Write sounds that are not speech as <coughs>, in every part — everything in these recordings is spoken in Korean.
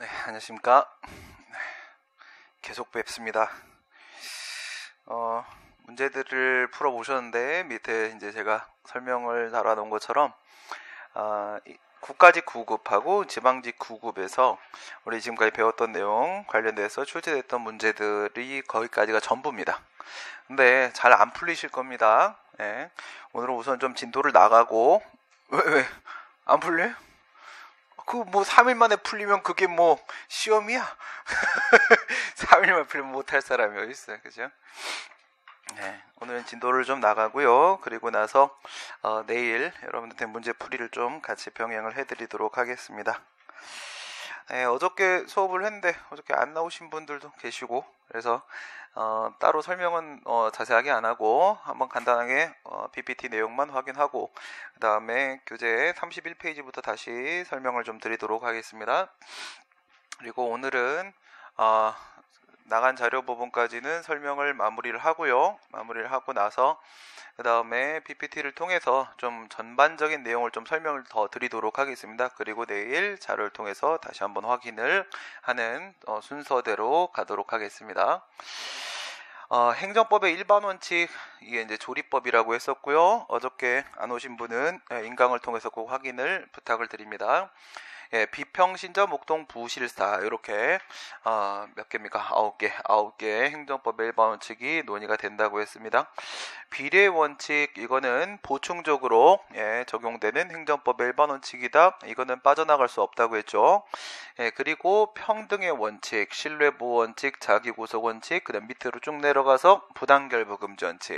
네, 안녕하십니까. 네, 계속 뵙습니다. 어, 문제들을 풀어보셨는데, 밑에 이제 제가 설명을 달아놓은 것처럼, 어, 국가직 9급하고 지방직 9급에서 우리 지금까지 배웠던 내용 관련돼서 출제됐던 문제들이 거기까지가 전부입니다. 근데 잘 안 풀리실 겁니다. 네. 오늘은 우선 좀 진도를 나가고, 왜, 왜, 안 풀려요? 그뭐 3일 만에 풀리면 그게 뭐 시험이야? <laughs> 3일만 풀리면 못할 사람이 어디 있어요, 그죠? 네, 오늘은 진도를 좀 나가고요. 그리고 나서 어, 내일 여러분들한테 문제 풀이를 좀 같이 병행을 해드리도록 하겠습니다. 네, 어저께 수업을 했는데 어저께 안 나오신 분들도 계시고 그래서 어, 따로 설명은 어, 자세하게 안 하고 한번 간단하게 어, PPT 내용만 확인하고 그 다음에 교재 31페이지부터 다시 설명을 좀 드리도록 하겠습니다. 그리고 오늘은 어, 나간 자료 부분까지는 설명을 마무리를 하고요. 마무리를 하고 나서 그 다음에 PPT를 통해서 좀 전반적인 내용을 좀 설명을 더 드리도록 하겠습니다. 그리고 내일 자료를 통해서 다시 한번 확인을 하는 어, 순서대로 가도록 하겠습니다. 어, 행정법의 일반 원칙 이게 이제 조리법이라고 했었고요. 어저께 안 오신 분은 예, 인강을 통해서 꼭 확인을 부탁을 드립니다. 예, 비평신저 목동 부실사 이렇게 어, 몇 개입니까? 아홉 개, 아홉 개 행정법 일반 원칙이 논의가 된다고 했습니다. 비례 원칙 이거는 보충적으로 예, 적용되는 행정법 일반 원칙이다. 이거는 빠져나갈 수 없다고 했죠. 예, 그리고 평등의 원칙, 신뢰 보호 원칙, 자기 구속 원칙, 그다음 밑으로 쭉 내려가서 부당결부 금지 원칙.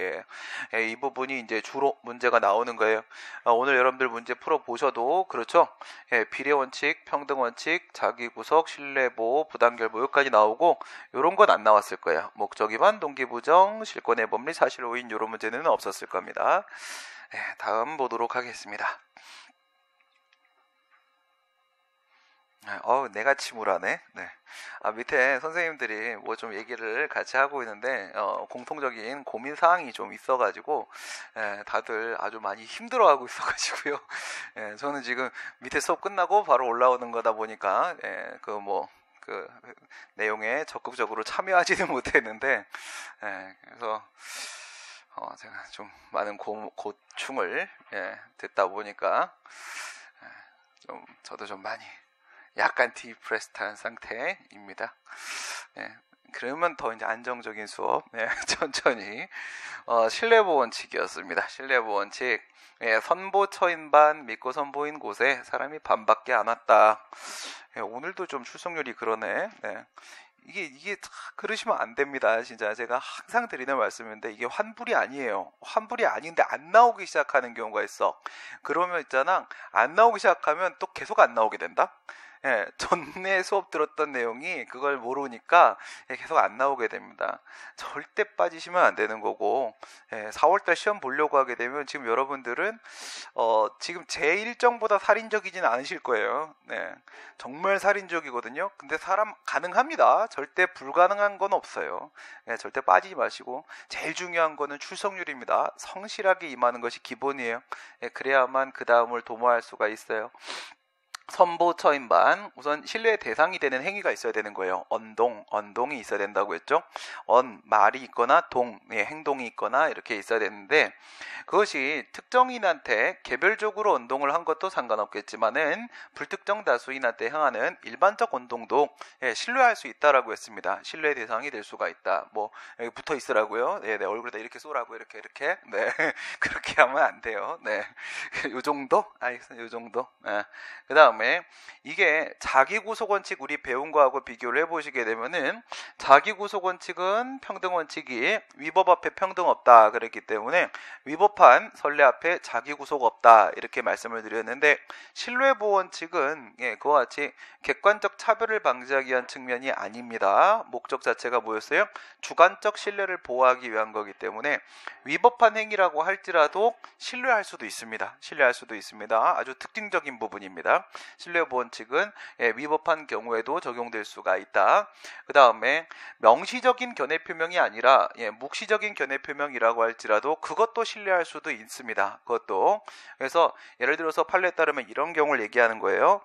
예, 이 부분이 이제 주로 문제가 나오는 거예요. 어, 오늘 여러분들 문제 풀어 보셔도 그렇죠. 예, 비례 원칙 원칙, 평등 원칙, 자기 구속, 신뢰 보호, 부당결부 여기까지 나오고 이런 건 안 나왔을 거예요. 목적 위반, 동기 부정, 실권의 법리, 사실 오인 이런 문제는 없었을 겁니다. 네, 다음 보도록 하겠습니다. 어, 내가 침울하네. 네. 아, 밑에 선생님들이 뭐 좀 얘기를 같이 하고 있는데, 어, 공통적인 고민 사항이 좀 있어가지고, 예, 다들 아주 많이 힘들어하고 <laughs> 있어가지고요. 예, 저는 지금 밑에 수업 끝나고 바로 올라오는 거다 보니까, 예, 그 뭐, 그 내용에 적극적으로 참여하지는 <laughs> 못했는데, 예, 그래서, 어, 제가 좀 많은 고, 고충을, 예, 듣다 보니까, 예, 좀, 저도 좀 많이 약간 디프레스트한 상태입니다. 예, 그러면 더 이제 안정적인 수업, 예, <laughs> 천천히 어, 신뢰보 원칙이었습니다. 신뢰보 원칙. 예, 선보 처인 반 믿고 선보인 곳에 사람이 반밖에 안 왔다. 예, 오늘도 좀 출석률이 그러네. 예. 이게 이게 그러시면 안 됩니다. 진짜 제가 항상 드리는 말씀인데 이게 환불이 아니에요. 환불이 아닌데 안 나오기 시작하는 경우가 있어. 그러면 있잖아. 안 나오기 시작하면 또 계속 안 나오게 된다. 예, 전에 수업 들었던 내용이 그걸 모르니까 예, 계속 안 나오게 됩니다. 절대 빠지시면 안 되는 거고 예, 4월달 시험 보려고 하게 되면 지금 여러분들은 어, 지금 제 일정보다 살인적이진 않으실 거예요. 네, 정말 살인적이거든요. 근데 사람 가능합니다. 절대 불가능한 건 없어요. 예, 절대 빠지지 마시고 제일 중요한 거는 출석률입니다. 성실하게 임하는 것이 기본이에요. 예, 그래야만 그 다음을 도모할 수가 있어요. 선보 처인반 우선 신뢰의 대상이 되는 행위가 있어야 되는 거예요. 언동, 언동이 있어야 된다고 했죠. 언 말이 있거나 동 예, 행동이 있거나 이렇게 있어야 되는데 그것이 특정인한테 개별적으로 언동을 한 것도 상관없겠지만은 불특정 다수인한테 향하는 일반적 언동도 예, 신뢰할 수 있다라고 했습니다. 신뢰의 대상이 될 수가 있다. 뭐 여기 붙어 있으라고요. 네, 네 얼굴에다 이렇게 쏘라고 이렇게 이렇게 네 <laughs> 그렇게 하면 안 돼요. 네, <laughs> 요 정도 알겠습니다. 요 정도. 네. 그다음 다음에 이게 자기 구속 원칙 우리 배운 거하고 비교를 해보시게 되면은 자기 구속 원칙은 평등 원칙이 위법 앞에 평등 없다 그랬기 때문에 위법한 선례 앞에 자기 구속 없다 이렇게 말씀을 드렸는데 신뢰보호 원칙은 예, 그와 같이 객관적 차별을 방지하기 위한 측면이 아닙니다. 목적 자체가 뭐였어요? 주관적 신뢰를 보호하기 위한 거기 때문에 위법한 행위라고 할지라도 신뢰할 수도 있습니다. 신뢰할 수도 있습니다. 아주 특징적인 부분입니다. 신뢰 보 원칙은 예, 위법한 경우에도 적용될 수가 있다. 그 다음에 명시적인 견해 표명이 아니라 예, 묵시적인 견해 표명이라고 할지라도 그것도 신뢰할 수도 있습니다. 그것도 그래서 예를 들어서 판례에 따르면 이런 경우를 얘기하는 거예요.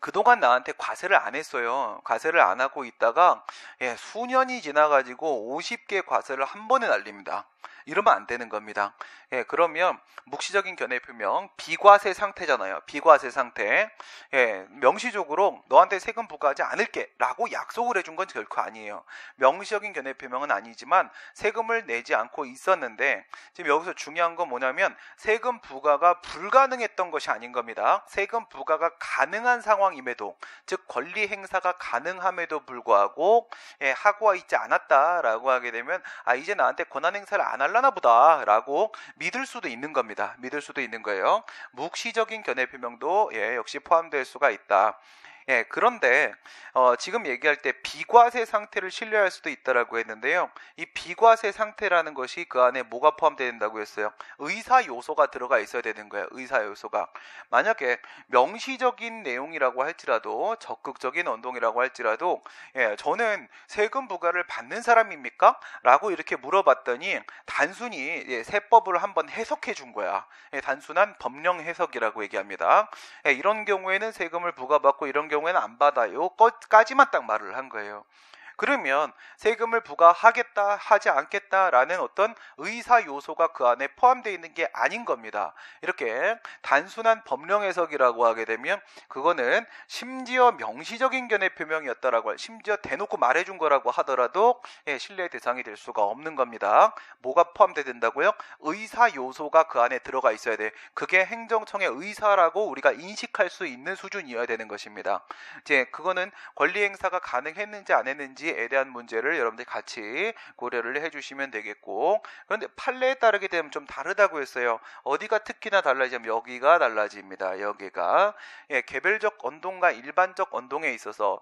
그동안 나한테 과세를 안 했어요. 과세를 안 하고 있다가 예, 수년이 지나가지고 50개 과세를 한 번에 날립니다. 이러면 안 되는 겁니다. 예, 그러면 묵시적인 견해 표명 비과세 상태잖아요. 비과세 상태. 예, 명시적으로 너한테 세금 부과하지 않을게라고 약속을 해준 건 결코 아니에요. 명시적인 견해 표명은 아니지만 세금을 내지 않고 있었는데 지금 여기서 중요한 건 뭐냐면 세금 부과가 불가능했던 것이 아닌 겁니다. 세금 부과가 가능한 상황임에도 즉 권리 행사가 가능함에도 불구하고 예, 하고 있지 않았다라고 하게 되면 아 이제 나한테 권한 행사를 안 할 라나 보다라고 믿을 수도 있는 겁니다. 믿을 수도 있는 거예요. 묵시적인 견해 표명도 예, 역시 포함될 수가 있다. 예, 그런데 어, 지금 얘기할 때 비과세 상태를 신뢰할 수도 있다라고 했는데요. 이 비과세 상태라는 것이 그 안에 뭐가 포함된다고 했어요? 의사 요소가 들어가 있어야 되는 거예요. 의사 요소가. 만약에 명시적인 내용이라고 할지라도 적극적인 운동이라고 할지라도 예, 저는 세금 부과를 받는 사람입니까? 라고 이렇게 물어봤더니 단순히 예, 세법을 한번 해석해 준 거야. 예, 단순한 법령 해석이라고 얘기합니다. 예, 이런 경우에는 세금을 부과받고 이런 경우 에는 안 받아요. 까지만 딱 말을 한 거예요. 그러면 세금을 부과하겠다 하지 않겠다라는 어떤 의사 요소가 그 안에 포함되어 있는 게 아닌 겁니다. 이렇게 단순한 법령 해석이라고 하게 되면 그거는 심지어 명시적인 견해 표명이었다라고 심지어 대놓고 말해준 거라고 하더라도 예, 신뢰 대상이 될 수가 없는 겁니다. 뭐가 포함되어 된다고요? 의사 요소가 그 안에 들어가 있어야 돼. 그게 행정청의 의사라고 우리가 인식할 수 있는 수준이어야 되는 것입니다. 이제 그거는 권리 행사가 가능했는지 안 했는지 있는지에 대한 문제를 여러분들이 같이 고려를 해주시면 되겠고 그런데 판례에 따르게 되면 좀 다르다고 했어요. 어디가 특히나 달라지면 여기가 달라집니다. 여기가 예, 개별적 언동과 일반적 언동에 있어서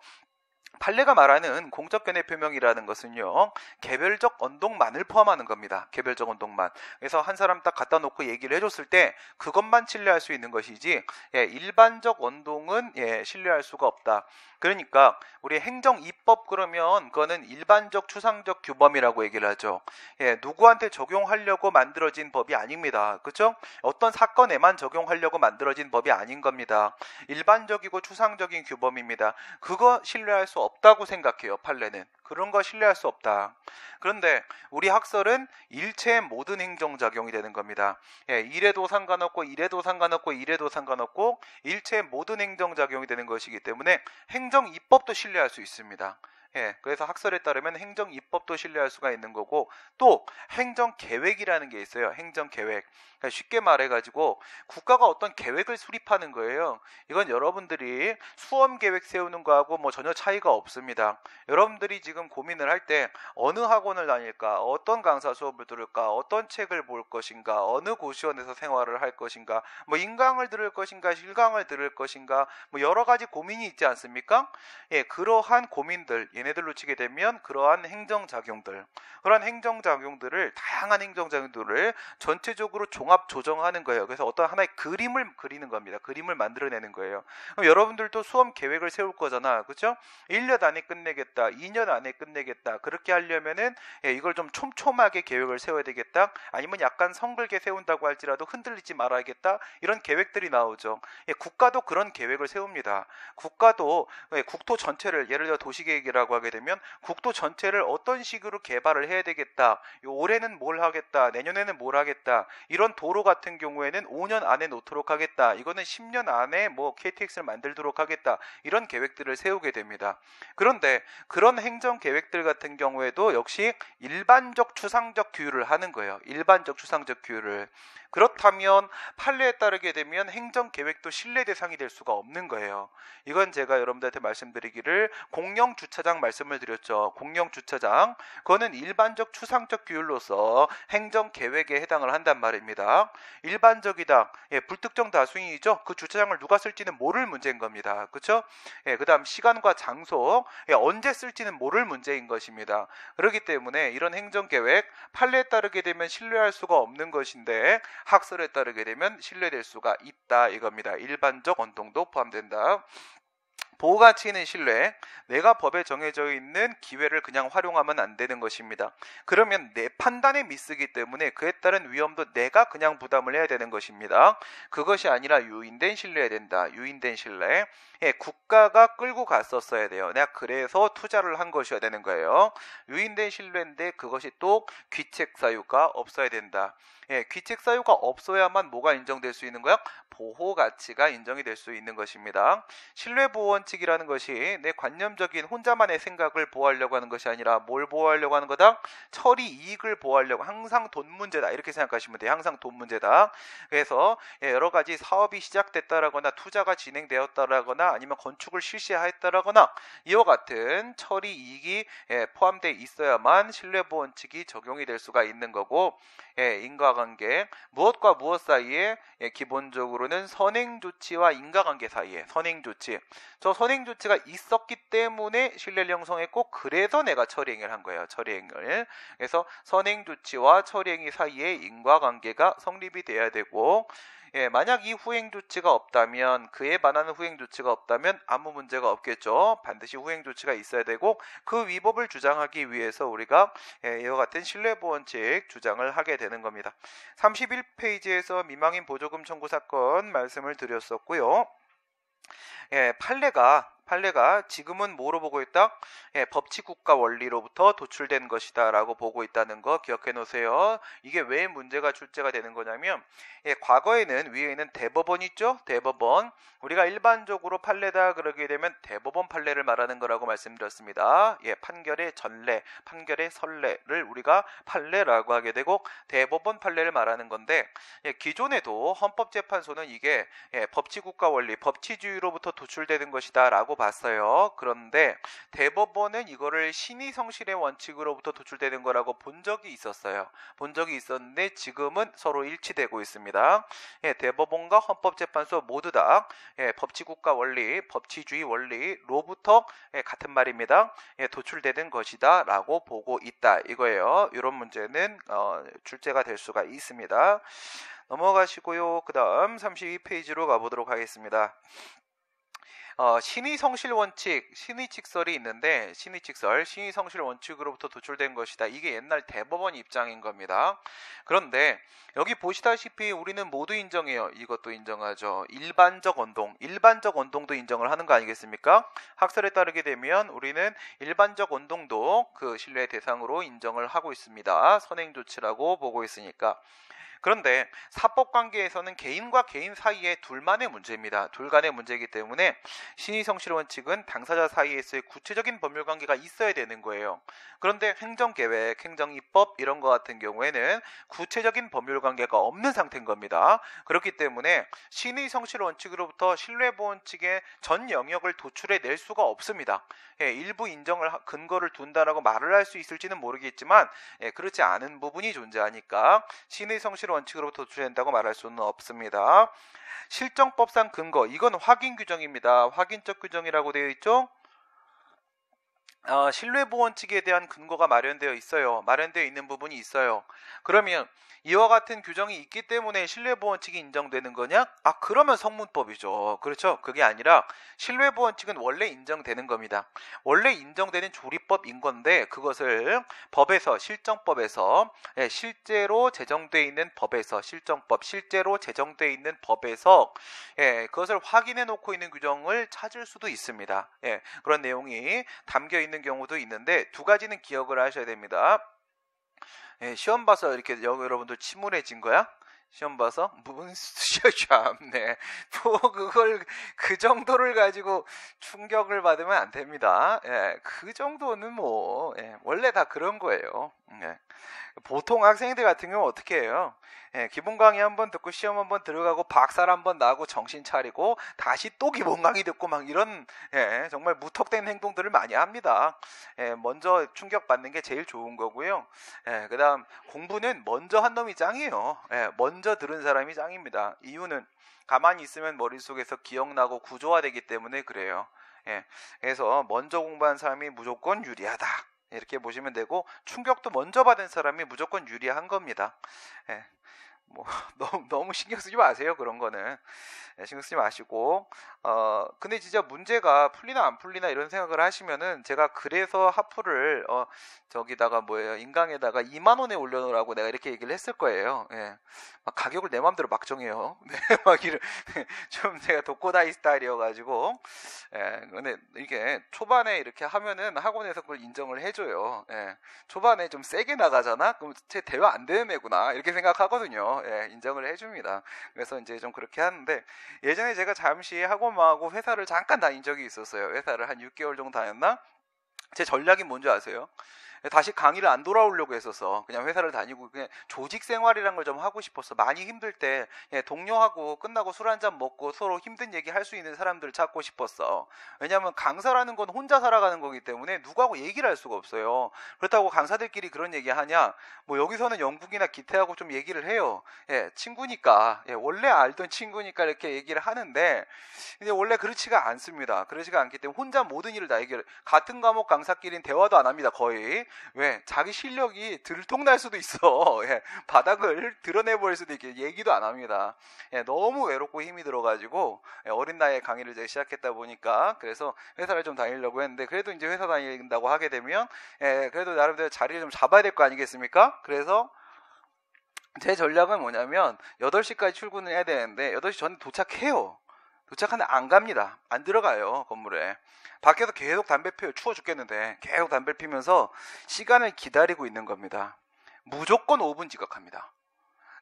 판례가 말하는 공적 견해 표명이라는 것은요 개별적 언동만을 포함하는 겁니다. 개별적 언동만. 그래서 한 사람 딱 갖다 놓고 얘기를 해줬을 때 그것만 신뢰할 수 있는 것이지 예, 일반적 언동은 예, 신뢰할 수가 없다. 그러니까 우리 행정 입법 그러면 그거는 일반적 추상적 규범이라고 얘기를 하죠. 예, 누구한테 적용하려고 만들어진 법이 아닙니다. 그렇죠? 어떤 사건에만 적용하려고 만들어진 법이 아닌 겁니다. 일반적이고 추상적인 규범입니다. 그거 신뢰할 수 없다고 생각해요. 판례는. 그런 거 신뢰할 수 없다. 그런데 우리 학설은 일체의 모든 행정 작용이 되는 겁니다. 예, 이래도 상관없고 이래도 상관없고 이래도 상관없고 일체의 모든 행정 작용이 되는 것이기 때문에 행정 입법도 신뢰할 수 있습니다. 예, 그래서 학설에 따르면 행정 입법도 신뢰할 수가 있는 거고 또 행정 계획이라는 게 있어요. 행정 계획. 그러니까 쉽게 말해가지고 국가가 어떤 계획을 수립하는 거예요. 이건 여러분들이 수험 계획 세우는 거하고 뭐 전혀 차이가 없습니다. 여러분들이 지금 고민을 할 때 어느 학원을 다닐까, 어떤 강사 수업을 들을까, 어떤 책을 볼 것인가, 어느 고시원에서 생활을 할 것인가, 뭐 인강을 들을 것인가, 실강을 들을 것인가, 뭐 여러 가지 고민이 있지 않습니까? 예, 그러한 고민들. 얘네들로 치게 되면 그러한 행정작용들, 그러한 행정작용들을 다양한 행정작용들을 전체적으로 종합 조정하는 거예요. 그래서 어떤 하나의 그림을 그리는 겁니다. 그림을 만들어내는 거예요. 그럼 여러분들도 수험 계획을 세울 거잖아, 그렇죠? 1년 안에 끝내겠다, 2년 안에 끝내겠다. 그렇게 하려면은 예, 이걸 좀 촘촘하게 계획을 세워야 되겠다. 아니면 약간 성글게 세운다고 할지라도 흔들리지 말아야겠다. 이런 계획들이 나오죠. 예, 국가도 그런 계획을 세웁니다. 국가도 예, 국토 전체를 예를 들어 도시계획이라고 하게 되면 국도 전체를 어떤 식으로 개발을 해야 되겠다. 올해는 뭘 하겠다. 내년에는 뭘 하겠다. 이런 도로 같은 경우에는 5년 안에 놓도록 하겠다. 이거는 10년 안에 뭐 KTX를 만들도록 하겠다. 이런 계획들을 세우게 됩니다. 그런데 그런 행정 계획들 같은 경우에도 역시 일반적 추상적 규율을 하는 거예요. 일반적 추상적 규율을. 그렇다면 판례에 따르게 되면 행정 계획도 신뢰 대상이 될 수가 없는 거예요. 이건 제가 여러분들한테 말씀드리기를 공영 주차장 말씀을 드렸죠. 공영 주차장. 그거는 일반적 추상적 규율로서 행정 계획에 해당을 한단 말입니다. 일반적이다. 예, 불특정 다수인이죠. 그 주차장을 누가 쓸지는 모를 문제인 겁니다. 그렇죠? 예, 그다음 시간과 장소, 예, 언제 쓸지는 모를 문제인 것입니다. 그렇기 때문에 이런 행정 계획 판례에 따르게 되면 신뢰할 수가 없는 것인데 학설에 따르게 되면 신뢰될 수가 있다 이겁니다. 일반적 원동도 포함된다. 보호 가치 있는 신뢰, 내가 법에 정해져 있는 기회를 그냥 활용하면 안 되는 것입니다. 그러면 내 판단에 미쓰기 때문에 그에 따른 위험도 내가 그냥 부담을 해야 되는 것입니다. 그것이 아니라 유인된 신뢰해야 된다. 유인된 신뢰. 예, 국가가 끌고 갔었어야 돼요. 내가 그래서 투자를 한 것이어야 되는 거예요. 유인된 신뢰인데 그것이 또 귀책 사유가 없어야 된다. 예, 귀책 사유가 없어야만 뭐가 인정될 수 있는 거야? 보호 가치가 인정이 될 수 있는 것입니다. 신뢰 보호 원칙이라는 것이 내 관념적인 혼자만의 생각을 보호하려고 하는 것이 아니라 뭘 보호하려고 하는 거다? 처리 이익을 보호하려고 항상 돈 문제다 이렇게 생각하시면 돼요. 항상 돈 문제다. 그래서 예, 여러 가지 사업이 시작됐다라거나 투자가 진행되었다라거나 아니면 건축을 실시했다라거나 이와 같은 처리 이익이 예, 포함되어 있어야만 신뢰 보호 원칙이 적용이 될 수가 있는 거고 예, 인과관계 무엇과 무엇 사이에 예, 기본적으로는 선행 조치와 인과관계 사이에 선행 조치. 저 선행 조치가 있었기 때문에 신뢰를 형성했고 그래서 내가 처리행위를 한 거예요 처리행위를 그래서 선행 조치와 처리행위 사이에 인과관계가 성립이 돼야 되고 예, 만약 이 후행 조치가 없다면 그에 반하는 후행 조치가 없다면 아무 문제가 없겠죠. 반드시 후행 조치가 있어야 되고 그 위법을 주장하기 위해서 우리가 예, 이와 같은 신뢰보원칙 주장을 하게 되는 겁니다. 31페이지에서 미망인 보조금 청구 사건 말씀을 드렸었고요. 예, 판례가 판례가 지금은 뭐로 보고 있다? 예, 법치 국가 원리로부터 도출된 것이다라고 보고 있다는 거 기억해 놓으세요. 이게 왜 문제가 출제가 되는 거냐면 예, 과거에는 위에 있는 대법원 있죠? 대법원. 우리가 일반적으로 판례다 그러게 되면 대법원 판례를 말하는 거라고 말씀드렸습니다. 예, 판결의 전례, 판결의 선례를 우리가 판례라고 하게 되고 대법원 판례를 말하는 건데 예, 기존에도 헌법재판소는 이게 예, 법치국가 원리, 법치주의로부터 도출되는 것이다라고 봤어요. 그런데 대법원은 이거를 신의 성실의 원칙으로부터 도출되는 거라고 본 적이 있었어요. 본 적이 있었는데 지금은 서로 일치되고 있습니다. 예, 대법원과 헌법재판소 모두 다 예, 법치국가 원리, 법치주의 원리로부터 예, 같은 말입니다. 예, 도출되는 것이다라고 보고 있다 이거예요. 이런 문제는 어, 출제가 될 수가 있습니다. 넘어가시고요. 그 다음 32페이지로 가보도록 하겠습니다. 어, 신의 성실 원칙, 신의 직설이 있는데 신의 직설, 신의 성실 원칙으로부터 도출된 것이다. 이게 옛날 대법원 입장인 겁니다. 그런데 여기 보시다시피 우리는 모두 인정해요. 이것도 인정하죠. 일반적 원동, 일반적 원동도 인정을 하는 거 아니겠습니까? 학설에 따르게 되면 우리는 일반적 원동도 그 신뢰 대상으로 인정을 하고 있습니다. 선행 조치라고 보고 있으니까. 그런데 사법 관계에서는 개인과 개인 사이의 둘만의 문제입니다. 둘 간의 문제이기 때문에 신의성실 원칙은 당사자 사이에서의 구체적인 법률 관계가 있어야 되는 거예요. 그런데 행정계획, 행정입법 이런 것 같은 경우에는 구체적인 법률 관계가 없는 상태인 겁니다. 그렇기 때문에 신의성실 원칙으로부터 신뢰보원칙의 전 영역을 도출해 낼 수가 없습니다. 예, 일부 인정을 근거를 둔다라고 말을 할 수 있을지는 모르겠지만 예, 그렇지 않은 부분이 존재하니까 신의 성실 원칙으로부터 도출된다고 말할 수는 없습니다. 실정법상 근거 이건 확인 규정입니다. 확인적 규정이라고 되어 있죠. 어, 신뢰보원칙에 대한 근거가 마련되어 있어요. 마련되어 있는 부분이 있어요. 그러면 이와 같은 규정이 있기 때문에 신뢰보원칙이 인정되는 거냐? 아, 그러면 성문법이죠. 그렇죠? 그게 아니라 신뢰보원칙은 원래 인정되는 겁니다. 원래 인정되는 조리법인 건데 그것을 법에서 실정법에서 예, 실제로 제정되어 있는 법에서 실정법 실제로 제정되어 있는 법에서 예, 그것을 확인해 놓고 있는 규정을 찾을 수도 있습니다. 예, 그런 내용이 담겨 있는 경우도 있는데 두 가지는 기억을 하셔야 됩니다. 예, 시험 봐서 이렇게 여러분들 침울해진 거야? 시험 봐서 <laughs> 참네 뭐 그걸 그 정도를 가지고 충격을 받으면 안 됩니다. 예, 그 정도는 뭐 예, 원래 다 그런 거예요. 예. 보통 학생들 같은 경우 어떻게 해요? 예, 기본 강의 한 번 듣고 시험 한 번 들어가고 박살 한 번 나고 정신 차리고 다시 또 기본 강의 듣고 막 이런 예, 정말 무턱된 행동들을 많이 합니다. 예, 먼저 충격 받는 게 제일 좋은 거고요. 예, 그다음 공부는 먼저 한 놈이 짱이에요. 예, 먼저 들은 사람이 짱입니다. 이유는 가만히 있으면 머릿속에서 기억나고 구조화되기 때문에 그래요. 예, 그래서 먼저 공부한 사람이 무조건 유리하다. 이렇게 보시면 되고 충격도 먼저 받은 사람이 무조건 유리한 겁니다. 예. 뭐 <laughs> 너무 너무 신경 쓰지 마세요 그런 거는 네, 신경 쓰지 마시고 어 근데 진짜 문제가 풀리나 안 풀리나 이런 생각을 하시면은 제가 그래서 하프를 어 저기다가 뭐예요 인강에다가 2만 원에 올려놓으라고 내가 이렇게 얘기를 했을 거예요. 예. 막 가격을 내 마음대로 막 정해요. <laughs> 네, 막 이런 <laughs> 좀 제가 독고다이 스타일이어가지고 예. 근데 이게 초반에 이렇게 하면은 학원에서 그걸 인정을 해줘요. 예. 초반에 좀 세게 나가잖아. 그럼 제 대화 안 되는 애구나 이렇게 생각하거든요. 예. 인정을 해줍니다. 그래서 이제 좀 그렇게 하는데 예전에 제가 잠시 학원하고 회사를 잠깐 다닌 적이 있었어요. 회사를 한 6개월 정도 다녔나? 제 전략이 뭔지 아세요? 다시 강의를 안 돌아오려고 했었어. 그냥 회사를 다니고 그냥 조직 생활이란 걸 좀 하고 싶었어. 많이 힘들 때 예, 동료하고 끝나고 술 한 잔 먹고 서로 힘든 얘기 할 수 있는 사람들을 찾고 싶었어. 왜냐하면 강사라는 건 혼자 살아가는 거기 때문에 누구하고 얘기를 할 수가 없어요. 그렇다고 강사들끼리 그런 얘기 하냐? 뭐 여기서는 영국이나 기태하고 좀 얘기를 해요. 예, 친구니까 예, 원래 알던 친구니까 이렇게 얘기를 하는데 근데 원래 그렇지가 않습니다. 그렇지가 않기 때문에 혼자 모든 일을 다 얘기를 같은 과목 강사끼리는 대화도 안 합니다. 거의 왜 자기 실력이 들통날 수도 있어. <laughs> 예, 바닥을 드러내버릴 수도 있게 얘기도 안 합니다. 예, 너무 외롭고 힘이 들어가지고 예, 어린 나이에 강의를 이제 시작했다 보니까 그래서 회사를 좀 다니려고 했는데 그래도 이제 회사 다닌다고 하게 되면 예, 그래도 나름대로 자리를 좀 잡아야 될 거 아니겠습니까? 그래서 제 전략은 뭐냐면 8시까지 출근을 해야 되는데 8시 전에 도착해요. 도착하는데 안 갑니다. 안 들어가요, 건물에. 밖에서 계속 담배 피워요. 추워 죽겠는데. 계속 담배 피면서 시간을 기다리고 있는 겁니다. 무조건 5분 지각합니다.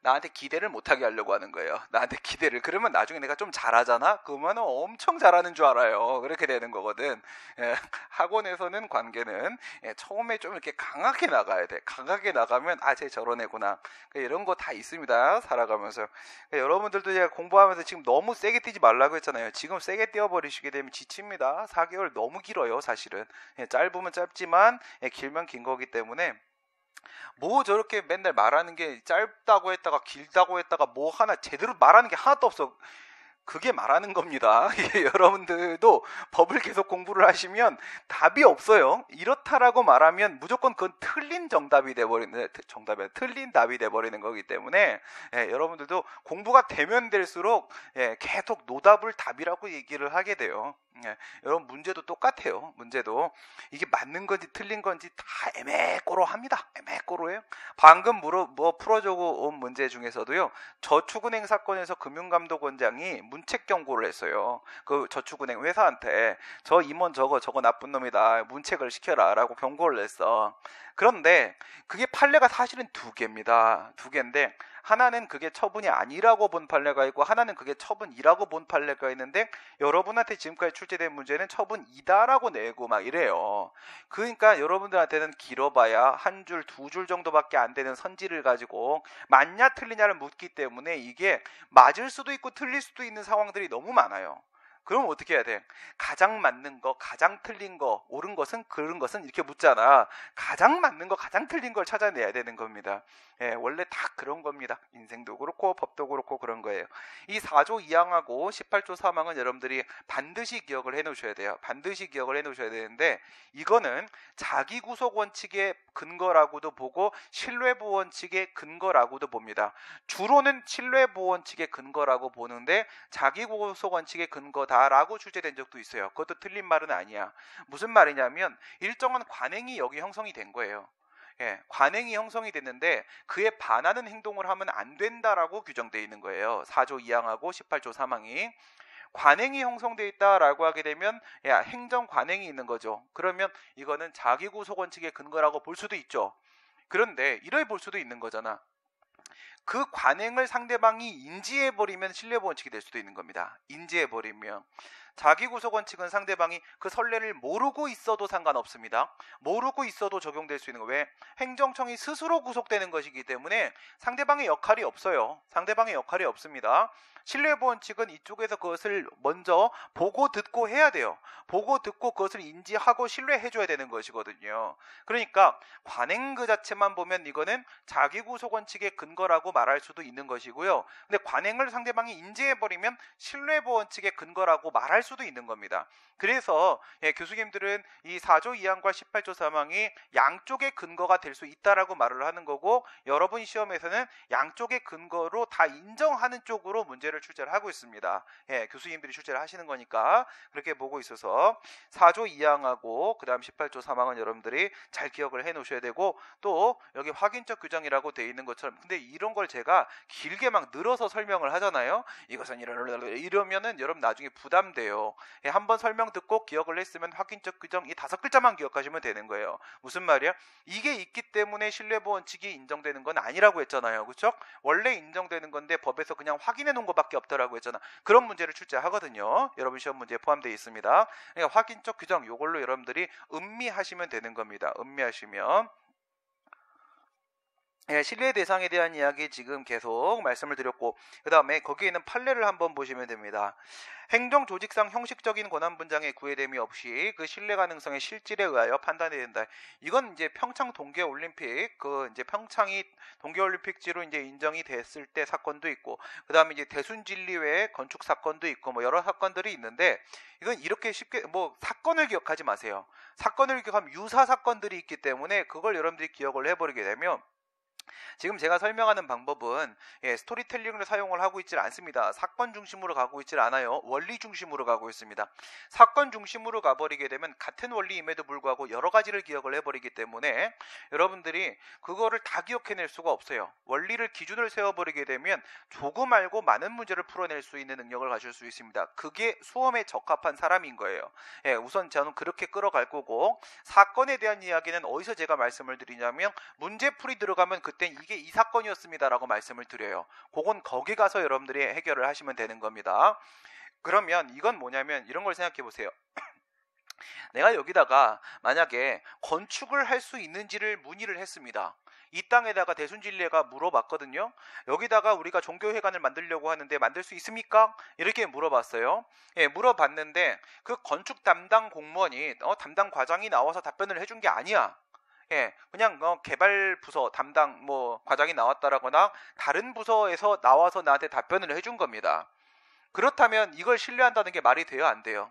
나한테 기대를 못하게 하려고 하는 거예요. 나한테 기대를. 그러면 나중에 내가 좀 잘하잖아? 그러면 엄청 잘하는 줄 알아요. 그렇게 되는 거거든. 예, 학원에서는 관계는 예, 처음에 좀 이렇게 강하게 나가야 돼. 강하게 나가면, 아, 쟤 저런 애구나. 그러니까 이런 거 다 있습니다. 살아가면서. 그러니까 여러분들도 제가 공부하면서 지금 너무 세게 뛰지 말라고 했잖아요. 지금 세게 뛰어버리시게 되면 지칩니다. 4개월 너무 길어요, 사실은. 예, 짧으면 짧지만, 예, 길면 긴 거기 때문에 뭐 저렇게 맨날 말하는 게 짧다고 했다가 길다고 했다가 뭐 하나 제대로 말하는 게 하나도 없어. 그게 말하는 겁니다. <laughs> 여러분들도 법을 계속 공부를 하시면 답이 없어요. 이렇다라고 말하면 무조건 그건 틀린 정답이 돼버리는 정답이 틀린 답이 돼버리는 거기 때문에 예, 여러분들도 공부가 되면 될수록 예, 계속 노답을 답이라고 얘기를 하게 돼요. 예, 여러분 문제도 똑같아요. 문제도 이게 맞는 건지 틀린 건지 다 애매꼬로 합니다. 애매꼬로예요. 방금 물어 뭐 풀어줘 온 문제 중에서도요. 저축은행 사건에서 금융감독원장이 문책 경고를 했어요. 그 저축은행 회사한테 저 임원 저거 저거 나쁜 놈이다. 문책을 시켜라라고 경고를 했어. 그런데 그게 판례가 사실은 두 개입니다. 두 개인데 하나는 그게 처분이 아니라고 본 판례가 있고 하나는 그게 처분이라고 본 판례가 있는데 여러분한테 지금까지 출제된 문제는 처분이다라고 내고 막 이래요. 그러니까 여러분들한테는 길어봐야 한 줄, 두 줄 정도밖에 안 되는 선지를 가지고 맞냐 틀리냐를 묻기 때문에 이게 맞을 수도 있고 틀릴 수도 있는 상황들이 너무 많아요. 그럼 어떻게 해야 돼? 가장 맞는 거, 가장 틀린 거, 옳은 것은 그런 것은 이렇게 묻잖아. 가장 맞는 거, 가장 틀린 걸 찾아내야 되는 겁니다. 예, 원래 다 그런 겁니다. 인생도 그렇고 법도 그렇고 그런 거예요. 이 4조 2항하고 18조 3항은 여러분들이 반드시 기억을 해 놓으셔야 돼요. 반드시 기억을 해 놓으셔야 되는데 이거는 자기 구속 원칙의 근거라고도 보고 신뢰보 원칙의 근거라고도 봅니다. 주로는 신뢰보 원칙의 근거라고 보는데 자기 구속 원칙의 근거다라고 출제된 적도 있어요. 그것도 틀린 말은 아니야. 무슨 말이냐면 일정한 관행이 여기 형성이 된 거예요. 예, 관행이 형성이 됐는데 그에 반하는 행동을 하면 안 된다라고 규정되어 있는 거예요. 4조 2항하고 18조 3항이 관행이 형성되어 있다라고 하게 되면 야, 행정 관행이 있는 거죠. 그러면 이거는 자기 구속 원칙의 근거라고 볼 수도 있죠. 그런데 이래 볼 수도 있는 거잖아. 그 관행을 상대방이 인지해 버리면 신뢰 원칙이 될 수도 있는 겁니다. 인지해 버리면 자기 구속 원칙은 상대방이 그 선례를 모르고 있어도 상관없습니다. 모르고 있어도 적용될 수 있는 거. 왜? 행정청이 스스로 구속되는 것이기 때문에 상대방의 역할이 없어요. 상대방의 역할이 없습니다. 신뢰보원 측은 이쪽에서 그것을 먼저 보고 듣고 해야 돼요. 보고 듣고 그것을 인지하고 신뢰해줘야 되는 것이거든요. 그러니까 관행 그 자체만 보면 이거는 자기 구속 원칙의 근거라고 말할 수도 있는 것이고요. 근데 관행을 상대방이 인지해버리면 신뢰보원 측의 근거라고 말할 수도 있는 겁니다. 그래서 예, 교수님들은 이 4조 2항과 18조 3항이 양쪽의 근거가 될 수 있다라고 말을 하는 거고 여러분 시험에서는 양쪽의 근거로 다 인정하는 쪽으로 문제를 출제를 하고 있습니다. 예, 교수님들이 출제를 하시는 거니까 그렇게 보고 있어서 4조 2항하고 그다음 18조 3항은 여러분들이 잘 기억을 해 놓으셔야 되고 또 여기 확인적 규정이라고 돼 있는 것처럼 근데 이런 걸 제가 길게 막 늘어서 설명을 하잖아요. 이것은 이러면은 여러분 나중에 부담돼요. 예, 한번 설명 듣고 기억을 했으면 확인적 규정 이 다섯 글자만 기억하시면 되는 거예요. 무슨 말이야? 이게 있기 때문에 신뢰보원칙이 인정되는 건 아니라고 했잖아요. 그렇죠? 원래 인정되는 건데 법에서 그냥 확인해 놓은 것밖에 없더라고 했잖아. 그런 문제를 출제하거든요. 여러분 시험 문제에 포함되어 있습니다. 그러니까 확인적 규정 요걸로 여러분들이 음미하시면 되는 겁니다. 음미하시면 예, 신뢰 대상에 대한 이야기 지금 계속 말씀을 드렸고 그 다음에 거기에 있는 판례를 한번 보시면 됩니다. 행정 조직상 형식적인 권한 분장의 구애됨이 없이 그 신뢰 가능성의 실질에 의하여 판단이 된다. 이건 이제 평창 동계 올림픽 그 이제 평창이 동계 올림픽지로 이제 인정이 됐을 때 사건도 있고 그다음에 이제 대순 진리회 건축 사건도 있고 뭐 여러 사건들이 있는데 이건 이렇게 쉽게 뭐 사건을 기억하지 마세요. 사건을 기억하면 유사 사건들이 있기 때문에 그걸 여러분들이 기억을 해 버리게 되면 지금 제가 설명하는 방법은 예, 스토리텔링을 사용을 하고 있질 않습니다. 사건 중심으로 가고 있질 않아요. 원리 중심으로 가고 있습니다. 사건 중심으로 가버리게 되면 같은 원리임에도 불구하고 여러 가지를 기억을 해버리기 때문에 여러분들이 그거를 다 기억해낼 수가 없어요. 원리를 기준을 세워버리게 되면 조금 알고 많은 문제를 풀어낼 수 있는 능력을 가질 수 있습니다. 그게 수험에 적합한 사람인 거예요. 예, 우선 저는 그렇게 끌어갈 거고 사건에 대한 이야기는 어디서 제가 말씀을 드리냐면 문제풀이 들어가면 그때 그땐 이게 이 사건이었습니다라고 말씀을 드려요. 그건 거기 가서 여러분들이 해결을 하시면 되는 겁니다. 그러면 이건 뭐냐면 이런 걸 생각해 보세요. <clears throat> 내가 여기다가 만약에 건축을 할 수 있는지를 문의를 했습니다. 이 땅에다가 대순진례가 물어봤거든요. 여기다가 우리가 종교회관을 만들려고 하는데 만들 수 있습니까? 이렇게 물어봤어요. 예, 물어봤는데 그 건축 담당 공무원이 어, 담당 과장이 나와서 답변을 해준 게 아니야. 예, 그냥 어, 개발 부서 담당 뭐 과장이 나왔다라거나 다른 부서에서 나와서 나한테 답변을 해준 겁니다. 그렇다면 이걸 신뢰한다는 게 말이 돼요, 안 돼요?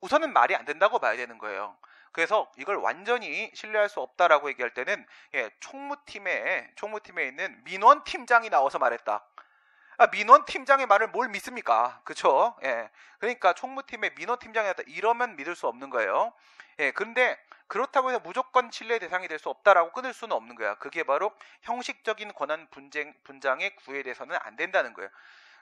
우선은 말이 안 된다고 봐야 되는 거예요. 그래서 이걸 완전히 신뢰할 수 없다라고 얘기할 때는 예, 총무팀에 총무팀에 있는 민원 팀장이 나와서 말했다. 아, 민원 팀장의 말을 뭘 믿습니까? 그쵸? 예. 그러니까 총무팀의 민원 팀장이 었다 이러면 믿을 수 없는 거예요. 예. 근데 그렇다고 해서 무조건 신뢰 대상이 될 수 없다라고 끊을 수는 없는 거야. 그게 바로 형식적인 권한 분쟁, 분장의 구애돼서는 안 된다는 거예요.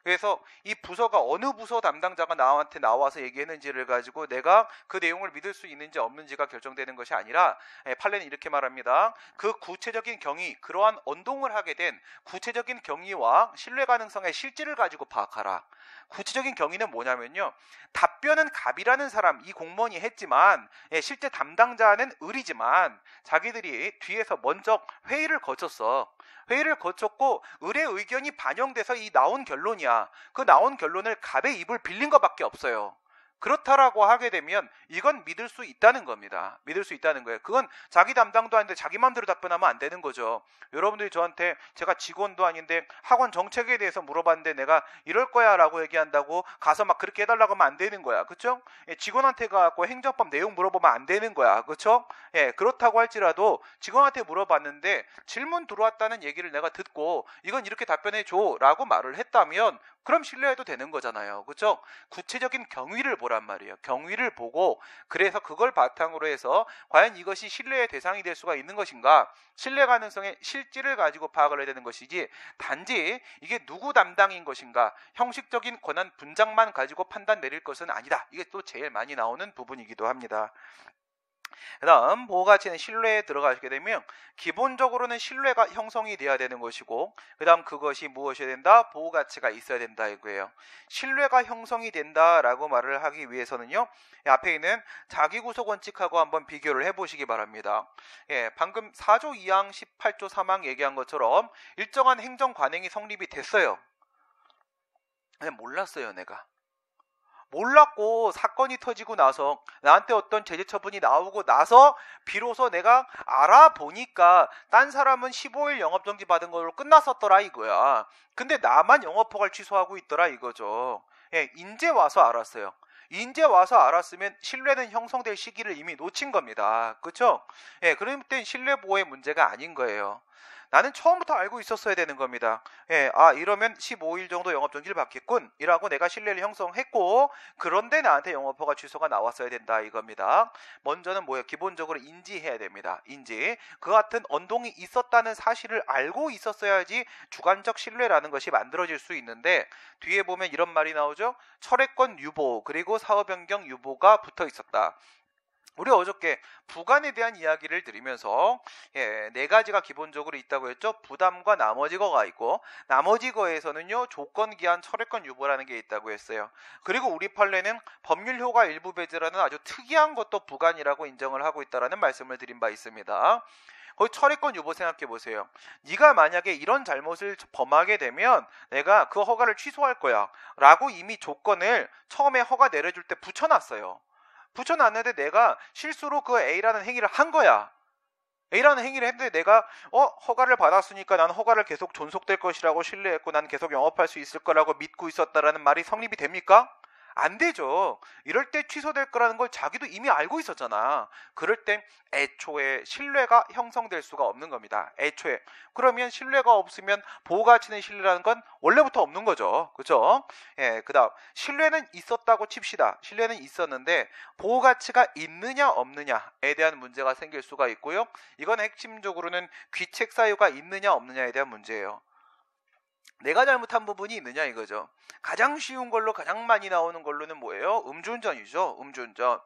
그래서 이 부서가 어느 부서 담당자가 나한테 나와서 얘기했는지를 가지고 내가 그 내용을 믿을 수 있는지 없는지가 결정되는 것이 아니라 예, 판례는 이렇게 말합니다. 그 구체적인 경위, 그러한 언동을 하게 된 구체적인 경위와 신뢰 가능성의 실질을 가지고 파악하라. 구체적인 경위는 뭐냐면요. 답 변은 갑이라는 사람, 이 공무원이 했지만, 예, 실제 담당자는 을이지만, 자기들이 뒤에서 먼저 회의를 거쳤어. 회의를 거쳤고, 을의 의견이 반영돼서 이 나온 결론이야. 그 나온 결론을 갑의 입을 빌린 것밖에 없어요. 그렇다라고 하게 되면 이건 믿을 수 있다는 겁니다. 믿을 수 있다는 거예요. 그건 자기 담당도 아닌데 자기 마음대로 답변하면 안 되는 거죠. 여러분들이 저한테 제가 직원도 아닌데 학원 정책에 대해서 물어봤는데 내가 이럴 거야라고 얘기한다고 가서 막 그렇게 해달라고 하면 안 되는 거야. 그렇죠? 예, 직원한테 가고 행정법 내용 물어보면 안 되는 거야. 그렇죠? 예, 그렇다고 할지라도 직원한테 물어봤는데 질문 들어왔다는 얘기를 내가 듣고 이건 이렇게 답변해 줘라고 말을 했다면 그럼 신뢰해도 되는 거잖아요. 그렇죠? 구체적인 경위를 보란 말이에요. 경위를 보고 그래서 그걸 바탕으로 해서 과연 이것이 신뢰의 대상이 될 수가 있는 것인가? 신뢰 가능성의 실질을 가지고 파악을 해야 되는 것이지 단지 이게 누구 담당인 것인가? 형식적인 권한 분장만 가지고 판단 내릴 것은 아니다. 이게 또 제일 많이 나오는 부분이기도 합니다. 그 다음 보호가치는 신뢰에 들어가게 되면 기본적으로는 신뢰가 형성이 돼야 되는 것이고 그 다음 그것이 무엇이 된다? 보호가치가 있어야 된다 이거예요. 신뢰가 형성이 된다라고 말을 하기 위해서는요. 앞에 있는 자기구속 원칙하고 한번 비교를 해보시기 바랍니다. 예, 방금 4조 2항 18조 3항 얘기한 것처럼 일정한 행정 관행이 성립이 됐어요. 몰랐어요, 내가. 몰랐고 사건이 터지고 나서 나한테 어떤 제재 처분이 나오고 나서 비로소 내가 알아보니까 딴 사람은 15일 영업정지 받은 걸로 끝났었더라 이거야. 근데 나만 영업허가를 취소하고 있더라 이거죠. 예, 인제 와서 알았어요. 인제 와서 알았으면 신뢰는 형성될 시기를 이미 놓친 겁니다. 그렇죠? 예, 땐 신뢰 보호의 문제가 아닌 거예요. 나는 처음부터 알고 있었어야 되는 겁니다. 예, 아, 이러면 15일 정도 영업정지를 받겠군. 이라고 내가 신뢰를 형성했고, 그런데 나한테 영업허가 취소가 나왔어야 된다. 이겁니다. 먼저는 뭐예요? 기본적으로 인지해야 됩니다. 인지. 그 같은 언동이 있었다는 사실을 알고 있었어야지 주관적 신뢰라는 것이 만들어질 수 있는데, 뒤에 보면 이런 말이 나오죠? 철회권 유보, 그리고 사업 변경 유보가 붙어 있었다. 우리 어저께 부관에 대한 이야기를 드리면서 예, 네 가지가 기본적으로 있다고 했죠. 부담과 나머지 거가 있고 나머지 거에서는요 조건 기한 철회권 유보라는 게 있다고 했어요. 그리고 우리 판례는 법률 효과 일부 배제라는 아주 특이한 것도 부관이라고 인정을 하고 있다라는 말씀을 드린 바 있습니다. 거기 철회권 유보 생각해 보세요. 네가 만약에 이런 잘못을 범하게 되면 내가 그 허가를 취소할 거야라고 이미 조건을 처음에 허가 내려줄 때 붙여놨어요. 붙여놨는데 내가 실수로 그 A라는 행위를 한 거야. A라는 행위를 했는데 내가 어 허가를 받았으니까 난 허가를 계속 존속될 것이라고 신뢰했고 난 계속 영업할 수 있을 거라고 믿고 있었다라는 말이 성립이 됩니까? 안 되죠. 이럴 때 취소될 거라는 걸 자기도 이미 알고 있었잖아. 그럴 땐 애초에 신뢰가 형성될 수가 없는 겁니다. 애초에. 그러면 신뢰가 없으면 보호가 치는 신뢰라는 건 원래부터 없는 거죠. 그죠? 예, 그 다음. 신뢰는 있었다고 칩시다. 신뢰는 있었는데 보호 가치가 있느냐 없느냐에 대한 문제가 생길 수가 있고요. 이건 핵심적으로는 귀책 사유가 있느냐 없느냐에 대한 문제예요. 내가 잘못한 부분이 있느냐 이거죠. 가장 쉬운 걸로 가장 많이 나오는 걸로는 뭐예요? 음주운전이죠. 음주운전.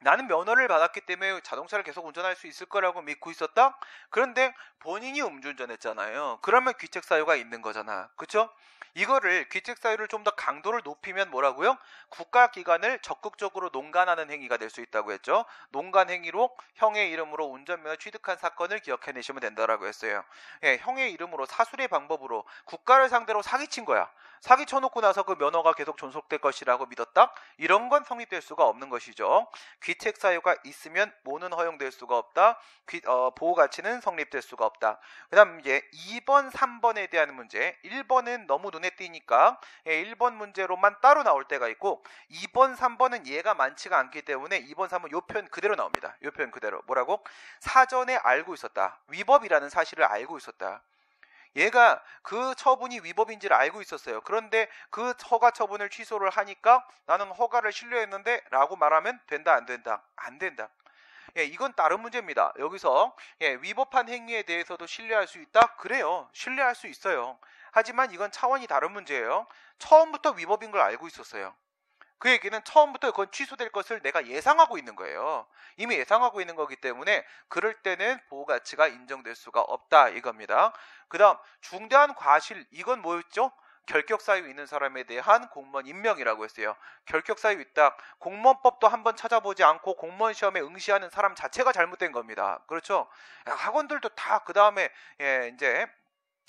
나는 면허를 받았기 때문에 자동차를 계속 운전할 수 있을 거라고 믿고 있었다? 그런데 본인이 음주운전했잖아요. 그러면 귀책 사유가 있는 거잖아. 그쵸? 이거를 귀책 사유를 좀 더 강도를 높이면 뭐라고요? 국가기관을 적극적으로 농간하는 행위가 될 수 있다고 했죠. 농간 행위로 형의 이름으로 운전면허 취득한 사건을 기억해내시면 된다라고 했어요. 예, 형의 이름으로 사술의 방법으로 국가를 상대로 사기친 거야. 사기 쳐놓고 나서 그 면허가 계속 존속될 것이라고 믿었다? 이런 건 성립될 수가 없는 것이죠. 귀책 사유가 있으면 모는 허용될 수가 없다. 귀, 어, 보호 가치는 성립될 수가 없다. 그 다음 이제 2번, 3번에 대한 문제. 1번은 너무 눈에 띄니까 1번 예, 문제로만 따로 나올 때가 있고 2번, 3번은 얘가 많지가 않기 때문에 2번, 3번 요편 그대로 나옵니다. 요편 그대로. 뭐라고? 사전에 알고 있었다. 위법이라는 사실을 알고 있었다. 얘가 그 처분이 위법인지를 알고 있었어요. 그런데 그 허가 처분을 취소를 하니까 나는 허가를 신뢰했는데 라고 말하면 된다 안 된다 안 된다. 예, 이건 다른 문제입니다. 여기서 예, 위법한 행위에 대해서도 신뢰할 수 있다? 그래요. 신뢰할 수 있어요. 하지만 이건 차원이 다른 문제예요. 처음부터 위법인 걸 알고 있었어요. 그 얘기는 처음부터 그건 취소될 것을 내가 예상하고 있는 거예요. 이미 예상하고 있는 거기 때문에 그럴 때는 보호 가치가 인정될 수가 없다 이겁니다. 그다음 중대한 과실 이건 뭐였죠? 결격 사유 있는 사람에 대한 공무원 임명이라고 했어요. 결격 사유 있다. 공무원법도 한번 찾아보지 않고 공무원 시험에 응시하는 사람 자체가 잘못된 겁니다. 그렇죠? 학원들도 다 그 다음에 예, 이제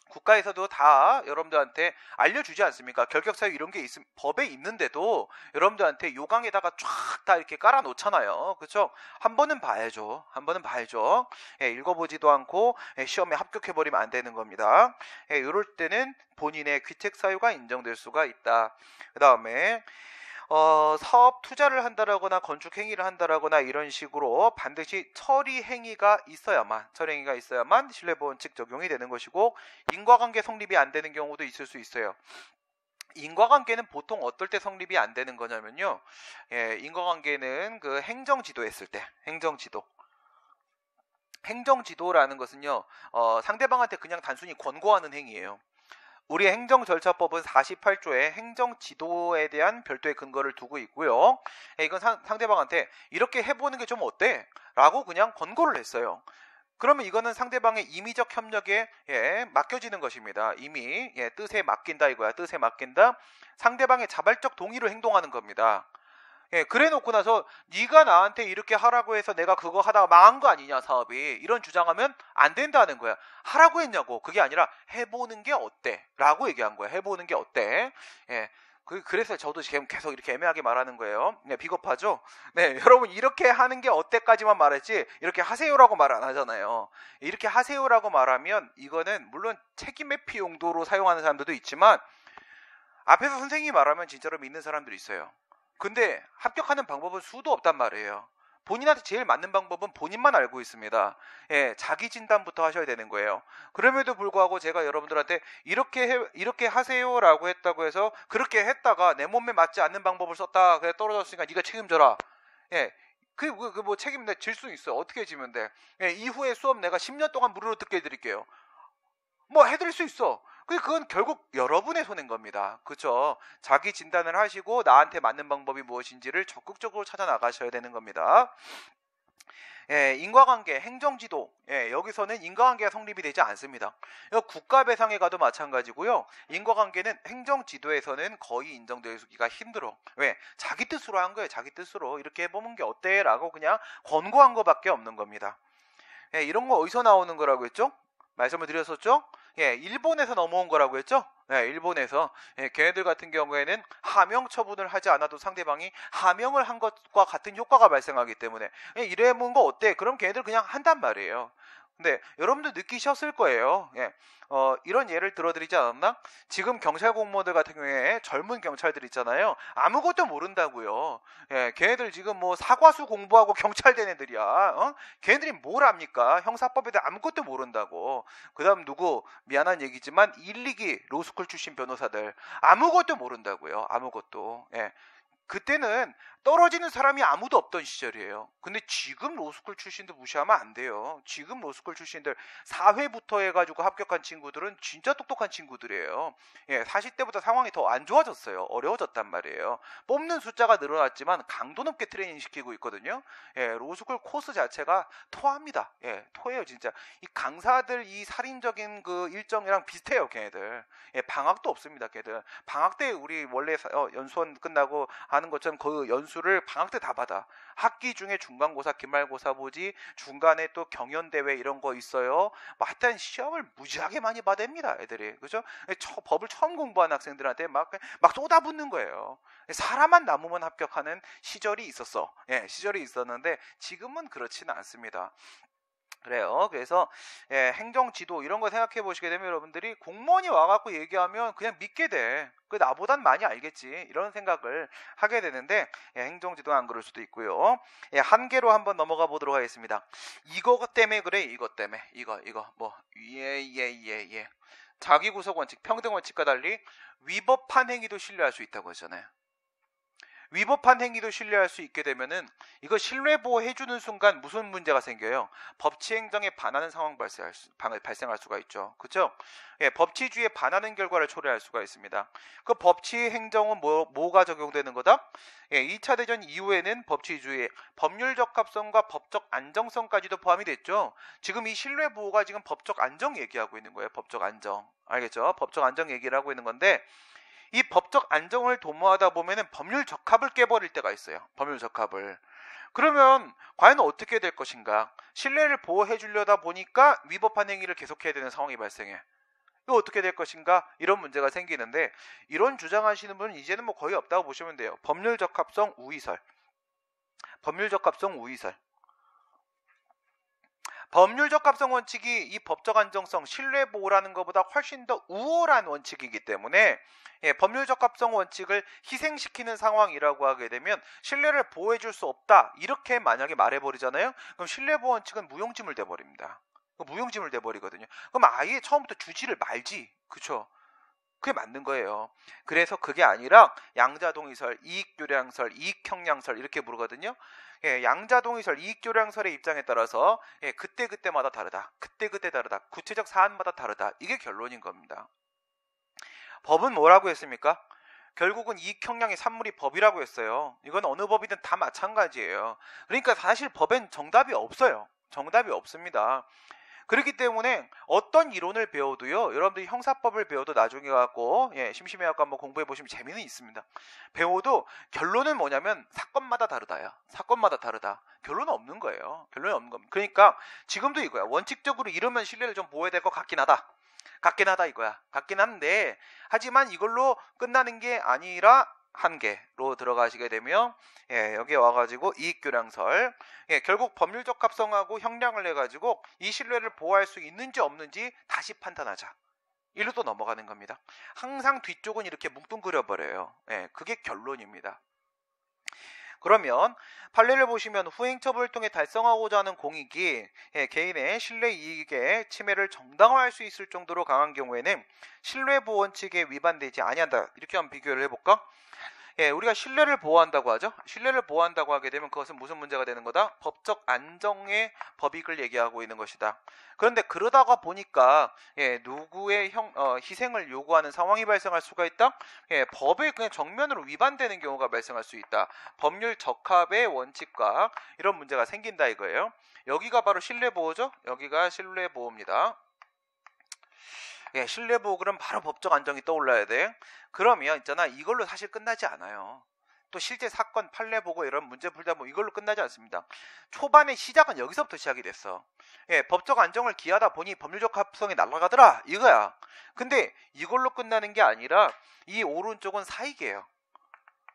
국가에서도 다 여러분들한테 알려주지 않습니까? 결격사유 이런 게 있, 법에 있는데도 여러분들한테 요강에다가 쫙 다 이렇게 깔아 놓잖아요. 그렇죠? 한 번은 봐야죠. 한 번은 봐야죠. 예, 읽어보지도 않고 예, 시험에 합격해버리면 안 되는 겁니다. 예, 이럴 때는 본인의 귀책 사유가 인정될 수가 있다. 그 다음에 어, 사업 투자를 한다라거나 건축 행위를 한다라거나 이런 식으로 반드시 처리 행위가 있어야만 처리 행위가 있어야만 신뢰보원칙 적용이 되는 것이고 인과관계 성립이 안 되는 경우도 있을 수 있어요. 인과관계는 보통 어떨 때 성립이 안 되는 거냐면요. 예, 인과관계는 그 행정지도 했을 때, 행정지도. 행정지도라는 것은요, 어, 상대방한테 그냥 단순히 권고하는 행위예요. 우리 행정절차법은 48조에 행정지도에 대한 별도의 근거를 두고 있고요. 예, 이건 상대방한테 이렇게 해보는 게 좀 어때? 라고 그냥 권고를 했어요. 그러면 이거는 상대방의 임의적 협력에 예, 맡겨지는 것입니다. 이미 예, 뜻에 맡긴다 이거야. 뜻에 맡긴다. 상대방의 자발적 동의로 행동하는 겁니다. 예, 그래 놓고 나서 네가 나한테 이렇게 하라고 해서 내가 그거 하다가 망한 거 아니냐 사업이 이런 주장하면 안 된다는 거야. 하라고 했냐고. 그게 아니라 해보는 게 어때? 라고 얘기한 거야. 해보는 게 어때? 예. 그, 그래서 저도 지금 계속 이렇게 애매하게 말하는 거예요. 네, 비겁하죠? 네, <laughs> 여러분, 이렇게 하는 게 어때까지만 말했지, 이렇게 하세요라고 말 안 하잖아요. 이렇게 하세요라고 말하면, 이거는 물론 책임 회피 용도로 사용하는 사람들도 있지만, 앞에서 선생님이 말하면 진짜로 믿는 사람들이 있어요. 근데 합격하는 방법은 수도 없단 말이에요. 본인한테 제일 맞는 방법은 본인만 알고 있습니다. 예, 자기 진단부터 하셔야 되는 거예요. 그럼에도 불구하고 제가 여러분들한테 이렇게 해, 이렇게 하세요라고 했다고 해서 그렇게 했다가 내 몸에 맞지 않는 방법을 썼다 그래 떨어졌으니까 네가 책임져라. 예. 그, 그, 그 뭐 책임 내 질 수 있어. 어떻게 지면 돼? 예, 이후에 수업 내가 10년 동안 무료로 듣게 해 드릴게요. 뭐 해드릴 수 있어. 그건 결국 여러분의 손인 겁니다. 그죠? 자기 진단을 하시고 나한테 맞는 방법이 무엇인지를 적극적으로 찾아 나가셔야 되는 겁니다. 예, 인과관계, 행정지도, 예, 여기서는 인과관계가 성립이 되지 않습니다. 국가배상에 가도 마찬가지고요. 인과관계는 행정지도에서는 거의 인정되기가 힘들어. 왜? 자기 뜻으로 한 거예요. 자기 뜻으로. 이렇게 해보는 게 어때? 라고 그냥 권고한 것밖에 없는 겁니다. 예, 이런 거 어디서 나오는 거라고 했죠? 말씀을 드렸었죠? 예, 일본에서 넘어온 거라고 했죠? 예, 일본에서 예, 걔네들 같은 경우에는 하명 처분을 하지 않아도 상대방이 하명을 한 것과 같은 효과가 발생하기 때문에 예, 이래 보는 거 어때? 그럼 걔네들 그냥 한단 말이에요. 근데 여러분도 느끼셨을 거예요. 예. 어, 이런 예를 들어드리지 않았나? 지금 경찰 공무원들 같은 경우에 젊은 경찰들 있잖아요. 아무것도 모른다고요. 예, 걔네들 지금 뭐 사과수 공부하고 경찰 된 애들이야. 어? 걔네들이 뭘 압니까? 형사법에 대해 아무것도 모른다고. 그 다음 누구? 미안한 얘기지만 1, 2기 로스쿨 출신 변호사들 아무것도 모른다고요. 아무것도. 예. 그때는 떨어지는 사람이 아무도 없던 시절이에요. 근데 지금 로스쿨 출신들 무시하면 안 돼요. 지금 로스쿨 출신들 4회부터 해가지고 합격한 친구들은 진짜 똑똑한 친구들이에요. 예, 40대보다 상황이 더 안 좋아졌어요. 어려워졌단 말이에요. 뽑는 숫자가 늘어났지만 강도 높게 트레이닝 시키고 있거든요. 예, 로스쿨 코스 자체가 토합니다. 예, 토해요, 진짜. 이 강사들 이 살인적인 그 일정이랑 비슷해요, 걔네들. 예, 방학도 없습니다, 걔들. 방학 때 우리 원래 어, 연수원 끝나고 하는 것처럼 그 연수를 방학 때 다 받아. 학기 중에 중간고사, 기말고사 보지, 중간에 또 경연대회 이런 거 있어요. 뭐 하여튼 시험을 무지하게 많이 받습니다, 애들이. 그죠? 처, 법을 처음 공부한 학생들한테 막, 막 쏟아붓는 거예요. 사람만 남으면 합격하는 시절이 있었어. 예, 시절이 있었는데 지금은 그렇지는 않습니다. 그래요. 그래서 예, 행정 지도 이런 거 생각해 보시게 되면 여러분들이 공무원이 와갖고 얘기하면 그냥 믿게 돼. 그 나보단 많이 알겠지. 이런 생각을 하게 되는데 예, 행정 지도는 안 그럴 수도 있고요. 예, 한 개로 한번 넘어가 보도록 하겠습니다. 이거 때문에 그래. 이것 때문에. 이거 이거 뭐 예 예, 예, 예. 자기 구속 원칙, 평등 원칙과 달리 위법한 행위도 신뢰할 수 있다고 했잖아요. 위법한 행위도 신뢰할 수 있게 되면은 이거 신뢰 보호해 주는 순간 무슨 문제가 생겨요? 법치 행정에 반하는 상황 발생할, 수, 발생할 수가 있죠. 그렇죠? 예, 법치주의에 반하는 결과를 초래할 수가 있습니다. 그 법치 행정은 뭐, 뭐가 적용되는 거다? 예, 2차 대전 이후에는 법치주의, 법률 적합성과 법적 안정성까지도 포함이 됐죠. 지금 이 신뢰 보호가 지금 법적 안정 얘기하고 있는 거예요. 법적 안정. 알겠죠? 법적 안정 얘기를 하고 있는 건데 이 법적 안정을 도모하다 보면은 법률 적합을 깨버릴 때가 있어요. 법률 적합을. 그러면 과연 어떻게 될 것인가? 신뢰를 보호해 주려다 보니까 위법한 행위를 계속해야 되는 상황이 발생해. 이거 어떻게 될 것인가? 이런 문제가 생기는데 이런 주장하시는 분은 이제는 뭐 거의 없다고 보시면 돼요. 법률 적합성 우위설. 법률 적합성 우위설. 법률 적 합성 원칙이 이 법적 안정성, 신뢰 보호라는 것보다 훨씬 더 우월한 원칙이기 때문에 예, 법률 적 합성 원칙을 희생시키는 상황이라고 하게 되면 신뢰를 보호해 줄 수 없다. 이렇게 만약에 말해 버리잖아요. 그럼 신뢰 보호 원칙은 무용지물 돼 버립니다. 무용지물 돼 버리거든요. 그럼 아예 처음부터 주지를 말지. 그쵸 그게 맞는 거예요. 그래서 그게 아니라 양자동의설, 이익교량설, 이익형량설 이렇게 부르거든요. 예, 양자동의설, 이익교량설의 입장에 따라서 예, 그때 그때마다 다르다. 그때 그때 다르다. 구체적 사안마다 다르다. 이게 결론인 겁니다. 법은 뭐라고 했습니까? 결국은 이익형량의 산물이 법이라고 했어요. 이건 어느 법이든 다 마찬가지예요. 그러니까 사실 법엔 정답이 없어요. 정답이 없습니다. 그렇기 때문에 어떤 이론을 배워도요, 여러분들이 형사법을 배워도 나중에 갖고, 예, 심심해갖고 한번 공부해 보시면 재미는 있습니다. 배워도 결론은 뭐냐면 사건마다 다르다야. 사건마다 다르다. 결론은 없는 거예요. 결론이 없는 겁니다. 그러니까 지금도 이거야. 원칙적으로 이러면 신뢰를 좀 보호해야 될 것 같긴 하다. 같긴 하다 이거야. 같긴 한데, 하지만 이걸로 끝나는 게 아니라 한계로 들어가시게 되면 예, 여기 와가지고 이익교량설 예, 결국 법률적 합성하고 형량을 내가지고 이 신뢰를 보호할 수 있는지 없는지 다시 판단하자. 일로 또 넘어가는 겁니다. 항상 뒤쪽은 이렇게 뭉뚱그려 버려요. 예, 그게 결론입니다. 그러면 판례를 보시면 후행처벌을 통해 달성하고자 하는 공익이 예, 개인의 신뢰 이익에 침해를 정당화할 수 있을 정도로 강한 경우에는 신뢰보원칙에 위반되지 아니한다. 이렇게 한번 비교를 해볼까? 예, 우리가 신뢰를 보호한다고 하죠. 신뢰를 보호한다고 하게 되면 그것은 무슨 문제가 되는 거다? 법적 안정의 법익을 얘기하고 있는 것이다. 그런데 그러다가 보니까 예, 누구의 형, 어, 희생을 요구하는 상황이 발생할 수가 있다. 예, 법에 그냥 정면으로 위반되는 경우가 발생할 수 있다. 법률 적합의 원칙과 이런 문제가 생긴다 이거예요. 여기가 바로 신뢰 보호죠. 여기가 신뢰 보호입니다. 예, 신뢰보호 그럼 바로 법적 안정이 떠올라야 돼. 그러면 있잖아 이걸로 사실 끝나지 않아요. 또 실제 사건 판례 보고 이런 문제 풀다 보면 이걸로 끝나지 않습니다. 초반의 시작은 여기서부터 시작이 됐어. 예, 법적 안정을 기하다 보니 법률적 합성이 날아가더라 이거야. 근데 이걸로 끝나는 게 아니라 이 오른쪽은 사익이에요.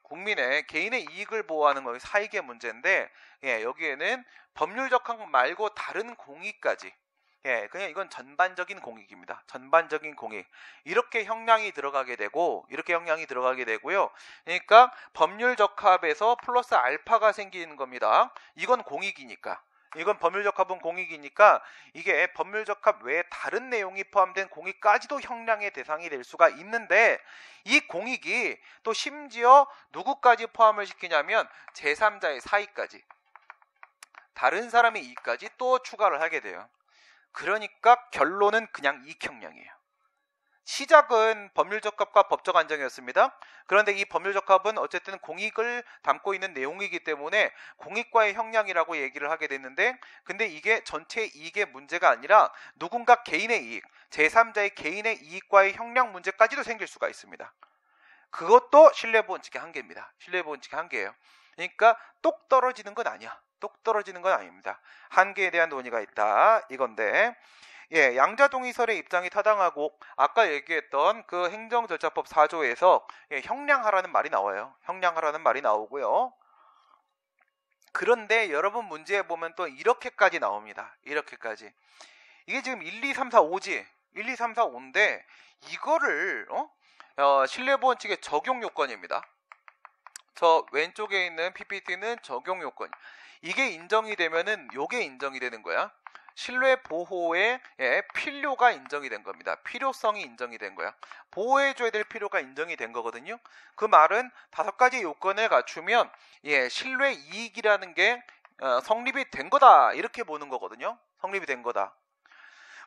국민의 개인의 이익을 보호하는 거 사익의 문제인데 예, 여기에는 법률적 항 말고 다른 공익까지 예, 그냥 이건 전반적인 공익입니다. 전반적인 공익. 이렇게 형량이 들어가게 되고, 이렇게 형량이 들어가게 되고요. 그러니까 법률 적합에서 플러스 알파가 생기는 겁니다. 이건 공익이니까. 이건 법률 적합은 공익이니까 이게 법률 적합 외에 다른 내용이 포함된 공익까지도 형량의 대상이 될 수가 있는데 이 공익이 또 심지어 누구까지 포함을 시키냐면 제3자의 사익까지 다른 사람의 이익까지 또 추가를 하게 돼요. 그러니까 결론은 그냥 이익형량이에요. 시작은 법률적합과 법적 안정이었습니다. 그런데 이 법률적합은 어쨌든 공익을 담고 있는 내용이기 때문에 공익과의 형량이라고 얘기를 하게 됐는데 근데 이게 전체 이익의 문제가 아니라 누군가 개인의 이익, 제3자의 개인의 이익과의 형량 문제까지도 생길 수가 있습니다. 그것도 신뢰보원칙의 한계입니다. 신뢰보원칙의 한계예요. 그러니까 똑 떨어지는 건 아니야. 똑 떨어지는 건 아닙니다. 한계에 대한 논의가 있다. 이건데, 예, 양자동의설의 입장이 타당하고 아까 얘기했던 그 행정절차법 4조에서 예, 형량하라는 말이 나와요. 형량하라는 말이 나오고요. 그런데 여러분 문제에 보면 또 이렇게까지 나옵니다. 이렇게까지. 이게 지금 1, 2, 3, 4, 5지. 1, 2, 3, 4, 5인데 이거를 어? 어, 신뢰보원칙의 적용 요건입니다. 저 왼쪽에 있는 PPT는 적용 요건. 이게 인정이 되면은 요게 인정이 되는 거야. 신뢰 보호의 예, 필요가 인정이 된 겁니다. 필요성이 인정이 된 거야. 보호해줘야 될 필요가 인정이 된 거거든요. 그 말은 다섯 가지 요건을 갖추면 예, 신뢰 이익이라는 게 어, 성립이 된 거다 이렇게 보는 거거든요. 성립이 된 거다.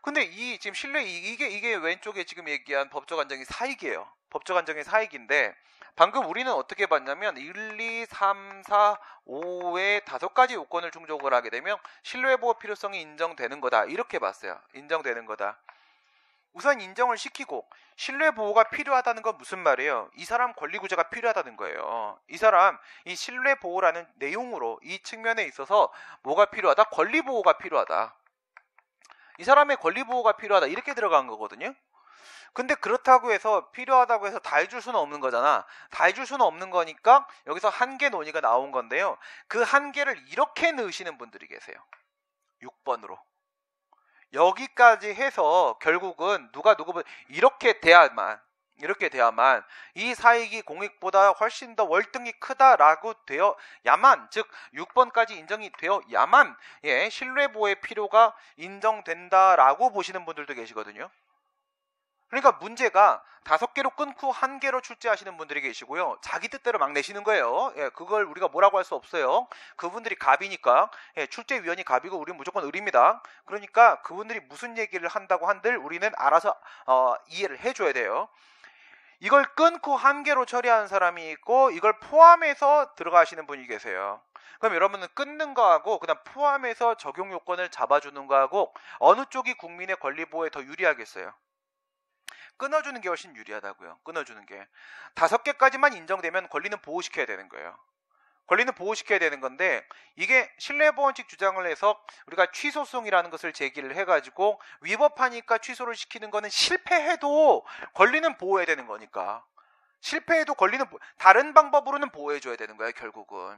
근데 이 지금 신뢰 이익 이게 이게 왼쪽에 지금 얘기한 법적 안정이 사익이에요. 법적 안정의 사익인데 방금 우리는 어떻게 봤냐면 1, 2, 3, 4, 5의 다섯 가지 요건을 충족을 하게 되면 신뢰 보호 필요성이 인정되는 거다. 이렇게 봤어요. 인정되는 거다. 우선 인정을 시키고 신뢰 보호가 필요하다는 건 무슨 말이에요? 이 사람 권리 구제가 필요하다는 거예요. 이 사람 이 신뢰 보호라는 내용으로 이 측면에 있어서 뭐가 필요하다? 권리 보호가 필요하다. 이 사람의 권리 보호가 필요하다. 이렇게 들어간 거거든요. 근데 그렇다고 해서 필요하다고 해서 다 해줄 수는 없는 거잖아. 다 해줄 수는 없는 거니까 여기서 한계 논의가 나온 건데요. 그 한계를 이렇게 넣으시는 분들이 계세요. 6번으로. 여기까지 해서 결국은 누가 누구 이렇게 돼야만 이렇게 돼야만 이 사익이 공익보다 훨씬 더 월등히 크다라고 되어야만 즉 6번까지 인정이 되어야만 예 신뢰보호의 필요가 인정된다라고 보시는 분들도 계시거든요. 그러니까 문제가 다섯 개로 끊고 한 개로 출제하시는 분들이 계시고요. 자기 뜻대로 막 내시는 거예요. 예, 그걸 우리가 뭐라고 할 수 없어요. 그분들이 갑이니까 예, 출제위원이 갑이고 우리는 무조건 을입니다. 그러니까 그분들이 무슨 얘기를 한다고 한들 우리는 알아서 어, 이해를 해줘야 돼요. 이걸 끊고 한 개로 처리하는 사람이 있고 이걸 포함해서 들어가시는 분이 계세요. 그럼 여러분은 끊는 거하고 그다음 포함해서 적용 요건을 잡아주는 거하고 어느 쪽이 국민의 권리 보호에 더 유리하겠어요? 끊어주는 게 훨씬 유리하다고요. 끊어주는 게 다섯 개까지만 인정되면 권리는 보호시켜야 되는 거예요. 권리는 보호시켜야 되는 건데 이게 신뢰보원칙 주장을 해서 우리가 취소송이라는 것을 제기를 해가지고 위법하니까 취소를 시키는 거는 실패해도 권리는 보호해야 되는 거니까. 실패해도 권리는 다른 방법으로는 보호해줘야 되는 거예요 결국은.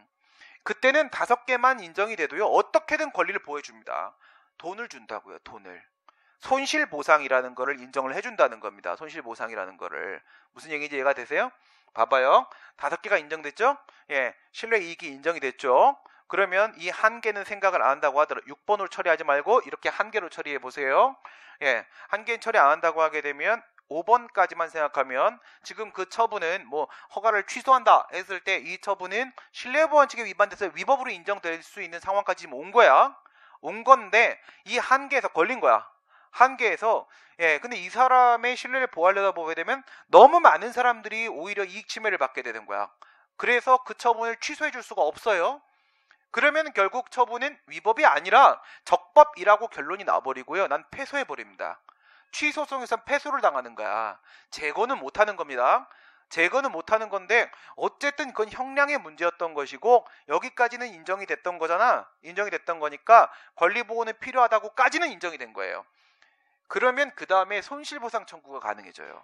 그때는 다섯 개만 인정이 돼도요 어떻게든 권리를 보호해줍니다. 돈을 준다고요 돈을 손실 보상이라는 거를 인정을 해준다는 겁니다 손실 보상이라는 거를 무슨 얘기인지 이해가 되세요? 봐봐요. 다섯 개가 인정됐죠? 예, 신뢰 이익이 인정이 됐죠? 그러면 이 한 개는 생각을 안 한다고 하더라도 6번으로 처리하지 말고 이렇게 한 개로 처리해 보세요. 예, 한 개는 처리 안 한다고 하게 되면 5번까지만 생각하면 지금 그 처분은 뭐 허가를 취소한다 했을 때 이 처분은 신뢰보안칙에 위반돼서 위법으로 인정될 수 있는 상황까지 온 거야. 온 건데 이 한계에서 걸린 거야. 한계에서 예 근데 이 사람의 신뢰를 보호하려다 보게 되면 너무 많은 사람들이 오히려 이익 침해를 받게 되는 거야. 그래서 그 처분을 취소해 줄 수가 없어요. 그러면 결국 처분은 위법이 아니라 적법이라고 결론이 나버리고요. 난 패소해 버립니다. 취소성에선 패소를 당하는 거야. 제거는 못 하는 겁니다. 제거는 못 하는 건데 어쨌든 그건 형량의 문제였던 것이고 여기까지는 인정이 됐던 거잖아. 인정이 됐던 거니까 권리 보호는 필요하다고까지는 인정이 된 거예요. 그러면 그 다음에 손실보상 청구가 가능해져요.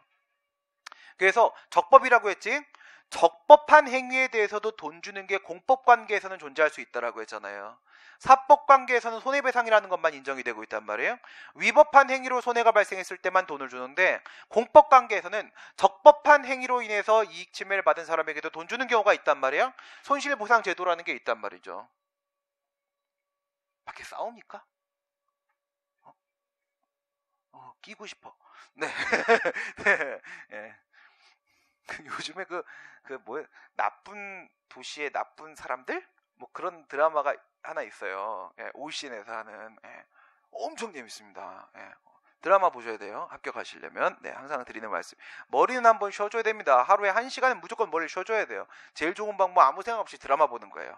그래서 적법이라고 했지 적법한 행위에 대해서도 돈 주는 게 공법 관계에서는 존재할 수 있다라고 했잖아요. 사법 관계에서는 손해배상이라는 것만 인정이 되고 있단 말이에요. 위법한 행위로 손해가 발생했을 때만 돈을 주는데 공법 관계에서는 적법한 행위로 인해서 이익 침해를 받은 사람에게도 돈 주는 경우가 있단 말이에요. 손실보상 제도라는 게 있단 말이죠. 밖에 싸웁니까? 어, 끼고 싶어. 네. <laughs> 네. 네. <laughs> 요즘에 그, 그, 뭐, 나쁜 도시의 나쁜 사람들? 뭐 그런 드라마가 하나 있어요. 예, 오신에서 하는. 예, 엄청 재밌습니다. 예, 드라마 보셔야 돼요. 합격하시려면. 네, 항상 드리는 말씀. 머리는 한번 쉬어줘야 됩니다. 하루에 한 시간은 무조건 머리를 쉬어줘야 돼요. 제일 좋은 방법 아무 생각 없이 드라마 보는 거예요.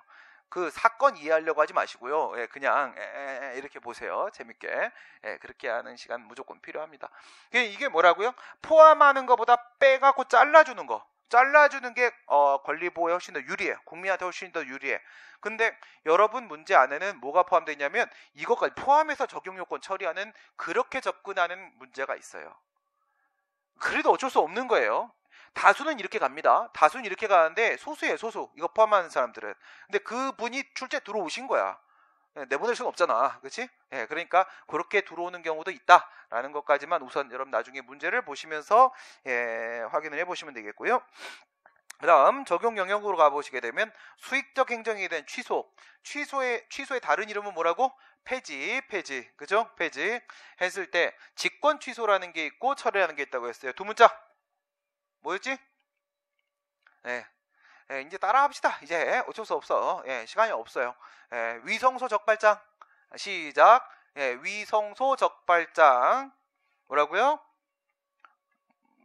그 사건 이해하려고 하지 마시고요. 예, 그냥 예, 예, 이렇게 보세요. 재밌게 예, 그렇게 하는 시간 무조건 필요합니다. 이게 뭐라고요? 포함하는 것보다 빼갖고 잘라주는 거. 잘라주는 게 어, 권리 보호에 훨씬 더 유리해. 국민한테 훨씬 더 유리해. 근데 여러분 문제 안에는 뭐가 포함되어 있냐면 이것까지 포함해서 적용 요건 처리하는 그렇게 접근하는 문제가 있어요. 그래도 어쩔 수 없는 거예요. 다수는 이렇게 갑니다. 다수는 이렇게 가는데 소수예요, 소수. 이거 포함하는 사람들은. 근데 그분이 출제 들어오신 거야. 예, 내보낼 수는 없잖아. 그렇지? 예, 그러니까 그렇게 들어오는 경우도 있다라는 것까지만 우선 여러분 나중에 문제를 보시면서 예, 확인을 해 보시면 되겠고요. 그다음 적용 영역으로 가보시게 되면 수익적 행정에 대한 취소, 취소의 취소의 다른 이름은 뭐라고? 폐지, 폐지, 그죠? 폐지 했을 때 직권 취소라는 게 있고 철회하는 게 있다고 했어요. 두 문자 뭐였지? 네. 예, 이제 따라합시다. 이제 어쩔 수 없어. 예, 시간이 없어요. 예, 위성소 적발장 시작. 예, 위성소 적발장 뭐라고요?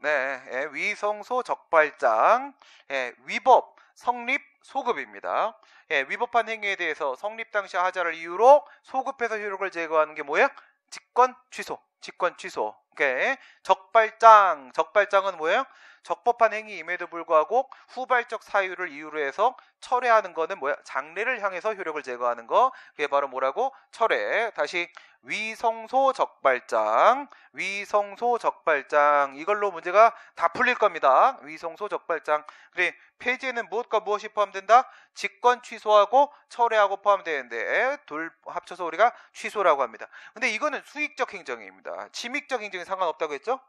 네, 예, 위성소 적발장 예, 위법 성립 소급입니다. 예, 위법한 행위에 대해서 성립 당시 하자를 이유로 소급해서 효력을 제거하는 게 뭐야? 직권 취소. 직권 취소. 오케이. 적발장. 적발장은 뭐예요? 적법한 행위임에도 불구하고 후발적 사유를 이유로 해서 철회하는 거는 뭐야? 장래를 향해서 효력을 제거하는 거. 그게 바로 뭐라고? 철회. 다시 위성소 적발장. 위성소 적발장. 이걸로 문제가 다 풀릴 겁니다. 위성소 적발장. 그래 폐지에는 무엇과 무엇이 포함된다? 직권 취소하고 철회하고 포함되는데 둘 합쳐서 우리가 취소라고 합니다. 근데 이거는 수익적 행정입니다. 침익적 행정이 상관없다고 했죠?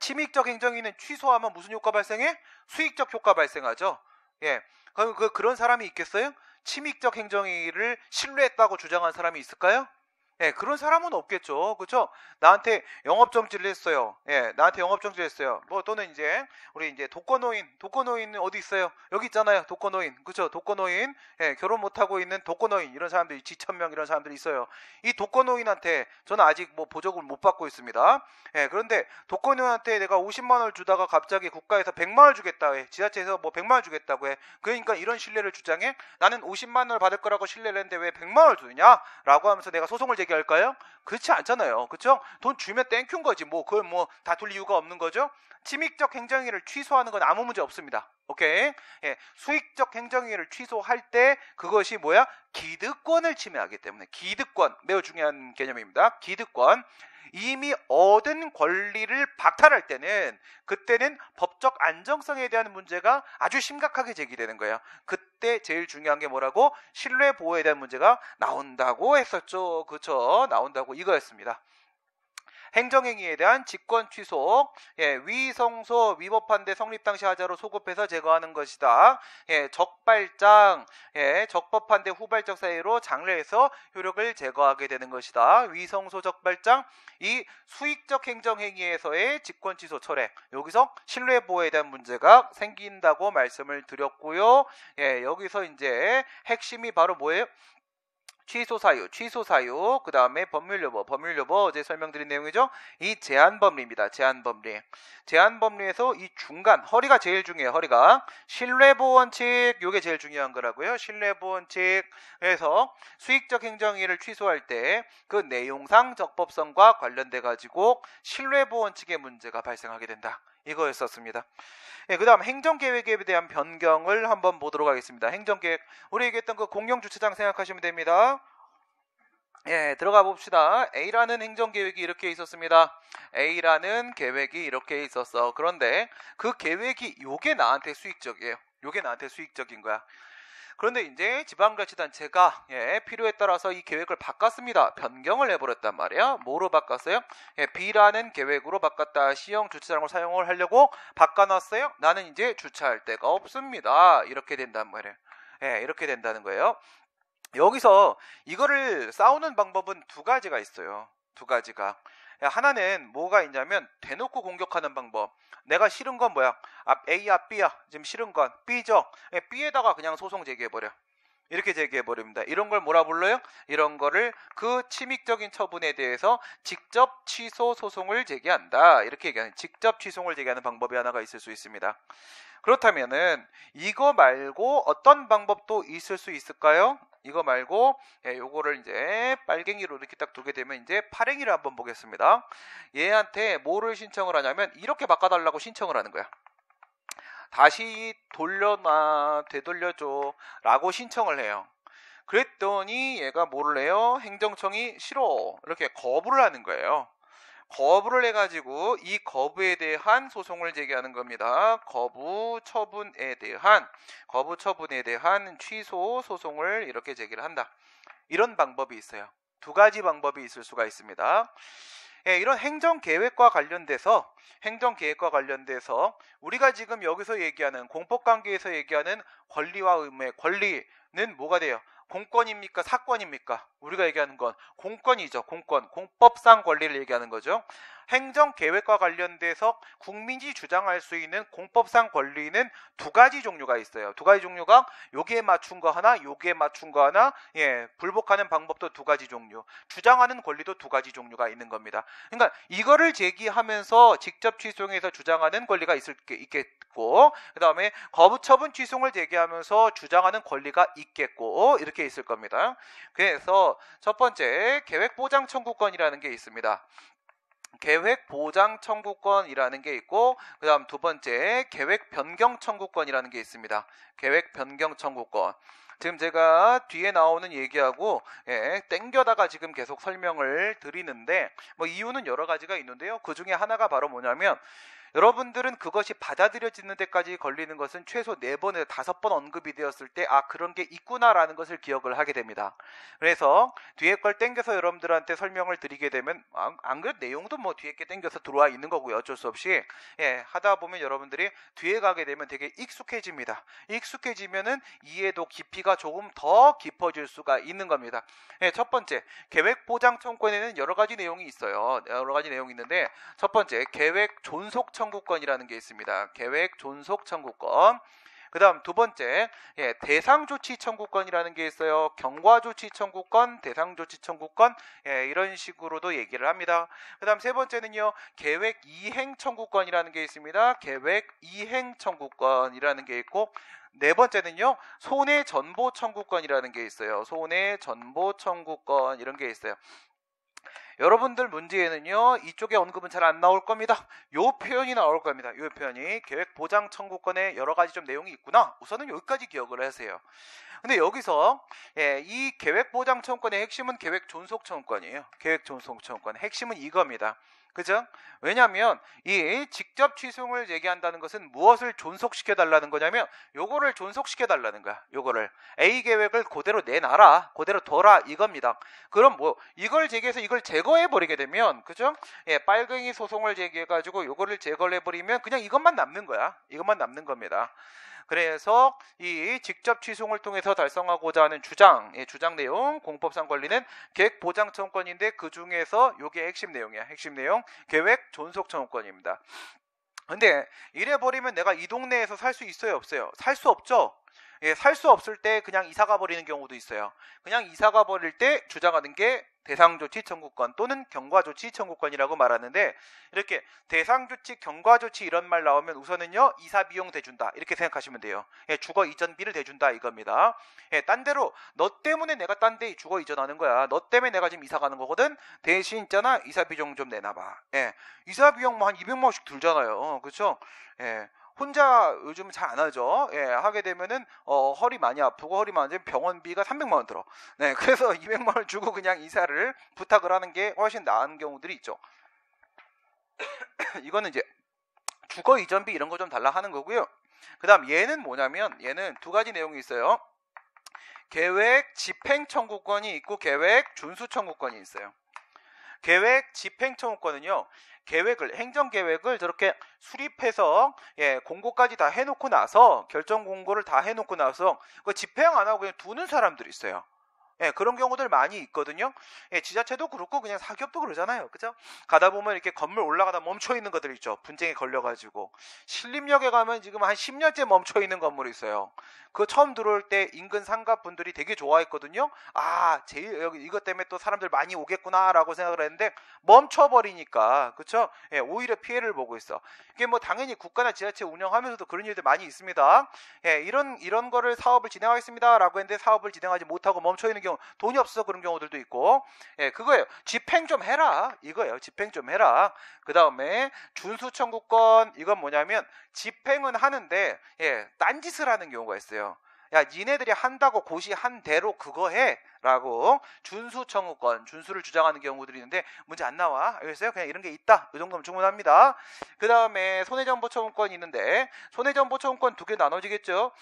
침익적 행정위는 취소하면 무슨 효과 발생해? 수익적 효과 발생하죠. 예. 그럼 그, 그런 사람이 있겠어요? 침익적 행정위를 신뢰했다고 주장한 사람이 있을까요? 예, 그런 사람은 없겠죠. 그렇죠? 나한테 영업 정지를 했어요. 예, 나한테 영업 정지를 했어요. 뭐 또는 이제 우리 이제 독거노인, 독거노인은 어디 있어요? 여기 있잖아요. 독거노인. 그렇죠? 독거노인. 예, 결혼 못 하고 있는 독거노인 이런 사람들이 지천명 이런 사람들이 있어요. 이 독거노인한테 저는 아직 뭐 보조금을 못 받고 있습니다. 예, 그런데 독거노인한테 내가 50만 원을 주다가 갑자기 국가에서 100만 원을 주겠다 해. 지자체에서 뭐 100만 원 주겠다고 해. 그러니까 이런 신뢰를 주장해. 나는 50만 원을 받을 거라고 신뢰를 했는데 왜 100만 원을 주느냐? 라고 하면서 내가 소송을 제기 할까요? 그렇지 않잖아요. 그렇죠? 돈 주면 thank you인 거지. 뭐 그걸 뭐 다툴 이유가 없는 거죠. 침익적 행정행위를 취소하는 건 아무 문제 없습니다. 오케이? 예, 수익적 행정행위를 취소할 때 그것이 뭐야? 기득권을 침해하기 때문에 기득권 매우 중요한 개념입니다. 기득권 이미 얻은 권리를 박탈할 때는 그때는 법적 안정성에 대한 문제가 아주 심각하게 제기되는 거예요. 그 때 제일 중요한 게 뭐라고? 신뢰 보호에 대한 문제가 나온다고 했었죠. 그렇죠? 나온다고 이거였습니다. 행정행위에 대한 직권 취소, 예, 위성소 위법한 데 성립 당시 하자로 소급해서 제거하는 것이다. 예, 적발장, 예, 적법한 데 후발적 사이로 장래에서 효력을 제거하게 되는 것이다. 위성소 적발장, 이 수익적 행정행위에서의 직권 취소 철회, 여기서 신뢰 보호에 대한 문제가 생긴다고 말씀을 드렸고요. 예, 여기서 이제 핵심이 바로 뭐예요? 취소 사유, 취소 사유, 그 다음에 법률 여부, 법률 여부 어제 설명드린 내용이죠. 이 제한 법리입니다. 제한 법리. 제한 법리에서 이 중간 허리가 제일 중요해요. 허리가 신뢰 보 원칙 요게 제일 중요한 거라고요. 신뢰 보 원칙에서 수익적 행정위를 취소할 때 그 내용상 적법성과 관련돼 가지고 신뢰 보 원칙의 문제가 발생하게 된다. 이거였었습니다. 예, 그 다음 행정계획에 대한 변경을 한번 보도록 하겠습니다. 행정계획. 우리 얘기했던 그 공영주차장 생각하시면 됩니다. 예, 들어가 봅시다. A라는 행정계획이 이렇게 있었습니다. A라는 계획이 이렇게 있었어. 그런데 그 계획이 요게 나한테 수익적이에요. 요게 나한테 수익적인 거야. 그런데 이제 지방자치단체가 예, 필요에 따라서 이 계획을 바꿨습니다. 변경을 해버렸단 말이야. 뭐로 바꿨어요? 예, B라는 계획으로 바꿨다. 시형 주차장을 사용을 하려고 바꿔놨어요. 나는 이제 주차할 데가 없습니다. 이렇게 된단 말이에요. 예, 이렇게 된다는 거예요. 여기서 이거를 싸우는 방법은 두 가지가 있어요. 두 가지가. 하나는 뭐가 있냐면 대놓고 공격하는 방법. 내가 싫은 건 뭐야? 아, A야 B야. 지금 싫은 건 B죠. 예, B에다가 그냥 소송 제기해 버려. 이렇게 제기해 버립니다. 이런 걸 뭐라 불러요? 이런 거를 그 침익적인 처분에 대해서 직접 취소 소송을 제기한다. 이렇게 얘기하는 직접 취소를 제기하는 방법이 하나가 있을 수 있습니다. 그렇다면은 이거 말고 어떤 방법도 있을 수 있을까요? 이거 말고 예, 요거를 이제 빨갱이로 이렇게 딱 두게 되면 이제 파랭이를 한번 보겠습니다. 얘한테 뭐를 신청을 하냐면 이렇게 바꿔달라고 신청을 하는 거야. 다시 돌려놔 되돌려줘 라고 신청을 해요. 그랬더니 얘가 해요? 행정청이 싫어 이렇게 거부를 하는 거예요. 거부를 해가지고 이 거부에 대한 소송을 제기하는 겁니다. 거부 처분에 대한 거부 처분에 대한 취소 소송을 이렇게 제기를 한다. 이런 방법이 있어요. 두 가지 방법이 있을 수가 있습니다. 예, 이런 행정 계획과 관련돼서 행정 계획과 관련돼서 우리가 지금 여기서 얘기하는 공법 관계에서 얘기하는 권리와 의무의 권리는 뭐가 돼요? 공권입니까? 사건입니까? 우리가 얘기하는 건 공권이죠. 공권. 공법상 권리를 얘기하는 거죠. 행정 계획과 관련돼서 국민이 주장할 수 있는 공법상 권리는 두 가지 종류가 있어요. 두 가지 종류가 여기에 맞춘 거 하나, 여기에 맞춘 거 하나, 예, 불복하는 방법도 두 가지 종류, 주장하는 권리도 두 가지 종류가 있는 겁니다. 그러니까 이거를 제기하면서 직접 취소해서 주장하는 권리가 있을 있겠고, 그 다음에 거부처분 취소를 제기하면서 주장하는 권리가 있겠고, 이렇게 있을 겁니다. 그래서 첫 번째 계획보장 청구권이라는 게 있습니다. 계획 보장 청구권이라는 게 있고 그다음 두 번째 계획 변경 청구권이라는 게 있습니다. 계획 변경 청구권. 지금 제가 뒤에 나오는 얘기하고 예, 땡겨다가 지금 계속 설명을 드리는데 뭐 이유는 여러 가지가 있는데요. 그 중에 하나가 바로 뭐냐면 여러분들은 그것이 받아들여지는 데까지 걸리는 것은 최소 4번에서 5번 언급이 되었을 때 아 그런 게 있구나라는 것을 기억을 하게 됩니다. 그래서 뒤에 걸 땡겨서 여러분들한테 설명을 드리게 되면 안, 안 그래도 내용도 뭐 뒤에 게 땡겨서 들어와 있는 거고요. 어쩔 수 없이 예, 하다 보면 여러분들이 뒤에 가게 되면 되게 익숙해집니다. 익숙해지면은 이해도 깊이가 조금 더 깊어질 수가 있는 겁니다. 예, 첫 번째 계획 보장 청구권에는 여러 가지 내용이 있어요. 여러 가지 내용이 있는데 첫 번째 계획 존속 청 구권이라는 게 있습니다. 계획 존속 청구권. 그 다음 두 번째, 예, 대상조치 청구권이라는 게 있어요. 경과조치 청구권, 대상조치 청구권, 예, 이런 식으로도 얘기를 합니다. 그 다음 세 번째는요, 계획 이행 청구권이라는 게 있습니다. 계획 이행 청구권이라는 게 있고, 네 번째는요, 손해 전보 청구권이라는 게 있어요. 손해 전보 청구권, 이런 게 있어요. 여러분들 문제에는요 이쪽에 언급은 잘 안 나올 겁니다. 요 표현이 나올 겁니다. 요 표현이 계획 보장 청구권에 여러 가지 좀 내용이 있구나. 우선은 여기까지 기억을 하세요. 근데 여기서 예, 이 계획 보장 청구권의 핵심은 계획 존속 청구권이에요. 계획 존속 청구권 핵심은 이겁니다. 그죠? 왜냐하면 이 직접 취송을 얘기한다는 것은 무엇을 존속시켜 달라는 거냐면 요거를 존속시켜 달라는 거야. 요거를 A 계획을 그대로 내놔라, 그대로 둬라 이겁니다. 그럼 뭐 이걸 제기해서 이걸 제거해 버리게 되면 그죠? 예, 빨갱이 소송을 제기해 가지고 요거를 제거해 버리면 그냥 이것만 남는 거야. 이것만 남는 겁니다. 그래서 이 직접 취송을 통해서 달성하고자 하는 주장, 예, 주장 내용, 공법상 권리는 계획 보장 청구권인데 그 중에서 요게 핵심 내용이야. 핵심 내용, 계획 존속 청구권입니다. 근데 이래 버리면 내가 이 동네에서 살 수 있어요, 없어요? 살 수 없죠. 예, 살 수 없을 때 그냥 이사가 버리는 경우도 있어요. 그냥 이사가 버릴 때 주장하는 게 대상조치 청구권 또는 경과조치 청구권이라고 말하는데 이렇게 대상조치, 경과조치 이런 말 나오면 우선은요 이사 비용 대준다 이렇게 생각하시면 돼요. 예, 주거 이전비를 대준다 이겁니다. 예, 딴 데로 너 때문에 내가 딴 데 주거 이전하는 거야. 너 때문에 내가 지금 이사 가는 거거든. 대신 있잖아 이사 비용 좀 내놔봐. 예, 이사 비용 뭐 한 200만 원씩 들잖아요. 그렇죠? 예. 혼자 요즘 잘 안 하죠. 예, 하게 되면은 어, 허리 많이 아프고 허리 많이 병원비가 300만 원 들어. 네, <laughs> 그래서 200만 원 주고 그냥 이사를 부탁을 하는 게 훨씬 나은 경우들이 있죠. <coughs> 이거는 이제 주거 이전비 이런 거 좀 달라 하는 거고요. 그다음 얘는 뭐냐면 얘는 두 가지 내용이 있어요. 계획 집행 청구권이 있고 계획 준수 청구권이 있어요. 계획 집행 청구권은요. 계획을 행정 계획을 저렇게 수립해서 예, 공고까지 다 해놓고 나서 결정 공고를 다 해놓고 나서 그 집행 안 하고 그냥 두는 사람들이 있어요. 예, 그런 경우들 많이 있거든요. 예, 지자체도 그렇고 그냥 사기업도 그러잖아요. 그죠? 가다 보면 이렇게 건물 올라가다 멈춰 있는 것들 있죠. 분쟁에 걸려 가지고. 신림역에 가면 지금 한 10년째 멈춰 있는 건물이 있어요. 그 처음 들어올 때 인근 상가 분들이 되게 좋아했거든요. 아, 제일 여기 이것 때문에 또 사람들 많이 오겠구나라고 생각을 했는데 멈춰 버리니까, 그쵸? 예, 오히려 피해를 보고 있어. 이게 뭐 당연히 국가나 지자체 운영하면서도 그런 일들 많이 있습니다. 예, 이런, 이런 거를 사업을 진행하겠습니다라고 했는데 사업을 진행하지 못하고 멈춰 있는 경우 돈이 없어서 그런 경우들도 있고 예 그거예요 집행 좀 해라 이거예요 집행 좀 해라 그 다음에 준수 청구권 이건 뭐냐면 집행은 하는데 예 딴짓을 하는 경우가 있어요 야, 니네들이 한다고 고시 한 대로 그거 해. 라고 준수 청구권, 준수를 주장하는 경우들이 있는데 문제 안 나와. 알겠어요? 그냥 이런 게 있다. 이 정도면 충분합니다. 그 다음에 손해정보 청구권이 있는데 손해정보 청구권 두 개 나눠지겠죠.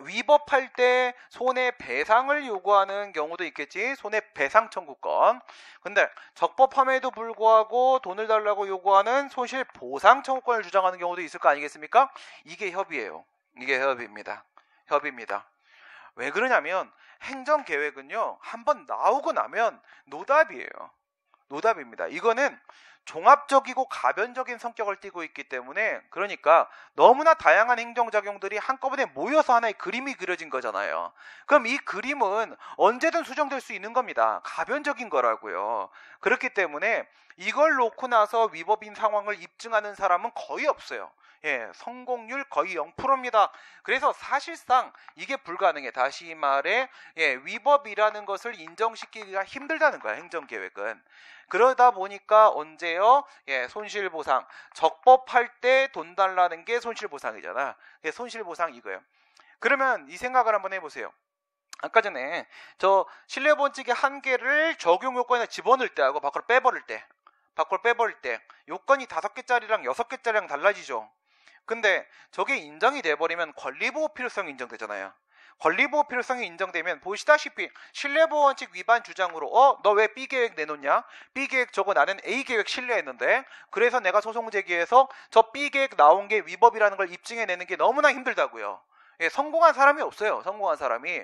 위법할 때 손해배상을 요구하는 경우도 있겠지. 손해배상 청구권. 근데 적법함에도 불구하고 돈을 달라고 요구하는 손실보상 청구권을 주장하는 경우도 있을 거 아니겠습니까? 이게 협의예요. 이게 협의입니다. 협의입니다. 왜 그러냐면 행정계획은요. 한번 나오고 나면 노답이에요. 노답입니다. 이거는 종합적이고 가변적인 성격을 띠고 있기 때문에 그러니까 너무나 다양한 행정작용들이 한꺼번에 모여서 하나의 그림이 그려진 거잖아요. 그럼 이 그림은 언제든 수정될 수 있는 겁니다. 가변적인 거라고요. 그렇기 때문에 이걸 놓고 나서 위법인 상황을 입증하는 사람은 거의 없어요. 예, 성공률 거의 0%입니다. 그래서 사실상 이게 불가능해. 다시 말해, 예, 위법이라는 것을 인정시키기가 힘들다는 거야, 행정계획은. 그러다 보니까 언제요? 예, 손실보상. 적법할 때 돈 달라는 게 손실보상이잖아. 예, 손실보상 이거예요. 그러면 이 생각을 한번 해보세요. 아까 전에 저 신뢰본칙의 한계를 적용 요건에 집어넣을 때 하고 밖으로 빼버릴 때 밖으로 빼버릴 때 요건이 다섯 개짜리랑 여섯 개짜리랑 달라지죠. 근데 저게 인정이 돼버리면 권리보호 필요성이 인정되잖아요. 권리보호 필요성이 인정되면 보시다시피 신뢰보호 원칙 위반 주장으로 어 너 왜 B 계획 내놓냐? B 계획 저거 나는 A 계획 신뢰했는데 그래서 내가 소송 제기해서 저 B 계획 나온 게 위법이라는 걸 입증해내는 게 너무나 힘들다고요. 예, 성공한 사람이 없어요. 성공한 사람이.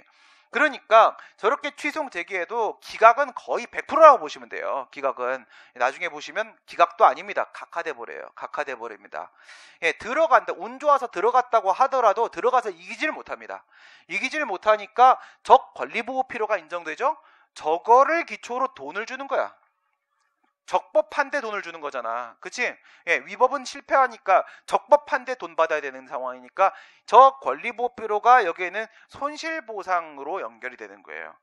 그러니까 저렇게 취송 제기해도 기각은 거의 100%라고 보시면 돼요. 기각은 나중에 보시면 기각도 아닙니다. 각하돼 버려요. 각하돼 버립니다. 예, 들어간다. 운 좋아서 들어갔다고 하더라도 들어가서 이기질 못합니다. 이기질 못하니까 적 권리 보호 필요가 인정되죠. 저거를 기초로 돈을 주는 거야. 적법한 데 돈을 주는 거잖아. 그치? 예, 위법은 실패하니까 적법한 데 돈 받아야 되는 상황이니까 저 권리보호표로가 여기에는 손실보상으로 연결이 되는 거예요.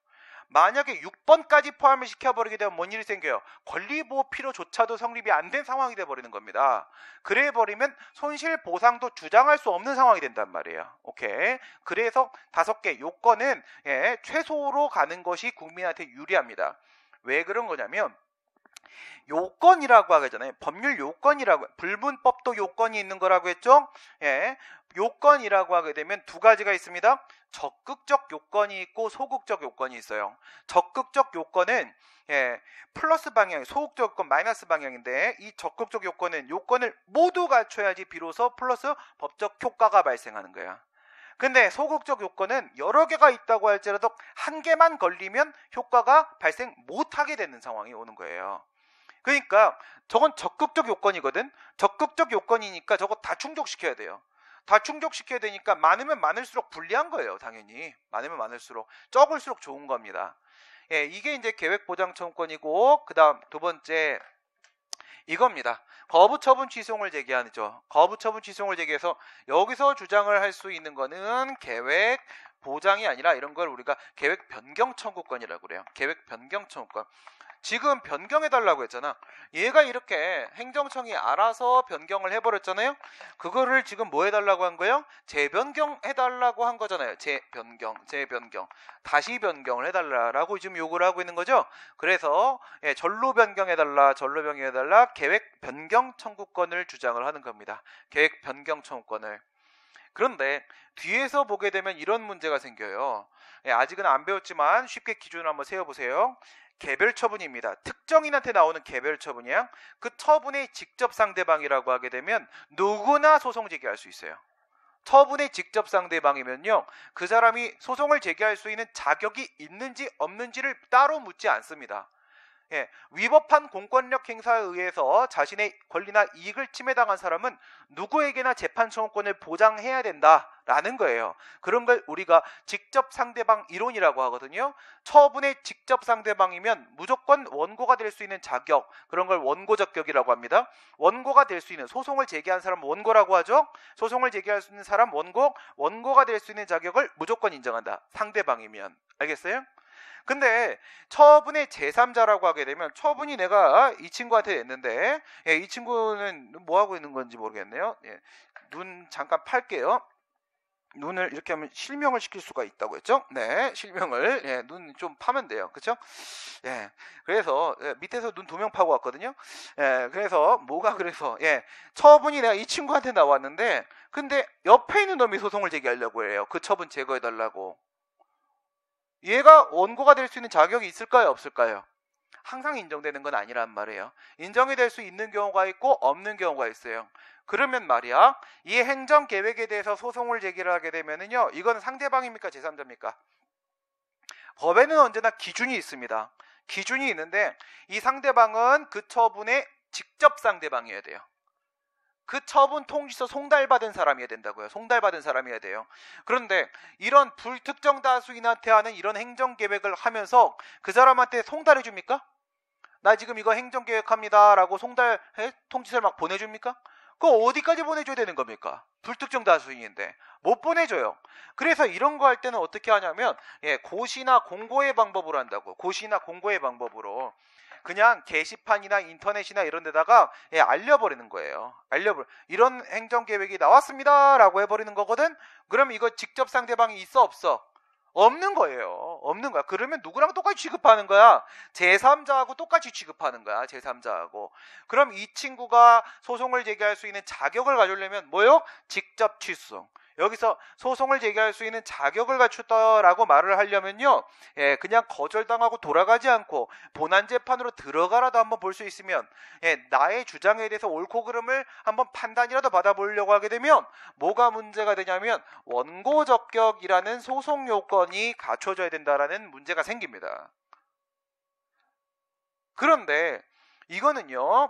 만약에 6번까지 포함을 시켜버리게 되면 뭔 일이 생겨요? 권리보호 필요조차도 성립이 안 된 상황이 돼버리는 겁니다. 그래 버리면 손실보상도 주장할 수 없는 상황이 된단 말이에요. 오케이. 그래서 다섯 개 요건은 예, 최소로 가는 것이 국민한테 유리합니다. 왜 그런 거냐면 요건이라고 하잖아요. 법률 요건이라고 불문법도 요건이 있는 거라고 했죠. 예. 요건이라고 하게 되면 두 가지가 있습니다. 적극적 요건이 있고 소극적 요건이 있어요. 적극적 요건은 예, 플러스 방향, 소극적 요건 마이너스 방향인데 이 적극적 요건은 요건을 모두 갖춰야지 비로소 플러스 법적 효과가 발생하는 거야. 근데 소극적 요건은 여러 개가 있다고 할지라도 한 개만 걸리면 효과가 발생 못하게 되는 상황이 오는 거예요. 그러니까 저건 적극적 요건이거든. 적극적 요건이니까 저거 다 충족시켜야 돼요. 다 충족시켜야 되니까 많으면 많을수록 불리한 거예요, 당연히. 많으면 많을수록 적을수록 좋은 겁니다. 예, 이게 이제 계획 보장청권이고 그다음 두 번째 이겁니다. 거부 처분 취송을 제기하죠. 거부 처분 취송을 제기해서 여기서 주장을 할 수 있는 거는 계획 보장이 아니라 이런 걸 우리가 계획 변경 청구권이라고 그래요. 계획 변경 청구권. 지금 변경해달라고 했잖아. 얘가 이렇게 행정청이 알아서 변경을 해버렸잖아요. 그거를 지금 뭐 해달라고 한 거예요? 재변경해달라고 한 거잖아요. 재변경, 재변경. 다시 변경을 해달라라고 지금 요구를 하고 있는 거죠. 그래서 예, 절로 변경해달라, 절로 변경해달라 계획 변경 청구권을 주장을 하는 겁니다. 계획 변경 청구권을. 그런데 뒤에서 보게 되면 이런 문제가 생겨요. 예, 아직은 안 배웠지만 쉽게 기준을 한번 세워보세요. 개별 처분입니다. 특정인한테 나오는 개별 처분이야. 그 처분의 직접 상대방이라고 하게 되면 누구나 소송 제기할 수 있어요. 처분의 직접 상대방이면요. 그 사람이 소송을 제기할 수 있는 자격이 있는지 없는지를 따로 묻지 않습니다. 예, 위법한 공권력 행사에 의해서 자신의 권리나 이익을 침해당한 사람은 누구에게나 재판 청구권을 보장해야 된다 라는 거예요. 그런 걸 우리가 직접 상대방 이론이라고 하거든요. 처분의 직접 상대방이면 무조건 원고가 될 수 있는 자격 그런 걸 원고적격이라고 합니다. 원고가 될 수 있는 소송을 제기한 사람 원고라고 하죠. 소송을 제기할 수 있는 사람 원고 원고가 될 수 있는 자격을 무조건 인정한다. 상대방이면 알겠어요? 근데 처분의 제3자라고 하게 되면 처분이 내가 이 친구한테 냈는데 예, 이 친구는 뭐 하고 있는 건지 모르겠네요. 예, 눈 잠깐 팔게요. 눈을 이렇게 하면 실명을 시킬 수가 있다고 했죠? 네, 실명을 예, 눈 좀 파면 돼요, 그렇죠? 예, 그래서 예, 밑에서 눈두명 파고 왔거든요. 예, 그래서 뭐가 <laughs> 그래서 예, 처분이 내가 이 친구한테 나왔는데, 근데 옆에 있는 놈이 소송을 제기하려고 해요. 그 처분 제거해 달라고. 얘가 원고가 될 수 있는 자격이 있을까요? 없을까요? 항상 인정되는 건 아니란 말이에요. 인정이 될 수 있는 경우가 있고 없는 경우가 있어요. 그러면 말이야, 이 행정 계획에 대해서 소송을 제기를 하게 되면은요, 이건 상대방입니까? 제3자입니까? 법에는 언제나 기준이 있습니다. 기준이 있는데, 이 상대방은 그 처분의 직접 상대방이어야 돼요. 그 처분 통지서 송달받은 사람이어야 된다고요. 송달받은 사람이어야 돼요. 그런데 이런 불특정 다수인한테 하는 이런 행정 계획을 하면서 그 사람한테 송달해 줍니까? 나 지금 이거 행정 계획합니다라고 송달 통지서를 막 보내 줍니까? 그거 어디까지 보내줘야 되는 겁니까? 불특정 다수인인데 못 보내줘요. 그래서 이런 거 할 때는 어떻게 하냐면 예, 고시나 공고의 방법으로 한다고. 고시나 공고의 방법으로. 그냥 게시판이나 인터넷이나 이런 데다가 예, 알려버리는 거예요. 알려버 이런 행정 계획이 나왔습니다라고 해버리는 거거든. 그럼 이거 직접 상대방이 있어 없어? 없는 거예요. 없는 거야. 그러면 누구랑 똑같이 취급하는 거야? 제3자하고 똑같이 취급하는 거야. 제3자하고. 그럼 이 친구가 소송을 제기할 수 있는 자격을 가지려면 뭐요? 직접 취소성. 여기서 소송을 제기할 수 있는 자격을 갖췄다라고 말을 하려면요, 예, 그냥 거절당하고 돌아가지 않고 본안 재판으로 들어가라도 한번 볼 수 있으면, 예, 나의 주장에 대해서 옳고 그름을 한번 판단이라도 받아보려고 하게 되면 뭐가 문제가 되냐면 원고 적격이라는 소송 요건이 갖춰져야 된다라는 문제가 생깁니다. 그런데 이거는요,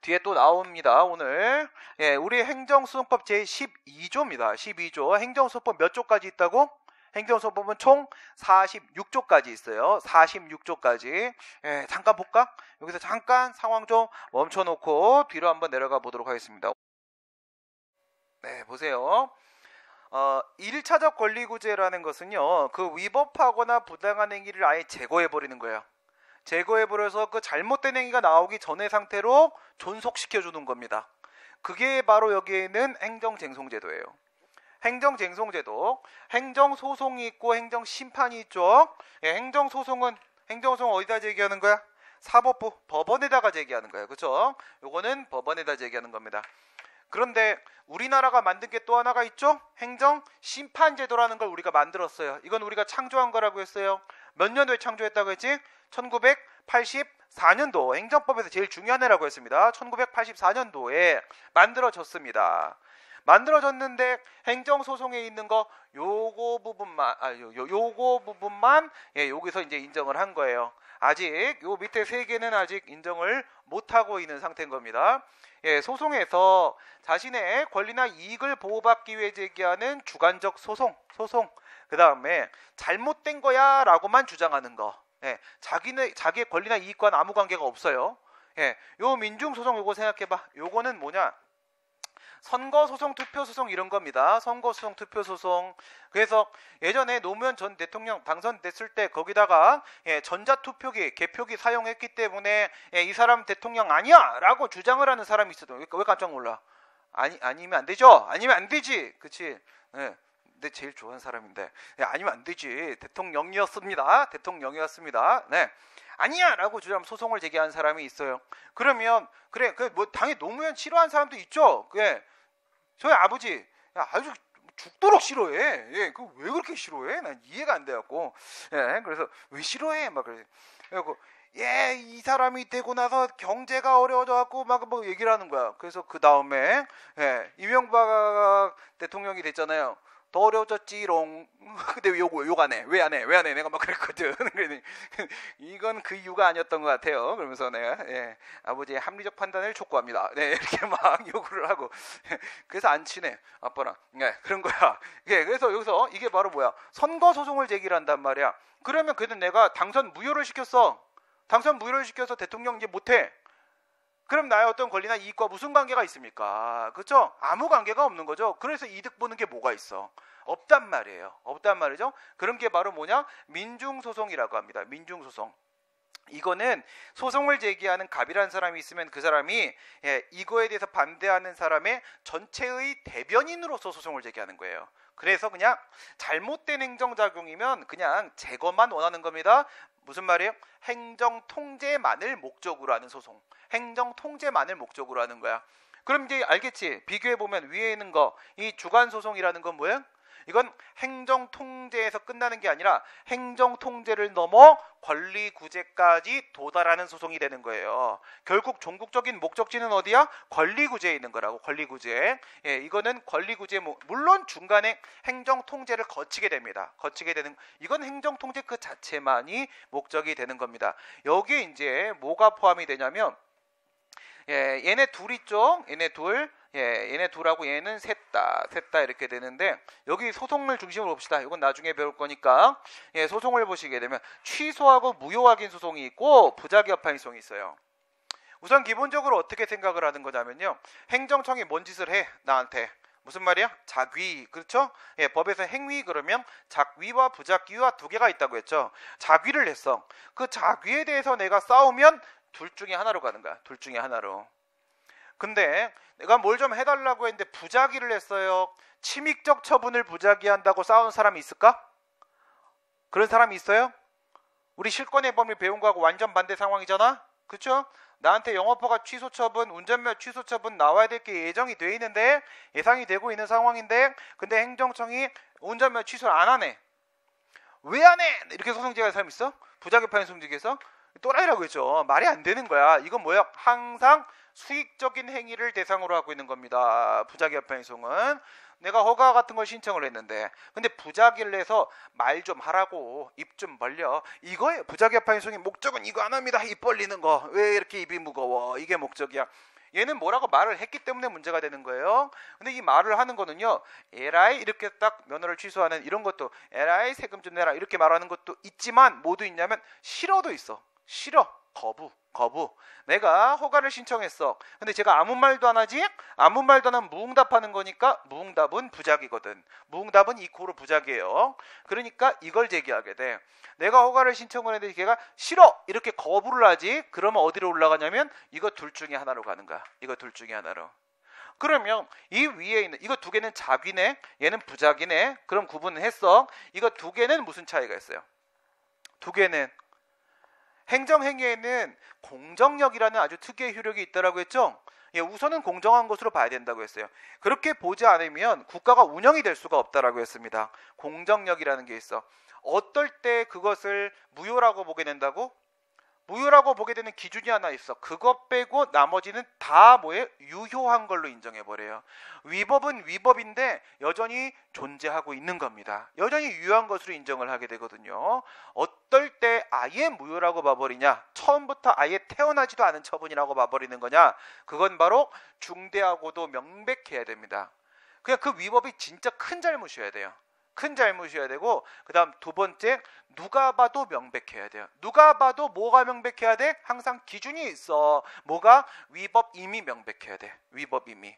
뒤에 또 나옵니다. 오늘 예, 우리 행정소송법 제12조입니다. 12조 행정소송법 몇 조까지 있다고? 행정소송법은 총 46조까지 있어요. 46조까지. 예, 잠깐 볼까? 여기서 잠깐 상황 좀 멈춰놓고 뒤로 한번 내려가 보도록 하겠습니다. 네, 보세요. 어, 1차적 권리구제라는 것은요, 그 위법하거나 부당한 행위를 아예 제거해버리는 거예요. 제거해버려서 그 잘못된 행위가 나오기 전의 상태로 존속시켜주는 겁니다. 그게 바로 여기에는 행정쟁송제도예요. 행정쟁송제도, 행정소송이 있고 행정심판이 있죠. 예, 행정소송은 행정소송 어디다 제기하는 거야? 사법부 법원에다가 제기하는 거예요. 그렇죠? 요거는 법원에다 제기하는 겁니다. 그런데 우리나라가 만든 게 또 하나가 있죠? 행정 심판 제도라는 걸 우리가 만들었어요. 이건 우리가 창조한 거라고 했어요. 몇 년도에 창조했다고 했지? 1984년도 행정법에서 제일 중요한 해라고 했습니다. 1984년도에 만들어졌습니다. 만들어졌는데 행정 소송에 있는 거 요거 부분만 아 요, 요거 부분만 예, 여기서 이제 인정을 한 거예요. 아직 요 밑에 세 개는 아직 인정을 못 하고 있는 상태인 겁니다. 예, 소송에서 자신의 권리나 이익을 보호받기 위해 제기하는 주관적 소송, 소송. 그다음에 잘못된 거야라고만 주장하는 거. 예, 자기네 자기의 권리나 이익과는 아무 관계가 없어요. 예, 요 민중 소송 요거 생각해 봐. 요거는 뭐냐? 선거 소송, 투표 소송 이런 겁니다. 선거 소송, 투표 소송. 그래서 예전에 노무현 전 대통령 당선됐을 때 거기다가 예, 전자 투표기, 개표기 사용했기 때문에 예, 이 사람 대통령 아니야라고 주장을 하는 사람이 있어도 왜, 왜 깜짝 놀라? 아니 아니면 안 되죠. 아니면 안 되지. 그치 예. 내 제일 좋아하는 사람인데 예, 아니면 안 되지. 대통령이었습니다. 대통령이었습니다. 네. 아니야라고 주장 소송을 제기한 사람이 있어요. 그러면 그래 그 뭐 당연히 노무현 싫어하는 사람도 있죠. 그 저희 아버지 아주 죽도록 싫어해. 예, 그 왜 그렇게 싫어해? 난 이해가 안 돼갖고. 예, 그래서 왜 싫어해? 막 그래. 그래갖고 예, 이 사람이 되고 나서 경제가 어려워져갖고 막 뭐 얘기를 하는 거야. 그래서 그 다음에 예, 이명박 대통령이 됐잖아요. 더 어려워졌지롱. <laughs> 근데 왜욕안 해? 왜 안 해? 왜 안 해? 내가 막 그랬거든. <laughs> <laughs> 이건 그 이유가 아니었던 것 같아요. 그러면서 내가 예, 아버지의 합리적 판단을 촉구합니다. 네, 이렇게 막 요구를 하고 그래서 안 친해 아빠랑. 네, 그런 거야. 예, 그래서 여기서 이게 바로 뭐야? 선거 소송을 제기를 한단 말이야. 그러면 그래도 내가 당선 무효를 시켰어. 당선 무효를 시켜서 대통령 이제 못해. 그럼 나의 어떤 권리나 이익과 무슨 관계가 있습니까? 그렇죠? 아무 관계가 없는 거죠. 그래서 이득 보는 게 뭐가 있어? 없단 말이에요. 없단 말이죠. 그런 게 바로 뭐냐? 민중소송이라고 합니다. 민중소송. 이거는 소송을 제기하는 갑이라는 사람이 있으면 그 사람이 예, 이거에 대해서 반대하는 사람의 전체의 대변인으로서 소송을 제기하는 거예요. 그래서 그냥 잘못된 행정작용이면 그냥 제거만 원하는 겁니다. 무슨 말이에요? 행정 통제만을 목적으로 하는 소송. 행정 통제만을 목적으로 하는 거야. 그럼 이제 알겠지? 비교해 보면 위에 있는 거, 이 주관 소송이라는 건 뭐야? 이건 행정 통제에서 끝나는 게 아니라 행정 통제를 넘어 권리 구제까지 도달하는 소송이 되는 거예요. 결국 종국적인 목적지는 어디야? 권리 구제에 있는 거라고. 권리 구제. 예, 이거는 권리 구제 물론 중간에 행정 통제를 거치게 됩니다. 거치게 되는 이건 행정 통제 그 자체만이 목적이 되는 겁니다. 여기에 이제 뭐가 포함이 되냐면 예, 얘네 둘 있죠? 얘네 둘. 예, 얘네 둘하고 얘는 셋다, 셋다 이렇게 되는데 여기 소송을 중심으로 봅시다. 이건 나중에 배울 거니까 예, 소송을 보시게 되면 취소하고 무효 확인 소송이 있고 부작위협 항소송이 있어요. 우선 기본적으로 어떻게 생각을 하는 거냐면요. 행정청이 뭔 짓을 해 나한테 무슨 말이야? 작위 그렇죠? 예, 법에서 행위 그러면 작위와 부작위와 두 개가 있다고 했죠. 작위를 했어. 그 작위에 대해서 내가 싸우면 둘 중에 하나로 가는 거야. 둘 중에 하나로. 근데 내가 뭘 좀 해달라고 했는데 부작위를 했어요. 침익적 처분을 부작위한다고 싸우는 사람이 있을까? 그런 사람이 있어요? 우리 실권의 범위 배운 거하고 완전 반대 상황이잖아. 그쵸? 나한테 영업허가 취소 처분, 운전면 취소 처분 나와야 될 게 예정이 돼 있는데 예상이 되고 있는 상황인데 근데 행정청이 운전면 취소를 안 하네. 왜 안 해? 이렇게 소송제기한 사람 있어? 부작위 파인 소송직에서 또라이라고 했죠. 말이 안 되는 거야. 이건 뭐야? 항상 수익적인 행위를 대상으로 하고 있는 겁니다. 부작위확인 소송은 내가 허가 같은 걸 신청을 했는데 근데 부작위를 내서 말 좀 하라고 입 좀 벌려 이거에 부작위 확인소송의 목적은 이거 안 합니다 입 벌리는 거 왜 이렇게 입이 무거워 이게 목적이야 얘는 뭐라고 말을 했기 때문에 문제가 되는 거예요. 근데 이 말을 하는 거는요, 에라이 이렇게 딱 면허를 취소하는 이런 것도 에라이 세금 좀 내라 이렇게 말하는 것도 있지만 모두 있냐면 싫어도 있어. 싫어. 거부. 거부. 내가 허가를 신청했어. 근데 제가 아무 말도 안 하지? 아무 말도 안 하면 무응답하는 거니까 무응답은 부작이거든. 무응답은 이코로 부작이에요. 그러니까 이걸 제기하게 돼. 내가 허가를 신청을 했는데 걔가 싫어! 이렇게 거부를 하지? 그러면 어디로 올라가냐면 이거 둘 중에 하나로 가는 거야. 이거 둘 중에 하나로. 그러면 이 위에 있는 이거 두 개는 자기네, 얘는 부작이네. 그럼 구분을 했어. 이거 두 개는 무슨 차이가 있어요? 두 개는 행정행위에는 공정력이라는 아주 특유의 효력이 있다라고 했죠. 예, 우선은 공정한 것으로 봐야 된다고 했어요. 그렇게 보지 않으면 국가가 운영이 될 수가 없다라고 했습니다. 공정력이라는 게 있어. 어떨 때 그것을 무효라고 보게 된다고? 무효라고 보게 되는 기준이 하나 있어. 그것 빼고 나머지는 다 뭐에 유효한 걸로 인정해 버려요. 위법은 위법인데 여전히 존재하고 있는 겁니다. 여전히 유효한 것으로 인정을 하게 되거든요. 어떨 때 아예 무효라고 봐버리냐? 처음부터 아예 태어나지도 않은 처분이라고 봐버리는 거냐? 그건 바로 중대하고도 명백해야 됩니다. 그냥 그 위법이 진짜 큰 잘못이어야 돼요. 큰 잘못이어야 되고 그다음 두 번째 누가 봐도 명백해야 돼요. 누가 봐도 뭐가 명백해야 돼? 항상 기준이 있어. 뭐가 위법 임이 명백해야 돼. 위법 임이.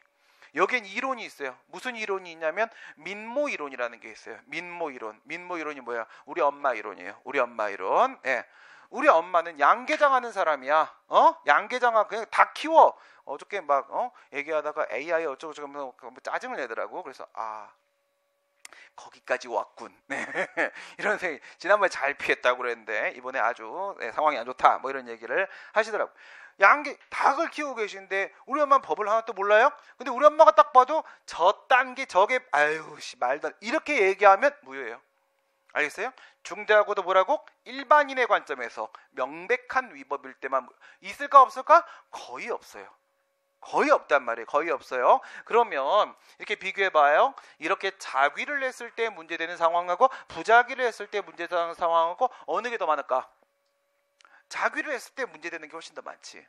여기엔 이론이 있어요. 무슨 이론이 있냐면 민모 이론이라는 게 있어요. 민모 이론. 민모 이론이 뭐야? 우리 엄마 이론이에요. 우리 엄마 이론. 예. 우리 엄마는 양계장하는 사람이야. 어? 양계장하 그냥 다 키워. 어저께 막 어? 얘기하다가 AI 어쩌고 저쩌고 뭐 짜증을 내더라고. 그래서 아 거기까지 왔군. <laughs> 네. 이런 생각, 지난번에 잘 피했다고 그랬는데, 이번에 아주 네, 상황이 안 좋다. 뭐 이런 얘기를 하시더라고요. 양계, 닭을 키우고 계신데, 우리 엄마는 법을 하나도 몰라요? 근데 우리 엄마가 딱 봐도 저 단계, 저게, 아유, 씨, 말도 안, 이렇게 얘기하면 무효예요. 알겠어요? 중대하고도 뭐라고? 일반인의 관점에서 명백한 위법일 때만 있을까 없을까? 거의 없어요. 거의 없단 말이에요. 거의 없어요. 그러면 이렇게 비교해 봐요. 이렇게 자귀를 했을 때 문제되는 상황하고 부자귀를 했을 때 문제되는 상황하고 어느 게 더 많을까? 자귀를 했을 때 문제되는 게 훨씬 더 많지.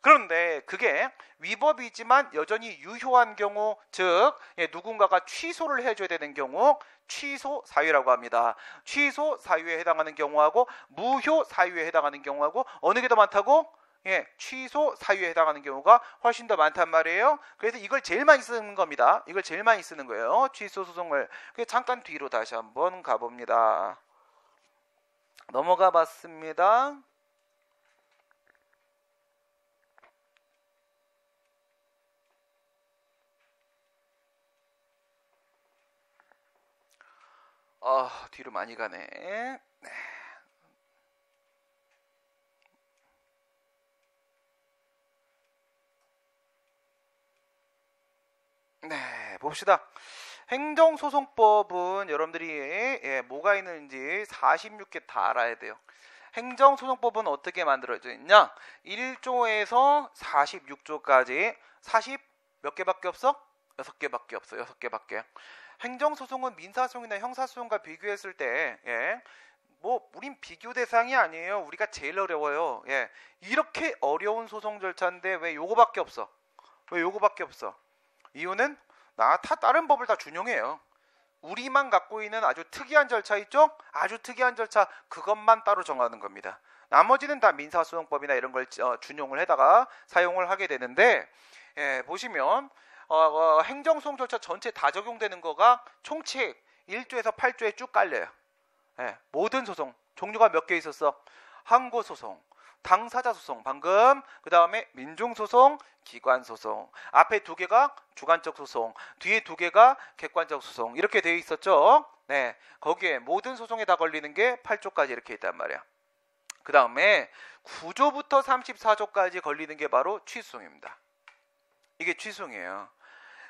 그런데 그게 위법이지만 여전히 유효한 경우, 즉 예, 누군가가 취소를 해줘야 되는 경우 취소 사유라고 합니다. 취소 사유에 해당하는 경우하고 무효 사유에 해당하는 경우하고 어느 게 더 많다고? 예, 취소 사유에 해당하는 경우가 훨씬 더 많단 말이에요. 그래서 이걸 제일 많이 쓰는 겁니다. 이걸 제일 많이 쓰는 거예요. 취소 소송을. 잠깐 뒤로 다시 한번 가봅니다. 넘어가 봤습니다. 아, 뒤로 많이 가네. 네. 네, 봅시다. 행정소송법은 여러분들이 예, 뭐가 있는지 46개 다 알아야 돼요. 행정소송법은 어떻게 만들어져 있냐? 1조에서 46조까지 40 몇 개밖에 없어? 6개밖에 없어. 6개밖에. 행정소송은 민사소송이나 형사소송과 비교했을 때 예, 뭐 우린 비교 대상이 아니에요. 우리가 제일 어려워요. 예. 이렇게 어려운 소송 절차인데 왜 요거밖에 없어? 왜 요거밖에 없어? 이유는 나다 다른 법을 다 준용해요. 우리만 갖고 있는 아주 특이한 절차 있죠? 아주 특이한 절차 그것만 따로 정하는 겁니다. 나머지는 다 민사소송법이나 이런 걸 어, 준용을 해다가 사용을 하게 되는데 예, 보시면 어, 어, 행정소송 절차 전체 다 적용되는 거가 총책 1조에서 8조에 쭉 깔려요. 예, 모든 소송 종류가 몇 개 있었어? 항고 소송, 당사자 소송 방금 그 다음에 민중 소송, 기관 소송 앞에 두 개가 주관적 소송, 뒤에 두 개가 객관적 소송 이렇게 되어 있었죠. 네, 거기에 모든 소송에 다 걸리는 게 8조까지 이렇게 있단 말이야. 그 다음에 9조부터 34조까지 걸리는 게 바로 취소송입니다. 이게 취소송이에요.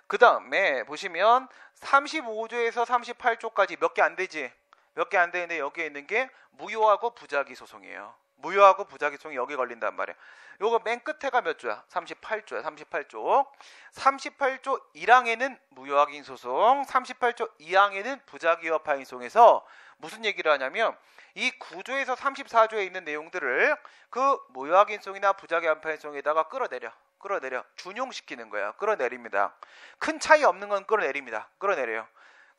그 다음에 보시면 35조에서 38조까지 몇 개 안 되지? 몇 개 안 되는데 여기에 있는 게 무효하고 부작위 소송이에요. 무효하고 부작위 소송이 여기 걸린단 말이에요. 요거 맨 끝에가 몇 조야? 38조야. 38조. 38조 1항에는 무효확인 소송, 38조 2항에는 부작위 여파인 소송에서 무슨 얘기를 하냐면 이 9조에서 34조에 있는 내용들을 그 무효확인 소송이나 부작위 여파인 소송에다가 끌어내려. 끌어내려. 준용시키는 거야. 끌어내립니다. 큰 차이 없는 건 끌어내립니다. 끌어내려요.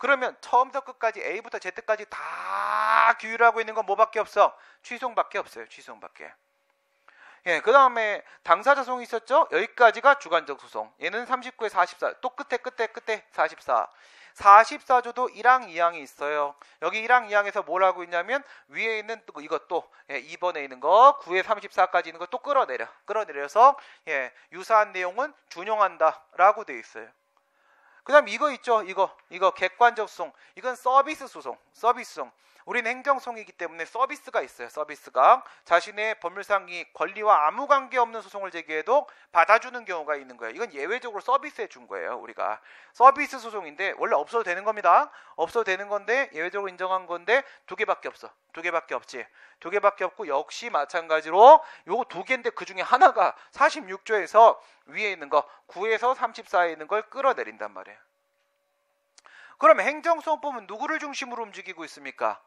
그러면 처음부터 끝까지 A부터 Z까지 다 규율하고 있는 건 뭐밖에 없어? 취송밖에 없어요. 취송밖에. 예, 그 다음에 당사자 소송이 있었죠? 여기까지가 주관적 소송. 얘는 39에 44. 또 끝에 끝에 끝에 44. 44조도 1항, 2항이 있어요. 여기 1항, 2항에서 뭘 하고 있냐면 위에 있는 이것도 예, 2번에 있는 거, 9에 34까지 있는 거 또 끌어내려. 끌어내려서 예, 유사한 내용은 준용한다라고 돼 있어요. 그다음 이거 있죠. 이거 이거 객관적 소송. 이건 서비스 소송. 서비스 소송. 우리는 행정송이기 때문에 서비스가 있어요. 서비스가 자신의 법률상의 권리와 아무 관계 없는 소송을 제기해도 받아주는 경우가 있는 거예요. 이건 예외적으로 서비스해 준 거예요. 우리가 서비스 소송인데 원래 없어도 되는 겁니다. 없어도 되는 건데 예외적으로 인정한 건데 두 개밖에 없어. 두 개밖에 없지. 두 개밖에 없고 역시 마찬가지로 요거 두 개인데 그 중에 하나가 46조에서 위에 있는 거 9에서 34에 있는 걸 끌어내린단 말이에요. 그러면 행정소송법은 누구를 중심으로 움직이고 있습니까?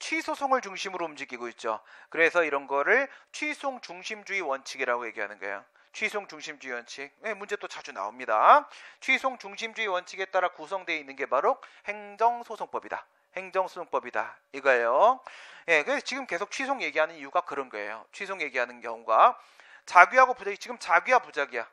취소송을 중심으로 움직이고 있죠. 그래서 이런 거를 취송 중심주의 원칙이라고 얘기하는 거예요. 취송 중심주의 원칙. 네, 문제 또 자주 나옵니다. 취송 중심주의 원칙에 따라 구성되어 있는 게 바로 행정소송법이다. 행정소송법이다. 이거예요. 예, 그래서 지금 계속 취송 얘기하는 이유가 그런 거예요. 취송 얘기하는 경우가 자귀하고 부작위 지금 자귀와 부작위야.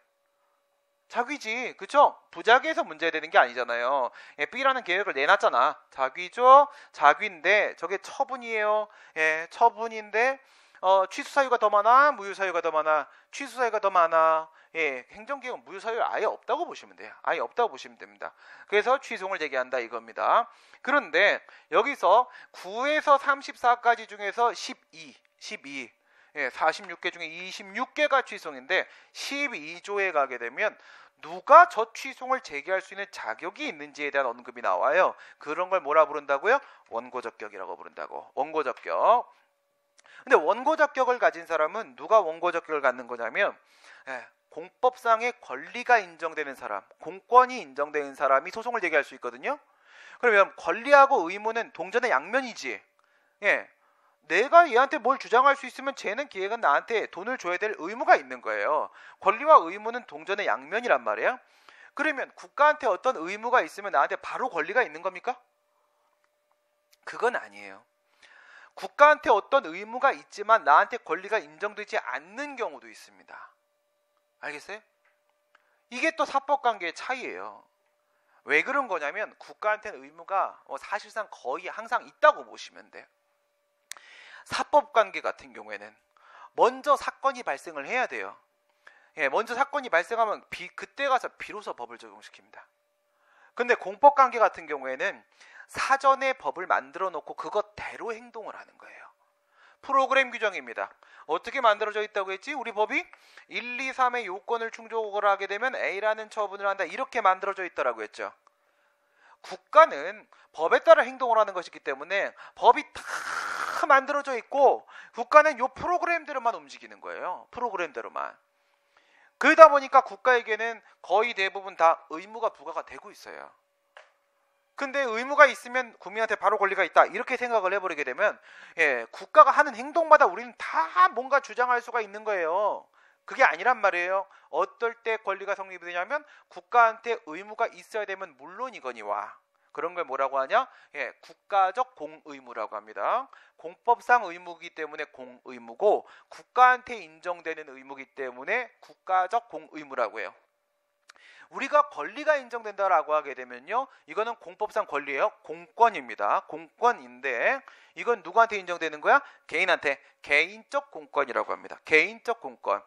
자귀지, 그쵸? 부작위에서 문제되는 게 아니잖아요. 예, B라는 계획을 내놨잖아. 자귀죠? 자귀인데 저게 처분이에요. 예, 처분인데 어, 취소 사유가 더 많아, 무효 사유가 더 많아, 취소 사유가 더 많아. 예, 행정계획은 무효 사유 아예 없다고 보시면 돼요. 아예 없다고 보시면 됩니다. 그래서 취송을 제기한다 이겁니다. 그런데 여기서 9에서 34까지 중에서 12, 12 예, 46개 중에 26개가 취송인데 12조에 가게 되면 누가 저 취송을 제기할 수 있는 자격이 있는지에 대한 언급이 나와요. 그런 걸 뭐라 부른다고요? 원고 적격이라고 부른다고. 원고 적격. 근데 원고 적격을 가진 사람은 누가 원고 적격을 갖는 거냐면 예, 공법상의 권리가 인정되는 사람, 공권이 인정되는 사람이 소송을 제기할 수 있거든요. 그러면 권리하고 의무는 동전의 양면이지. 예, 내가 얘한테 뭘 주장할 수 있으면 쟤는 기획은 나한테 돈을 줘야 될 의무가 있는 거예요. 권리와 의무는 동전의 양면이란 말이에요. 그러면 국가한테 어떤 의무가 있으면 나한테 바로 권리가 있는 겁니까? 그건 아니에요. 국가한테 어떤 의무가 있지만 나한테 권리가 인정되지 않는 경우도 있습니다. 알겠어요? 이게 또 사법 관계의 차이예요. 왜 그런 거냐면 국가한테는 의무가 뭐 사실상 거의 항상 있다고 보시면 돼요. 사법 관계 같은 경우에는 먼저 사건이 발생을 해야 돼요. 예, 먼저 사건이 발생하면 비, 그때 가서 비로소 법을 적용시킵니다. 근데 공법 관계 같은 경우에는 사전에 법을 만들어 놓고 그것대로 행동을 하는 거예요. 프로그램 규정입니다. 어떻게 만들어져 있다고 했지? 우리 법이 1, 2, 3의 요건을 충족을 하게 되면 A라는 처분을 한다. 이렇게 만들어져 있다라고 했죠. 국가는 법에 따라 행동을 하는 것이기 때문에 법이 다 만들어져 있고 국가는 요 프로그램대로만 움직이는 거예요. 프로그램대로만. 그러다 보니까 국가에게는 거의 대부분 다 의무가 부과가 되고 있어요. 근데 의무가 있으면 국민한테 바로 권리가 있다 이렇게 생각을 해버리게 되면 예, 국가가 하는 행동마다 우리는 다 뭔가 주장할 수가 있는 거예요. 그게 아니란 말이에요. 어떨 때 권리가 성립이 되냐면 국가한테 의무가 있어야 되면 물론이거니와 그런 걸 뭐라고 하냐? 예, 국가적 공의무라고 합니다. 공법상 의무이기 때문에 공의무고 국가한테 인정되는 의무이기 때문에 국가적 공의무라고 해요. 우리가 권리가 인정된다라고 하게 되면요. 이거는 공법상 권리예요. 공권입니다. 공권인데 이건 누구한테 인정되는 거야? 개인한테 개인적 공권이라고 합니다. 개인적 공권.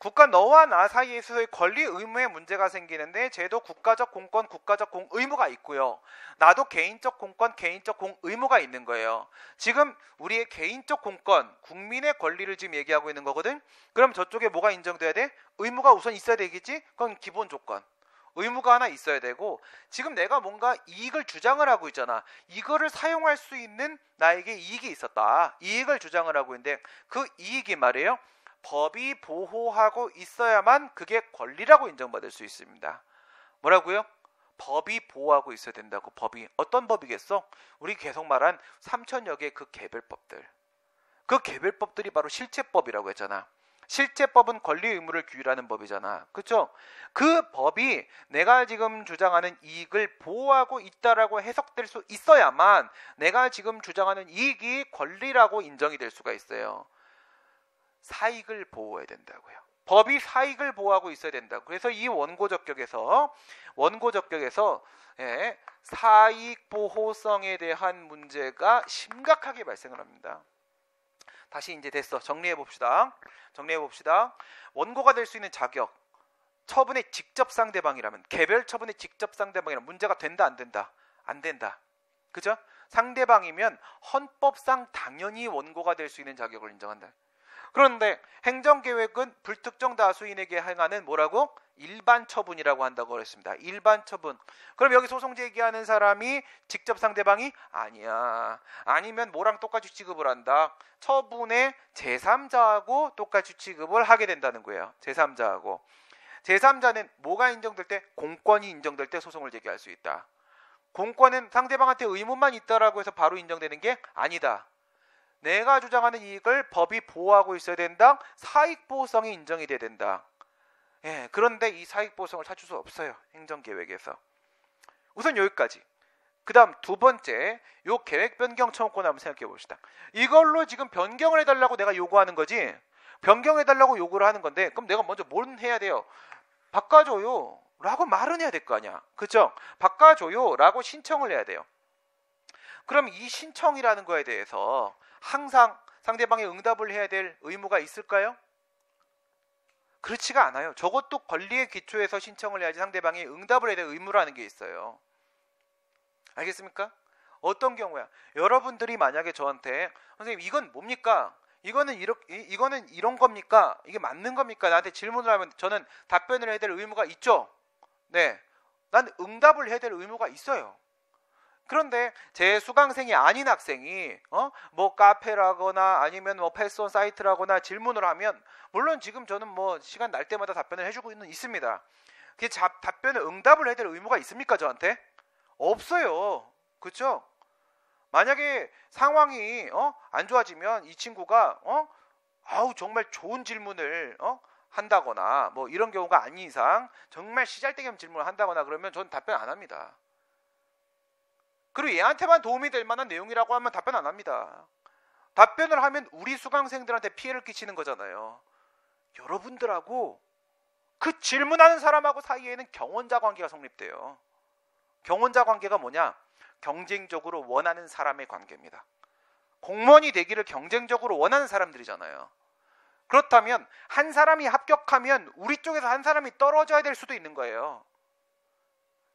국가 너와 나 사이에서의 권리 의무의 문제가 생기는데 제도 국가적 공권, 국가적 공 의무가 있고요. 나도 개인적 공권, 개인적 공 의무가 있는 거예요. 지금 우리의 개인적 공권, 국민의 권리를 지금 얘기하고 있는 거거든. 그럼 저쪽에 뭐가 인정돼야 돼? 의무가 우선 있어야 되겠지? 그건 기본 조건. 의무가 하나 있어야 되고 지금 내가 뭔가 이익을 주장을 하고 있잖아. 이거를 사용할 수 있는 나에게 이익이 있었다. 이익을 주장을 하고 있는데 그 이익이 말이에요. 법이 보호하고 있어야만 그게 권리라고 인정받을 수 있습니다. 뭐라고요? 법이 보호하고 있어야 된다고 법이 어떤 법이겠어? 우리 계속 말한 3천여 개그 개별법들. 그 개별법들이 바로 실체법이라고 했잖아. 실제법은 권리 의무를 규율하는 법이잖아. 그렇죠? 그 법이 내가 지금 주장하는 이익을 보호하고 있다라고 해석될 수 있어야만 내가 지금 주장하는 이익이 권리라고 인정이 될 수가 있어요. 사익을 보호해야 된다고요. 법이 사익을 보호하고 있어야 된다고. 그래서 이 원고 적격에서 원고 적격에서 예, 사익 보호성에 대한 문제가 심각하게 발생을 합니다. 다시 이제 됐어. 정리해 봅시다. 정리해 봅시다. 원고가 될 수 있는 자격. 처분의 직접 상대방이라면 개별 처분의 직접 상대방이라면 문제가 된다 안 된다. 안 된다. 그죠? 상대방이면 헌법상 당연히 원고가 될 수 있는 자격을 인정한다. 그런데 행정계획은 불특정 다수인에게 행하는 뭐라고? 일반 처분이라고 한다고 그랬습니다. 일반 처분. 그럼 여기 소송 제기하는 사람이 직접 상대방이 아니야. 아니면 뭐랑 똑같이 취급을 한다. 처분의 제3자하고 똑같이 취급을 하게 된다는 거예요. 제3자하고. 제3자는 뭐가 인정될 때? 공권이 인정될 때 소송을 제기할 수 있다. 공권은 상대방한테 의무만 있다라고 해서 바로 인정되는 게 아니다. 내가 주장하는 이익을 법이 보호하고 있어야 된다. 사익 보호성이 인정이 돼야 된다. 예, 그런데 이 사익 보호성을 찾을 수 없어요. 행정 계획에서. 우선 여기까지. 그다음 두 번째, 요 계획 변경 청구권 한번 생각해 봅시다. 이걸로 지금 변경을 해 달라고 내가 요구하는 거지. 변경해 달라고 요구를 하는 건데, 그럼 내가 먼저 뭘 해야 돼요? 바꿔줘요. 라고 말은 해야 될 거 아니야. 그죠? 바꿔줘요. 라고 신청을 해야 돼요. 그럼 이 신청이라는 거에 대해서 항상 상대방의 응답을 해야 될 의무가 있을까요? 그렇지가 않아요. 저것도 권리의 기초에서 신청을 해야지 상대방이 응답을 해야 될 의무라는 게 있어요. 알겠습니까? 어떤 경우야? 여러분들이 만약에 저한테 선생님 이건 뭡니까? 이거는 이렇게 이거는 이런 겁니까? 이게 맞는 겁니까? 나한테 질문을 하면 저는 답변을 해야 될 의무가 있죠. 네. 난 응답을 해야 될 의무가 있어요. 그런데 제 수강생이 아닌 학생이 어? 뭐 카페라거나 아니면 뭐 패션 사이트라거나 질문을 하면 물론 지금 저는 뭐 시간 날 때마다 답변을 해주고 있는 있습니다. 그 답변에 응답을 해야 될 의무가 있습니까 저한테? 없어요. 그렇죠? 만약에 상황이 어? 안 좋아지면 이 친구가 어? 아우 정말 좋은 질문을 어? 한다거나 뭐 이런 경우가 아닌 이상 정말 시잘데기 질문을 한다거나 그러면 저는 답변 안 합니다. 그리고 얘한테만 도움이 될 만한 내용이라고 하면 답변 안 합니다. 답변을 하면 우리 수강생들한테 피해를 끼치는 거잖아요. 여러분들하고 그 질문하는 사람하고 사이에는 경원자 관계가 성립돼요. 경원자 관계가 뭐냐? 경쟁적으로 원하는 사람의 관계입니다. 공무원이 되기를 경쟁적으로 원하는 사람들이잖아요. 그렇다면 한 사람이 합격하면 우리 쪽에서 한 사람이 떨어져야 될 수도 있는 거예요.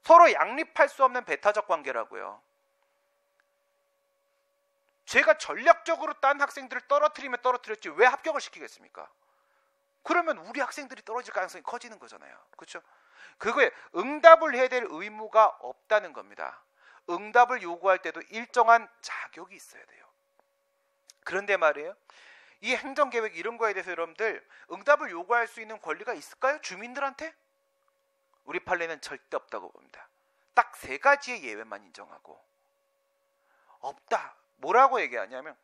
서로 양립할 수 없는 배타적 관계라고요. 제가 전략적으로 딴 학생들을 떨어뜨리면 떨어뜨렸지 왜 합격을 시키겠습니까? 그러면 우리 학생들이 떨어질 가능성이 커지는 거잖아요. 그렇죠? 그거에 응답을 해야 될 의무가 없다는 겁니다. 응답을 요구할 때도 일정한 자격이 있어야 돼요. 그런데 말이에요. 이 행정계획 이런 거에 대해서 여러분들 응답을 요구할 수 있는 권리가 있을까요? 주민들한테? 우리 판례는 절대 없다고 봅니다. 딱 세 가지의 예외만 인정하고 없다. 뭐라고 얘기하냐면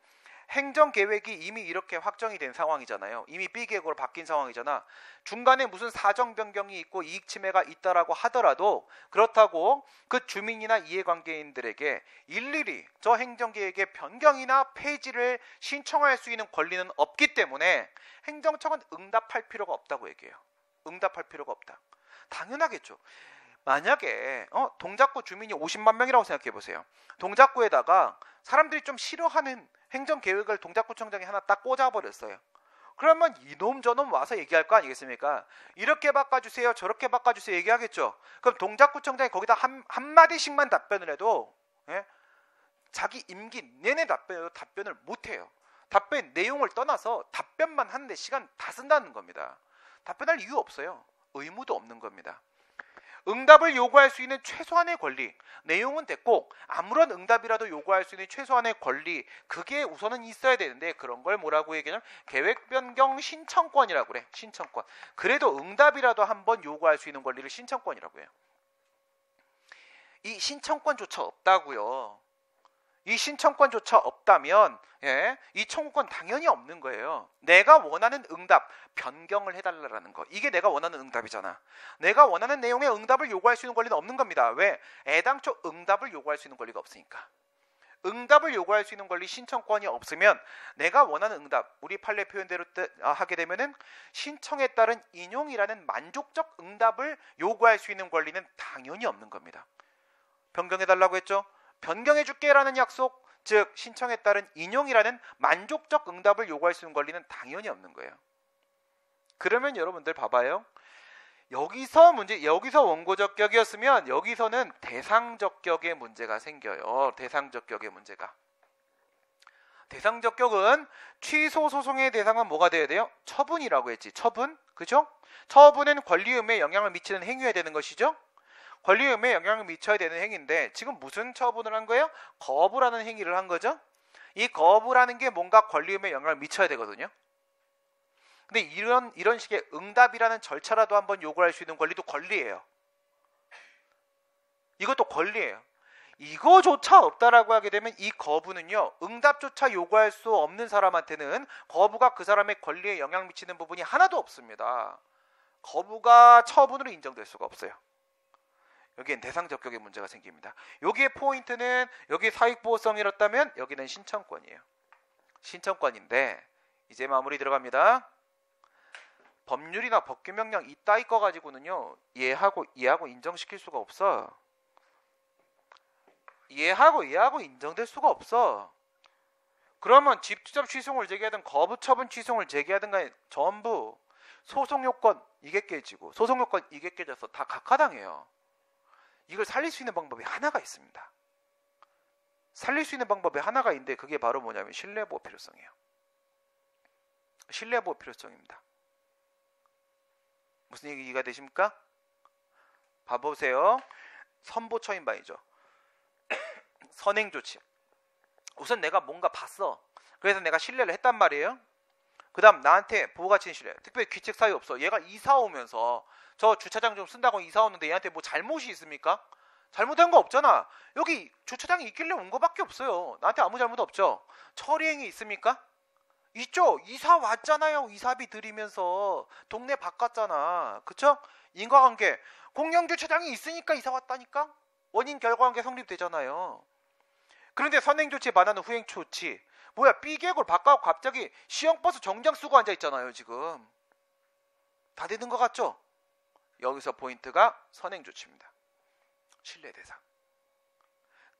행정 계획이 이미 이렇게 확정이 된 상황이잖아요. 이미 B 계획으로 바뀐 상황이잖아. 중간에 무슨 사정 변경이 있고 이익 침해가 있다라고 하더라도 그렇다고 그 주민이나 이해관계인들에게 일일이 저 행정 계획의 변경이나 폐지를 신청할 수 있는 권리는 없기 때문에 행정청은 응답할 필요가 없다고 얘기해요. 응답할 필요가 없다. 당연하겠죠. 만약에 어, 동작구 주민이 50만 명이라고 생각해 보세요. 동작구에다가 사람들이 좀 싫어하는 행정 계획을 동작구청장이 하나 딱 꽂아 버렸어요. 그러면 이놈 저놈 와서 얘기할 거 아니겠습니까? 이렇게 바꿔주세요, 저렇게 바꿔주세요 얘기하겠죠. 그럼 동작구청장이 거기다 한, 한마디씩만 답변을 해도 예? 자기 임기 내내 답변해도 답변을 못해요. 답변 내용을 떠나서 답변만 하는데 시간 다 쓴다는 겁니다. 답변할 이유 없어요. 의무도 없는 겁니다. 응답을 요구할 수 있는 최소한의 권리, 내용은 됐고 아무런 응답이라도 요구할 수 있는 최소한의 권리, 그게 우선은 있어야 되는데 그런 걸 뭐라고 얘기하냐면 계획 변경 신청권이라고 그래. 신청권. 그래도 응답이라도 한번 요구할 수 있는 권리를 신청권이라고 해요. 이 신청권조차 없다고요. 이 신청권조차 없다면 예, 이 청구권 당연히 없는 거예요. 내가 원하는 응답 변경을 해달라는 거. 이게 내가 원하는 응답이잖아. 내가 원하는 내용의 응답을 요구할 수 있는 권리는 없는 겁니다. 왜? 애당초 응답을 요구할 수 있는 권리가 없으니까. 응답을 요구할 수 있는 권리 신청권이 없으면 내가 원하는 응답 우리 판례 표현대로 아, 하게 되면은 신청에 따른 인용이라는 만족적 응답을 요구할 수 있는 권리는 당연히 없는 겁니다. 변경해 달라고 했죠. 변경해 줄게라는 약속 즉 신청에 따른 인용이라는 만족적 응답을 요구할 수 있는 권리는 당연히 없는 거예요. 그러면 여러분들 봐봐요. 여기서 문제 여기서 원고적 격이었으면 여기서는 대상적 격의 문제가 생겨요. 대상적 격의 문제가. 대상적 격은 취소 소송의 대상은 뭐가 돼야 돼요? 처분이라고 했지. 처분. 그죠? 처분은 권리음에 영향을 미치는 행위가 되는 것이죠. 권리의무에 영향을 미쳐야 되는 행위인데 지금 무슨 처분을 한 거예요? 거부라는 행위를 한 거죠. 이 거부라는 게 뭔가 권리의무에 영향을 미쳐야 되거든요. 근데 이런 이런 식의 응답이라는 절차라도 한번 요구할 수 있는 권리도 권리예요. 이것도 권리예요. 이거조차 없다라고 하게 되면 이 거부는요 응답조차 요구할 수 없는 사람한테는 거부가 그 사람의 권리에 영향 미치는 부분이 하나도 없습니다. 거부가 처분으로 인정될 수가 없어요. 여기엔 대상 적격의 문제가 생깁니다. 여기에 포인트는 여기 사익보호성이었다면 여기는 신청권이에요. 신청권인데 이제 마무리 들어갑니다. 법률이나 법규명령 이따위 거 가지고는요 이해하고 이해하고 인정시킬 수가 없어. 이해하고 이해하고 인정될 수가 없어. 그러면 집주점 취소를 제기하든 거부 처분 취소를 제기하든 간에 전부 소송 요건 이게 깨지고 소송 요건 이게 깨져서 다 각하당해요. 이걸 살릴 수 있는 방법이 하나가 있습니다. 살릴 수 있는 방법이 하나가 있는데 그게 바로 뭐냐면 신뢰보호 필요성이에요. 신뢰보호 필요성입니다. 무슨 얘기가 되십니까? 봐보세요. 선보처인바이죠. <clears throat> 선행조치. 우선 내가 뭔가 봤어. 그래서 내가 신뢰를 했단 말이에요. 그 다음 나한테 보호가치는 신뢰. 특별히 귀책 사유 없어. 얘가 이사 오면서 저 주차장 좀 쓴다고 이사 오는데 얘한테 뭐 잘못이 있습니까? 잘못한 거 없잖아. 여기 주차장이 있길래 온 거밖에 없어요. 나한테 아무 잘못 없죠. 처리행위 있습니까? 있죠. 이사 왔잖아요. 이사비 드리면서 동네 바꿨잖아. 그쵸? 인과관계. 공영 주차장이 있으니까 이사 왔다니까. 원인 결과관계 성립되잖아요. 그런데 선행 조치에 반하는 후행 조치. 뭐야 B계획을 바꿔고 갑자기 시형 버스 정장 쓰고 앉아 있잖아요 지금. 다 되는 것 같죠? 여기서 포인트가 선행 조치입니다. 신뢰 대상.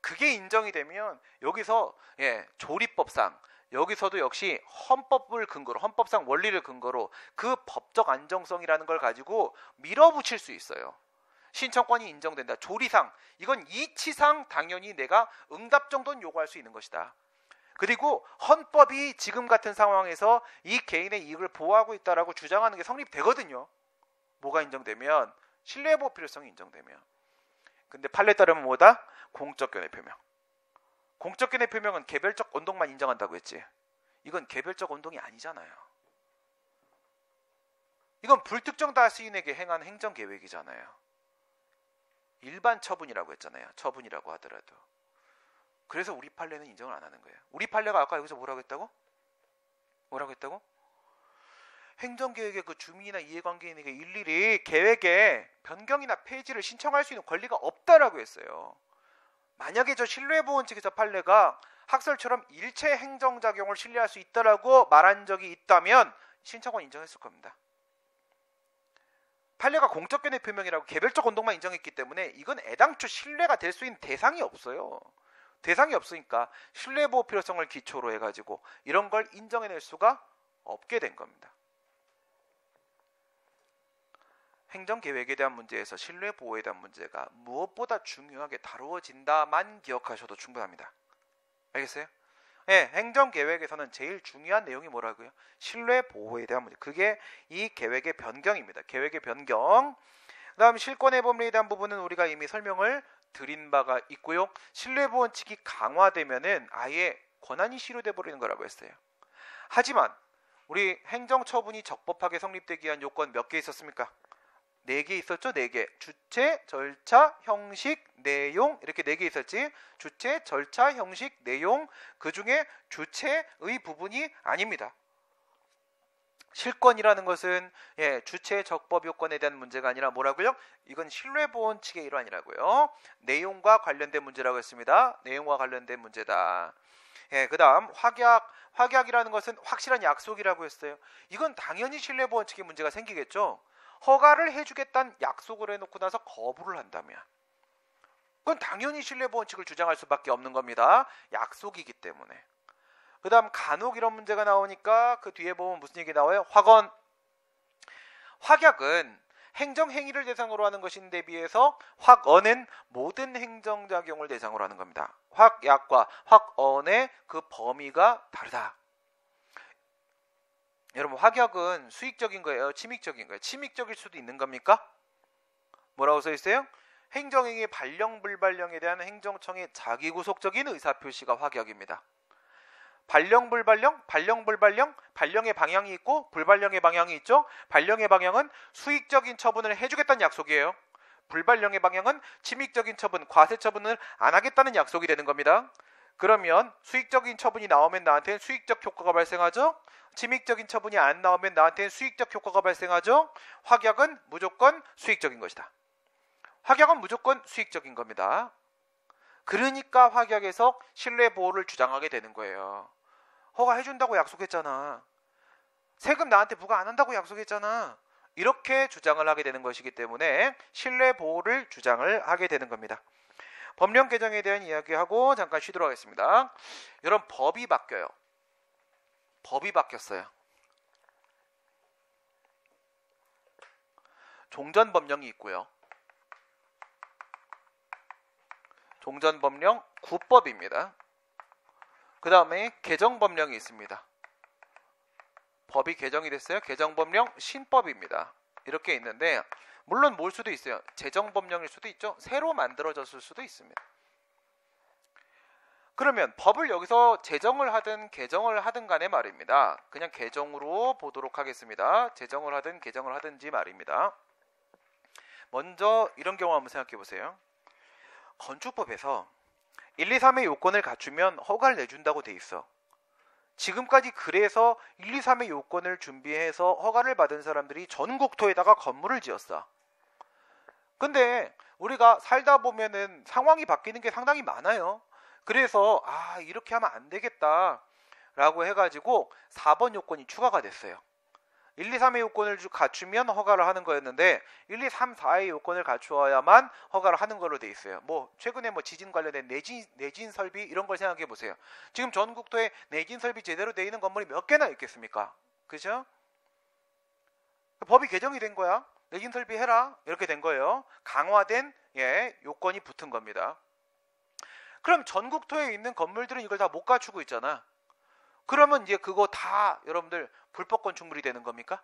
그게 인정이 되면 여기서 예, 조리법상 여기서도 역시 헌법을 근거로 헌법상 원리를 근거로 그 법적 안정성이라는 걸 가지고 밀어붙일 수 있어요. 신청권이 인정된다. 조리상 이건 이치상 당연히 내가 응답 정도는 요구할 수 있는 것이다. 그리고 헌법이 지금 같은 상황에서 이 개인의 이익을 보호하고 있다라고 주장하는 게 성립되거든요. 뭐가 인정되면 신뢰 보호 필요성이 인정되면. 근데 판례 따르면 뭐다? 공적 견해 표명. 공적 견해 표명은 개별적 운동만 인정한다고 했지. 이건 개별적 운동이 아니잖아요. 이건 불특정 다수인에게 행한 행정 계획이잖아요. 일반 처분이라고 했잖아요. 처분이라고 하더라도. 그래서 우리 판례는 인정을 안 하는 거예요. 우리 판례가 아까 여기서 뭐라고 했다고? 뭐라고 했다고? 행정계획의 그 주민이나 이해관계인에게 일일이 계획에 변경이나 폐지를 신청할 수 있는 권리가 없다라고 했어요. 만약에 저 신뢰보원 측에서 판례가 학설처럼 일체 행정작용을 신뢰할 수 있다라고 말한 적이 있다면 신청은 인정했을 겁니다. 판례가 공적 견해 표명이라고 개별적 운동만 인정했기 때문에 이건 애당초 신뢰가 될 수 있는 대상이 없어요. 대상이 없으니까 신뢰보호 필요성을 기초로 해가지고 이런 걸 인정해낼 수가 없게 된 겁니다. 행정 계획에 대한 문제에서 신뢰 보호에 대한 문제가 무엇보다 중요하게 다루어진다만 기억하셔도 충분합니다. 알겠어요? 네, 행정 계획에서는 제일 중요한 내용이 뭐라고요? 신뢰 보호에 대한 문제. 그게 이 계획의 변경입니다. 계획의 변경. 그다음 실권의 법리에 대한 부분은 우리가 이미 설명을 드린 바가 있고요. 신뢰보 원칙이 강화되면은 아예 권한이 실효돼 버리는 거라고 했어요. 하지만 우리 행정처분이 적법하게 성립되기 위한 요건 몇 개 있었습니까? 네 개 있었죠? 네 개. 주체, 절차, 형식, 내용 이렇게 네 개 있었지. 주체, 절차, 형식, 내용 그 중에 주체의 부분이 아닙니다. 실권이라는 것은 예, 주체 적법 요건에 대한 문제가 아니라 뭐라고요? 이건 신뢰보원 측의 일환이라고요. 내용과 관련된 문제라고 했습니다. 내용과 관련된 문제다. 예, 그다음 확약 확약이라는 것은 확실한 약속이라고 했어요. 이건 당연히 신뢰보원 측의 문제가 생기겠죠. 허가를 해주겠다는 약속을 해놓고 나서 거부를 한다면 그건 당연히 신뢰보 원칙을 주장할 수밖에 없는 겁니다. 약속이기 때문에. 그 다음 간혹 이런 문제가 나오니까 그 뒤에 보면 무슨 얘기 나와요? 확언. 확약은 행정행위를 대상으로 하는 것인데 비해서 확언은 모든 행정작용을 대상으로 하는 겁니다. 확약과 확언의 그 범위가 다르다. 여러분 확약은 수익적인 거예요? 침익적인 거예요? 침익적일 수도 있는 겁니까? 뭐라고 써 있어요? 행정행위 발령 불발령에 대한 행정청의 자기구속적인 의사표시가 확약입니다. 발령 불발령, 발령 불발령, 발령의 방향이 있고 불발령의 방향이 있죠. 발령의 방향은 수익적인 처분을 해주겠다는 약속이에요. 불발령의 방향은 침익적인 처분, 과세 처분을 안 하겠다는 약속이 되는 겁니다. 그러면 수익적인 처분이 나오면 나한테는 수익적 효과가 발생하죠. 침익적인 처분이 안 나오면 나한테는 수익적 효과가 발생하죠. 확약은 무조건 수익적인 것이다. 확약은 무조건 수익적인 겁니다. 그러니까 확약에서 신뢰 보호를 주장하게 되는 거예요. 허가 해준다고 약속했잖아. 세금 나한테 부과 안 한다고 약속했잖아. 이렇게 주장을 하게 되는 것이기 때문에 신뢰 보호를 주장을 하게 되는 겁니다. 법령 개정에 대한 이야기하고 잠깐 쉬도록 하겠습니다. 여러분 법이 바뀌어요. 법이 바뀌었어요. 종전 법령이 있고요. 종전 법령 구법입니다. 그 다음에 개정 법령이 있습니다. 법이 개정이 됐어요. 개정 법령 신법입니다. 이렇게 있는데 물론 뭘 수도 있어요. 재정 법령일 수도 있죠. 새로 만들어졌을 수도 있습니다. 그러면 법을 여기서 제정을 하든 개정을 하든 간에 말입니다. 그냥 개정으로 보도록 하겠습니다. 제정을 하든 개정을 하든지 말입니다. 먼저 이런 경우 한번 생각해 보세요. 건축법에서 1, 2, 3의 요건을 갖추면 허가를 내준다고 돼 있어. 지금까지 그래서 1, 2, 3의 요건을 준비해서 허가를 받은 사람들이 전국토에다가 건물을 지었어. 근데 우리가 살다 보면은 상황이 바뀌는 게 상당히 많아요. 그래서 아 이렇게 하면 안 되겠다 라고 해가지고 4번 요건이 추가가 됐어요. 1, 2, 3의 요건을 갖추면 허가를 하는 거였는데 1, 2, 3, 4의 요건을 갖추어야만 허가를 하는 걸로 돼 있어요. 뭐 최근에 뭐 지진 관련된 내진 내진 설비 이런 걸 생각해 보세요. 지금 전국도에 내진 설비 제대로 돼 있는 건물이 몇 개나 있겠습니까? 그죠? 법이 개정이 된 거야. 내진 설비 해라 이렇게 된 거예요. 강화된 예 요건이 붙은 겁니다. 그럼 전국토에 있는 건물들은 이걸 다 못 갖추고 있잖아. 그러면 이제 그거 다 여러분들 불법 건축물이 되는 겁니까?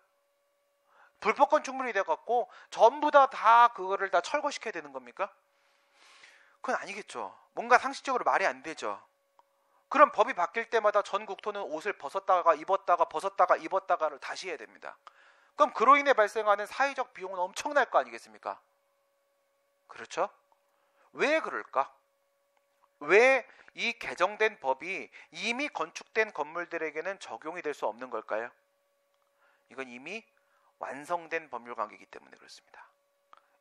불법 건축물이 돼 갖고 전부 다 다 그거를 다 철거시켜야 되는 겁니까? 그건 아니겠죠. 뭔가 상식적으로 말이 안 되죠. 그럼 법이 바뀔 때마다 전 국토는 옷을 벗었다가 입었다가 벗었다가 입었다가를 다시 해야 됩니다. 그럼 그로 인해 발생하는 사회적 비용은 엄청날 거 아니겠습니까? 그렇죠? 왜 그럴까? 왜 이 개정된 법이 이미 건축된 건물들에게는 적용이 될 수 없는 걸까요? 이건 이미 완성된 법률 관계이기 때문에 그렇습니다.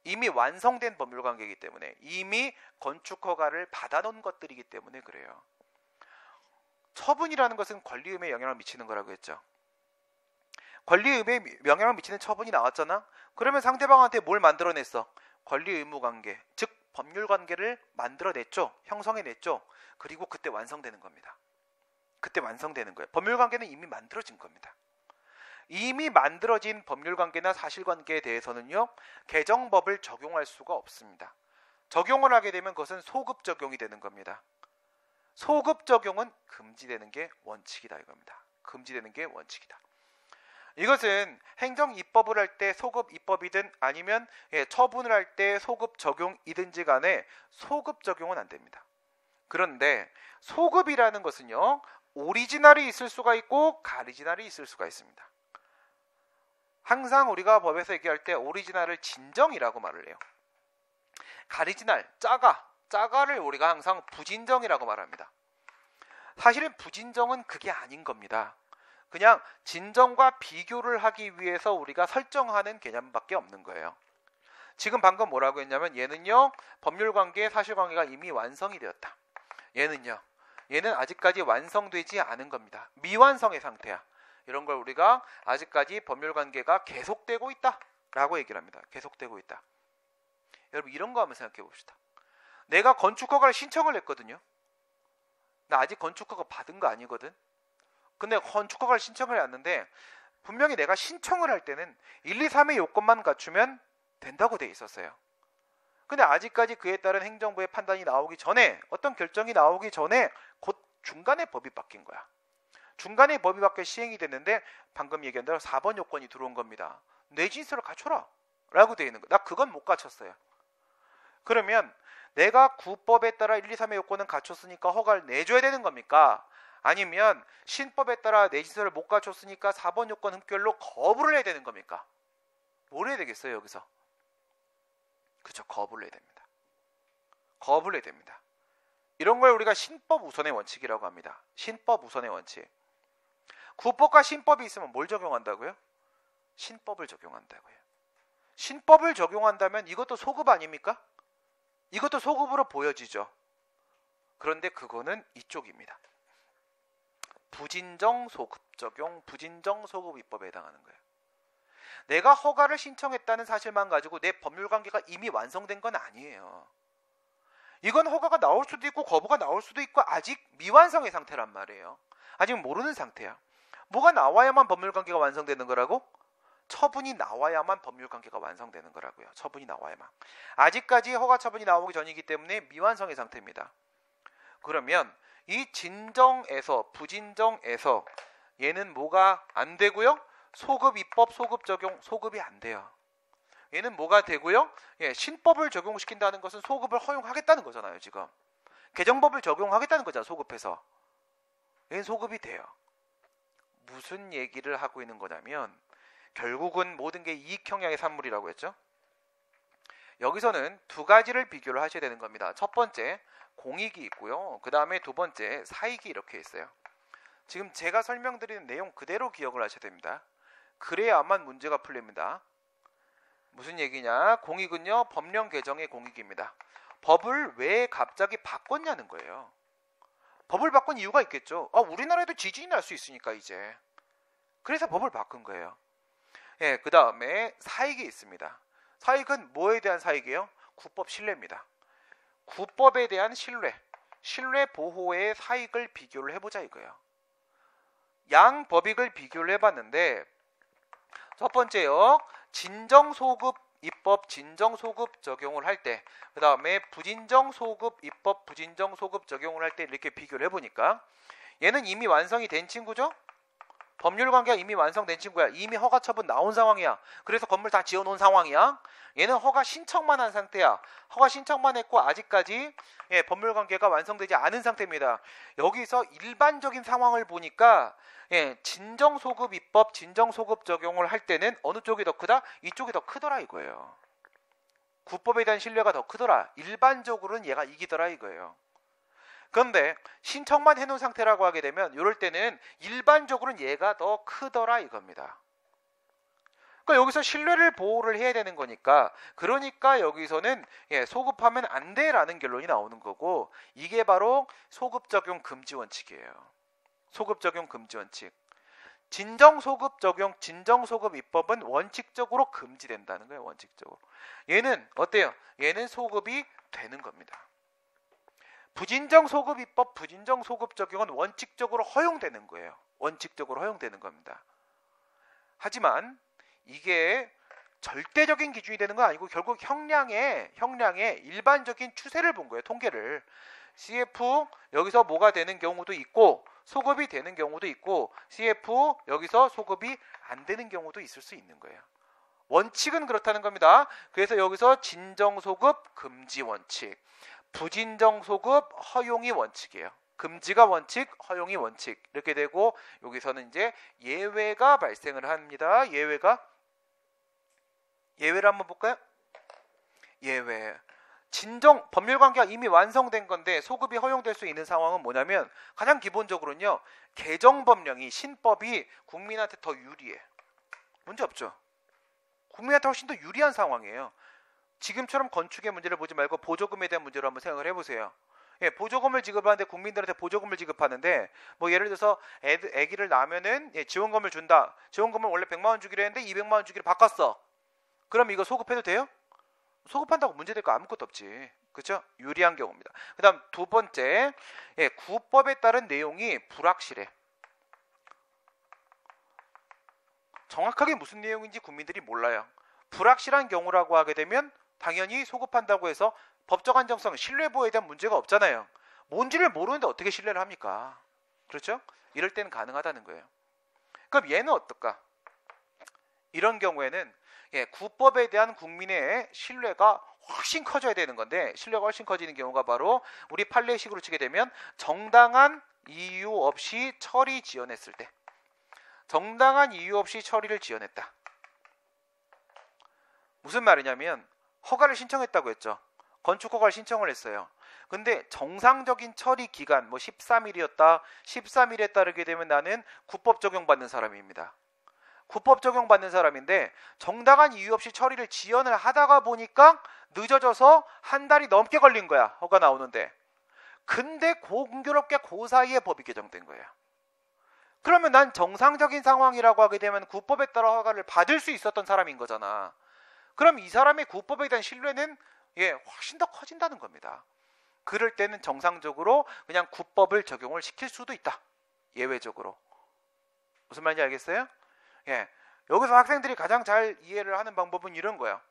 이미 완성된 법률 관계이기 때문에 이미 건축 허가를 받아놓은 것들이기 때문에 그래요. 처분이라는 것은 권리의무에 영향을 미치는 거라고 했죠. 권리의무에 영향을 미치는 처분이 나왔잖아. 그러면 상대방한테 뭘 만들어냈어? 권리의무 관계, 즉 법률 관계를 만들어냈죠. 형성해냈죠. 그리고 그때 완성되는 겁니다. 그때 완성되는 거예요. 법률 관계는 이미 만들어진 겁니다. 이미 만들어진 법률 관계나 사실 관계에 대해서는요 개정법을 적용할 수가 없습니다. 적용을 하게 되면 그것은 소급 적용이 되는 겁니다. 소급 적용은 금지되는 게 원칙이다 이겁니다. 금지되는 게 원칙이다. 이것은 행정 입법을 할 때 소급 입법이든 아니면 예, 처분을 할 때 소급 적용이든지 간에 소급 적용은 안 됩니다. 그런데 소급이라는 것은요 오리지널이 있을 수가 있고 가리지널이 있을 수가 있습니다. 항상 우리가 법에서 얘기할 때 오리지널을 진정이라고 말을 해요. 가리지널, 짜가, 짜가를 우리가 항상 부진정이라고 말합니다. 사실은 부진정은 그게 아닌 겁니다. 그냥 진정과 비교를 하기 위해서 우리가 설정하는 개념밖에 없는 거예요. 지금 방금 뭐라고 했냐면 얘는요 법률 관계 사실 관계가 이미 완성이 되었다. 얘는요 얘는 아직까지 완성되지 않은 겁니다. 미완성의 상태야. 이런 걸 우리가 아직까지 법률 관계가 계속되고 있다라고 얘기를 합니다. 계속되고 있다. 여러분 이런 거 한번 생각해 봅시다. 내가 건축허가를 신청을 했거든요. 나 아직 건축허가 받은 거 아니거든. 근데 건축허가를 신청을 했는데 분명히 내가 신청을 할 때는 1, 2, 3의 요건만 갖추면 된다고 돼 있었어요. 근데 아직까지 그에 따른 행정부의 판단이 나오기 전에 어떤 결정이 나오기 전에 곧 중간에 법이 바뀐 거야. 중간에 법이 바뀌어 시행이 됐는데 방금 얘기한 대로 4번 요건이 들어온 겁니다. 내 진술을 갖춰라. 라고 되어 있는 거. 나 그건 못 갖췄어요. 그러면 내가 구법에 따라 1, 2, 3의 요건은 갖췄으니까 허가를 내줘야 되는 겁니까? 아니면 신법에 따라 내 진술을 못 갖췄으니까 4번 요건 흠결로 거부를 해야 되는 겁니까? 뭘 해야 되겠어요, 여기서? 그렇죠. 거부를 해야 됩니다. 거부를 해야 됩니다. 이런 걸 우리가 신법 우선의 원칙이라고 합니다. 신법 우선의 원칙. 구법과 신법이 있으면 뭘 적용한다고요? 신법을 적용한다고요. 신법을 적용한다면 이것도 소급 아닙니까? 이것도 소급으로 보여지죠. 그런데 그거는 이쪽입니다. 부진정 소급 적용, 부진정 소급 입법에 해당하는 거예요. 내가 허가를 신청했다는 사실만 가지고 내 법률 관계가 이미 완성된 건 아니에요. 이건 허가가 나올 수도 있고 거부가 나올 수도 있고 아직 미완성의 상태란 말이에요. 아직 모르는 상태야. 뭐가 나와야만 법률 관계가 완성되는 거라고? 처분이 나와야만 법률 관계가 완성되는 거라고요. 처분이 나와야만. 아직까지 허가 처분이 나오기 전이기 때문에 미완성의 상태입니다. 그러면 이 진정에서 부진정에서 얘는 뭐가 안 되고요? 소급 입법 소급 적용 소급이 안 돼요. 얘는 뭐가 되고요? 예, 신법을 적용시킨다는 것은 소급을 허용하겠다는 거잖아요, 지금. 개정법을 적용하겠다는 거잖아, 소급해서. 얘는 소급이 돼요. 무슨 얘기를 하고 있는 거냐면 결국은 모든 게 이익 형량의 산물이라고 했죠. 여기서는 두 가지를 비교를 하셔야 되는 겁니다. 첫 번째 공익이 있고요. 그 다음에 두 번째 사익이 이렇게 있어요. 지금 제가 설명드리는 내용 그대로 기억을 하셔야 됩니다. 그래야만 문제가 풀립니다. 무슨 얘기냐? 공익은요 법령 개정의 공익입니다. 법을 왜 갑자기 바꿨냐는 거예요. 법을 바꾼 이유가 있겠죠. 아, 우리나라에도 지진이 날 수 있으니까 이제. 그래서 법을 바꾼 거예요. 예, 그 다음에 사익이 있습니다. 사익은 뭐에 대한 사익이에요? 국법 신뢰입니다. 국법에 대한 신뢰, 신뢰 보호의 사익을 비교를 해보자 이거예요. 양 법익을 비교를 해봤는데 첫 번째요. 진정소급 입법 진정소급 적용을 할 때, 그 다음에 부진정소급 입법 부진정소급 적용을 할 때 이렇게 비교를 해보니까 얘는 이미 완성이 된 친구죠? 법률 관계가 이미 완성된 친구야. 이미 허가 처분 나온 상황이야. 그래서 건물 다 지어 놓은 상황이야. 얘는 허가 신청만 한 상태야. 허가 신청만 했고 아직까지 예, 법률 관계가 완성되지 않은 상태입니다. 여기서 일반적인 상황을 보니까 예, 진정 소급 입법, 진정 소급 적용을 할 때는 어느 쪽이 더 크다? 이쪽이 더 크더라 이거예요. 구법에 대한 신뢰가 더 크더라. 일반적으로는 얘가 이기더라 이거예요. 그런데 신청만 해놓은 상태라고 하게 되면 이럴 때는 일반적으로는 얘가 더 크더라 이겁니다. 그러니까 여기서 신뢰를 보호를 해야 되는 거니까 그러니까 여기서는 예, 소급하면 안 돼라는 결론이 나오는 거고 이게 바로 소급 적용 금지 원칙이에요. 소급 적용 금지 원칙. 진정 소급 적용, 진정 소급 입법은 원칙적으로 금지된다는 거예요. 원칙적으로. 얘는 어때요? 얘는 소급이 되는 겁니다. 부진정 소급 입법, 부진정 소급 적용은 원칙적으로 허용되는 거예요. 원칙적으로 허용되는 겁니다. 하지만 이게 절대적인 기준이 되는 건 아니고 결국 형량의 형량의 일반적인 추세를 본 거예요. 통계를. CF 여기서 뭐가 되는 경우도 있고 소급이 되는 경우도 있고 CF 여기서 소급이 안 되는 경우도 있을 수 있는 거예요. 원칙은 그렇다는 겁니다. 그래서 여기서 진정 소급 금지 원칙, 부진정 소급 허용이 원칙이에요. 금지가 원칙, 허용이 원칙 이렇게 되고 여기서는 이제 예외가 발생을 합니다. 예외가 예외를 한번 볼까요? 예외. 진정 법률 관계가 이미 완성된 건데 소급이 허용될 수 있는 상황은 뭐냐면 가장 기본적으로는요. 개정 법령이 신법이 국민한테 더 유리해. 문제 없죠. 국민한테 훨씬 더 유리한 상황이에요. 지금처럼 건축의 문제를 보지 말고 보조금에 대한 문제로 한번 생각을 해보세요. 예, 보조금을 지급하는데 국민들한테 보조금을 지급하는데 뭐 예를 들어서 애, 애기를 낳으면은 예, 지원금을 준다. 지원금을 원래 100만 원 주기로 했는데 200만 원 주기로 바꿨어. 그럼 이거 소급해도 돼요? 소급한다고 문제될 거 아무것도 없지. 그렇죠? 유리한 경우입니다. 그다음 두 번째, 예, 구법에 따른 내용이 불확실해. 정확하게 무슨 내용인지 국민들이 몰라요. 불확실한 경우라고 하게 되면 당연히 소급한다고 해서 법적 안정성, 신뢰 보호에 대한 문제가 없잖아요. 뭔지를 모르는데 어떻게 신뢰를 합니까? 그렇죠? 이럴 때는 가능하다는 거예요. 그럼 얘는 어떨까? 이런 경우에는 예, 구법에 대한 국민의 신뢰가 훨씬 커져야 되는 건데 신뢰가 훨씬 커지는 경우가 바로 우리 판례식으로 치게 되면 정당한 이유 없이 처리 지연했을 때 정당한 이유 없이 처리를 지연했다. 무슨 말이냐면 허가를 신청했다고 했죠. 건축 허가를 신청을 했어요. 근데 정상적인 처리 기간 뭐 13일이었다. 13일에 따르게 되면 나는 국법 적용받는 사람입니다. 국법 적용받는 사람인데 정당한 이유 없이 처리를 지연을 하다가 보니까 늦어져서 한 달이 넘게 걸린 거야. 허가 나오는데. 근데 공교롭게 그 사이에 법이 개정된 거예요. 그러면 난 정상적인 상황이라고 하게 되면 국법에 따라 허가를 받을 수 있었던 사람인 거잖아. 그럼 이 사람의 국법에 대한 신뢰는 예, 훨씬 더 커진다는 겁니다. 그럴 때는 정상적으로 그냥 국법을 적용을 시킬 수도 있다. 예외적으로. 무슨 말인지 알겠어요? 예. 여기서 학생들이 가장 잘 이해를 하는 방법은 이런 거예요.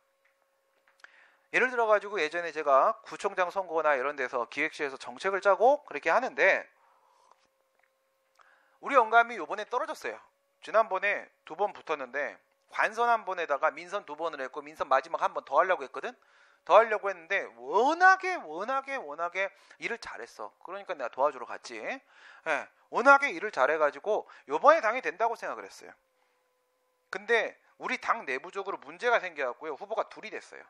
예를 들어 가지고 예전에 제가 구청장 선거나 이런 데서 기획실에서 정책을 짜고 그렇게 하는데 우리 영감이 요번에 떨어졌어요. 지난번에 두 번 붙었는데 관선 한 번에다가 민선 두 번을 했고 민선 마지막 한 번 더 하려고 했거든. 더 하려고 했는데 워낙에 워낙에 워낙에 일을 잘했어. 그러니까 내가 도와주러 갔지. 예, 워낙에 일을 잘해가지고 요번에 당이 된다고 생각을 했어요. 근데 우리 당 내부적으로 문제가 생겨갖고요. 후보가 둘이 됐어요.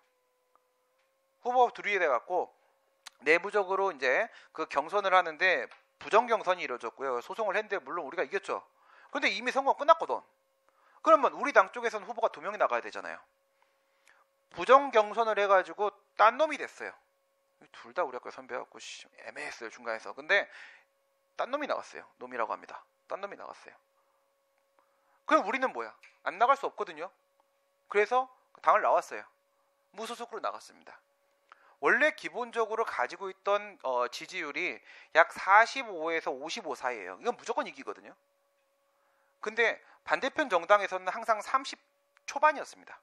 후보가 둘이 돼갖고 내부적으로 이제 그 경선을 하는데 부정 경선이 이루어졌고요. 소송을 했는데 물론 우리가 이겼죠. 근데 이미 선거 끝났거든. 그러면 우리 당 쪽에서는 후보가 두 명이 나가야 되잖아요. 부정 경선을 해가지고 딴 놈이 됐어요. 둘 다 우리 학교 선배였고 애매했어요 중간에서. 근데 딴 놈이 나왔어요. 놈이라고 합니다. 딴 놈이 나왔어요. 그럼 우리는 뭐야? 안 나갈 수 없거든요. 그래서 당을 나왔어요. 무소속으로 나갔습니다. 원래 기본적으로 가지고 있던 어, 지지율이 약 45에서 55 사이예요. 이건 무조건 이기거든요. 근데 반대편 정당에서는 항상 30 초반이었습니다.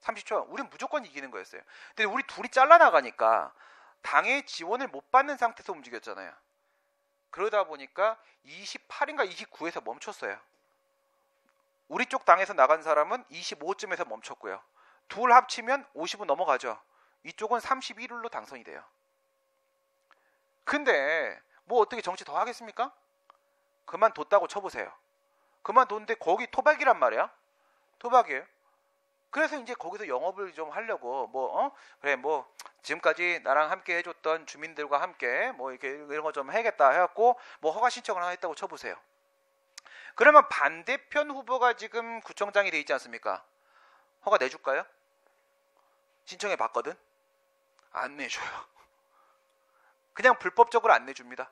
30초. 우린 무조건 이기는 거였어요. 근데 우리 둘이 잘라나가니까 당의 지원을 못 받는 상태에서 움직였잖아요. 그러다 보니까 28인가 29에서 멈췄어요. 우리 쪽 당에서 나간 사람은 25쯤에서 멈췄고요. 둘 합치면 50은 넘어가죠. 이쪽은 31일로 당선이 돼요. 근데 뭐 어떻게 정치 더 하겠습니까? 그만뒀다고 쳐보세요. 그만뒀는데 거기 토박이란 말이야. 토박이에요. 그래서 이제 거기서 영업을 좀 하려고 뭐 어? 그래 뭐 지금까지 나랑 함께 해줬던 주민들과 함께 뭐 이렇게 이런 거 좀 해야겠다 해갖고 뭐 허가 신청을 하나 했다고 쳐보세요. 그러면 반대편 후보가 지금 구청장이 돼 있지 않습니까? 허가 내줄까요? 신청해 봤거든. 안 내줘요. 그냥 불법적으로 안 내줍니다.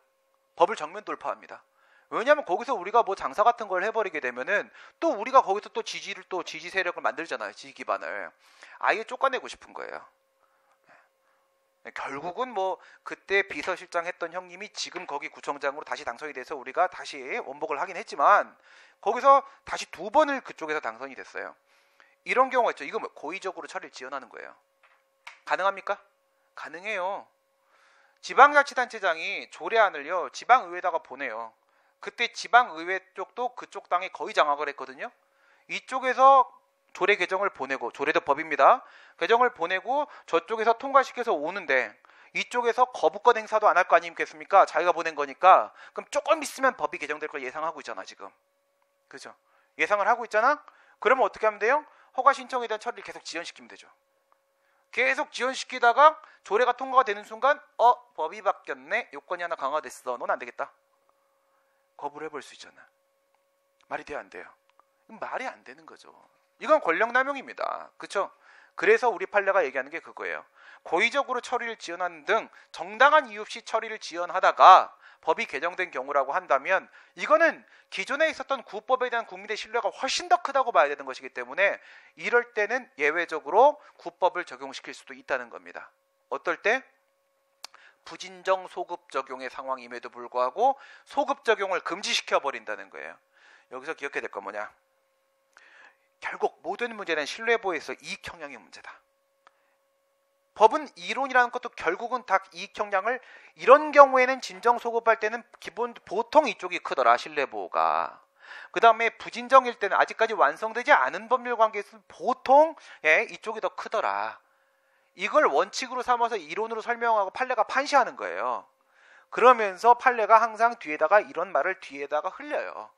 법을 정면 돌파합니다. 왜냐하면 거기서 우리가 뭐 장사 같은 걸 해버리게 되면은 또 우리가 거기서 또 지지를 또 지지 세력을 만들잖아요. 지지 기반을 아예 쫓아내고 싶은 거예요. 결국은 뭐 그때 비서실장 했던 형님이 지금 거기 구청장으로 다시 당선이 돼서 우리가 다시 원복을 하긴 했지만 거기서 다시 두 번을 그쪽에서 당선이 됐어요. 이런 경우가 있죠. 이거 뭐 고의적으로 처리를 지연하는 거예요. 가능합니까? 가능해요. 지방자치단체장이 조례안을요 지방의회에다가 보내요. 그때 지방의회 쪽도 그쪽 당이 거의 장악을 했거든요. 이쪽에서 조례 개정을 보내고 조례도 법입니다. 개정을 보내고 저쪽에서 통과시켜서 오는데 이쪽에서 거부권 행사도 안 할 거 아니겠습니까? 자기가 보낸 거니까 그럼 조금 있으면 법이 개정될 걸 예상하고 있잖아 지금. 그죠? 예상을 하고 있잖아. 그러면 어떻게 하면 돼요? 허가 신청에 대한 처리를 계속 지연시키면 되죠. 계속 지연시키다가 조례가 통과가 되는 순간 어 법이 바뀌었네 요건이 하나 강화됐어 넌 안 되겠다 거부를 해볼 수 있잖아. 말이 돼요 안 돼요? 말이 안 되는 거죠. 이건 권력남용입니다. 그렇죠 그래서 우리 판례가 얘기하는 게 그거예요. 고의적으로 처리를 지연하는 등 정당한 이유 없이 처리를 지연하다가 법이 개정된 경우라고 한다면 이거는 기존에 있었던 구법에 대한 국민의 신뢰가 훨씬 더 크다고 봐야 되는 것이기 때문에 이럴 때는 예외적으로 구법을 적용시킬 수도 있다는 겁니다. 어떨 때? 부진정 소급 적용의 상황임에도 불구하고 소급 적용을 금지시켜 버린다는 거예요. 여기서 기억해야 될 건 뭐냐? 결국 모든 문제는 신뢰보에서 이익 형량의 문제다. 법은 이론이라는 것도 결국은 다 이익 형량을 이런 경우에는 진정 소급할 때는 기본 보통 이쪽이 크더라 신뢰보호가. 그 다음에 부진정일 때는 아직까지 완성되지 않은 법률 관계에서 보통 예, 이쪽이 더 크더라. 이걸 원칙으로 삼아서 이론으로 설명하고 판례가 판시하는 거예요. 그러면서 판례가 항상 뒤에다가 이런 말을 뒤에다가 흘려요.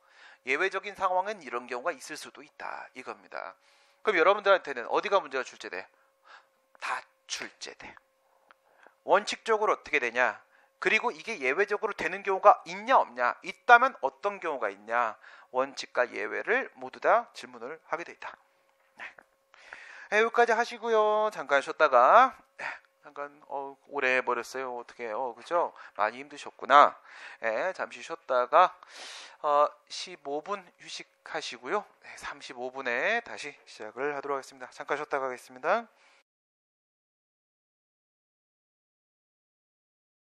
예외적인 상황은 이런 경우가 있을 수도 있다. 이겁니다. 그럼 여러분들한테는 어디가 문제가 출제돼? 다 출제돼. 원칙적으로 어떻게 되냐? 그리고 이게 예외적으로 되는 경우가 있냐 없냐? 있다면 어떤 경우가 있냐? 원칙과 예외를 모두 다 질문을 하게 돼 있다. 네. 여기까지 하시고요. 잠깐 쉬었다가 네. 잠깐 어, 오래 해버렸어요. 어떻게 해요? 그죠? 많이 힘드셨구나. 네, 잠시 쉬었다가 어, 15분 휴식하시고요. 네, 35분에 다시 시작을 하도록 하겠습니다. 잠깐 쉬었다 가겠습니다.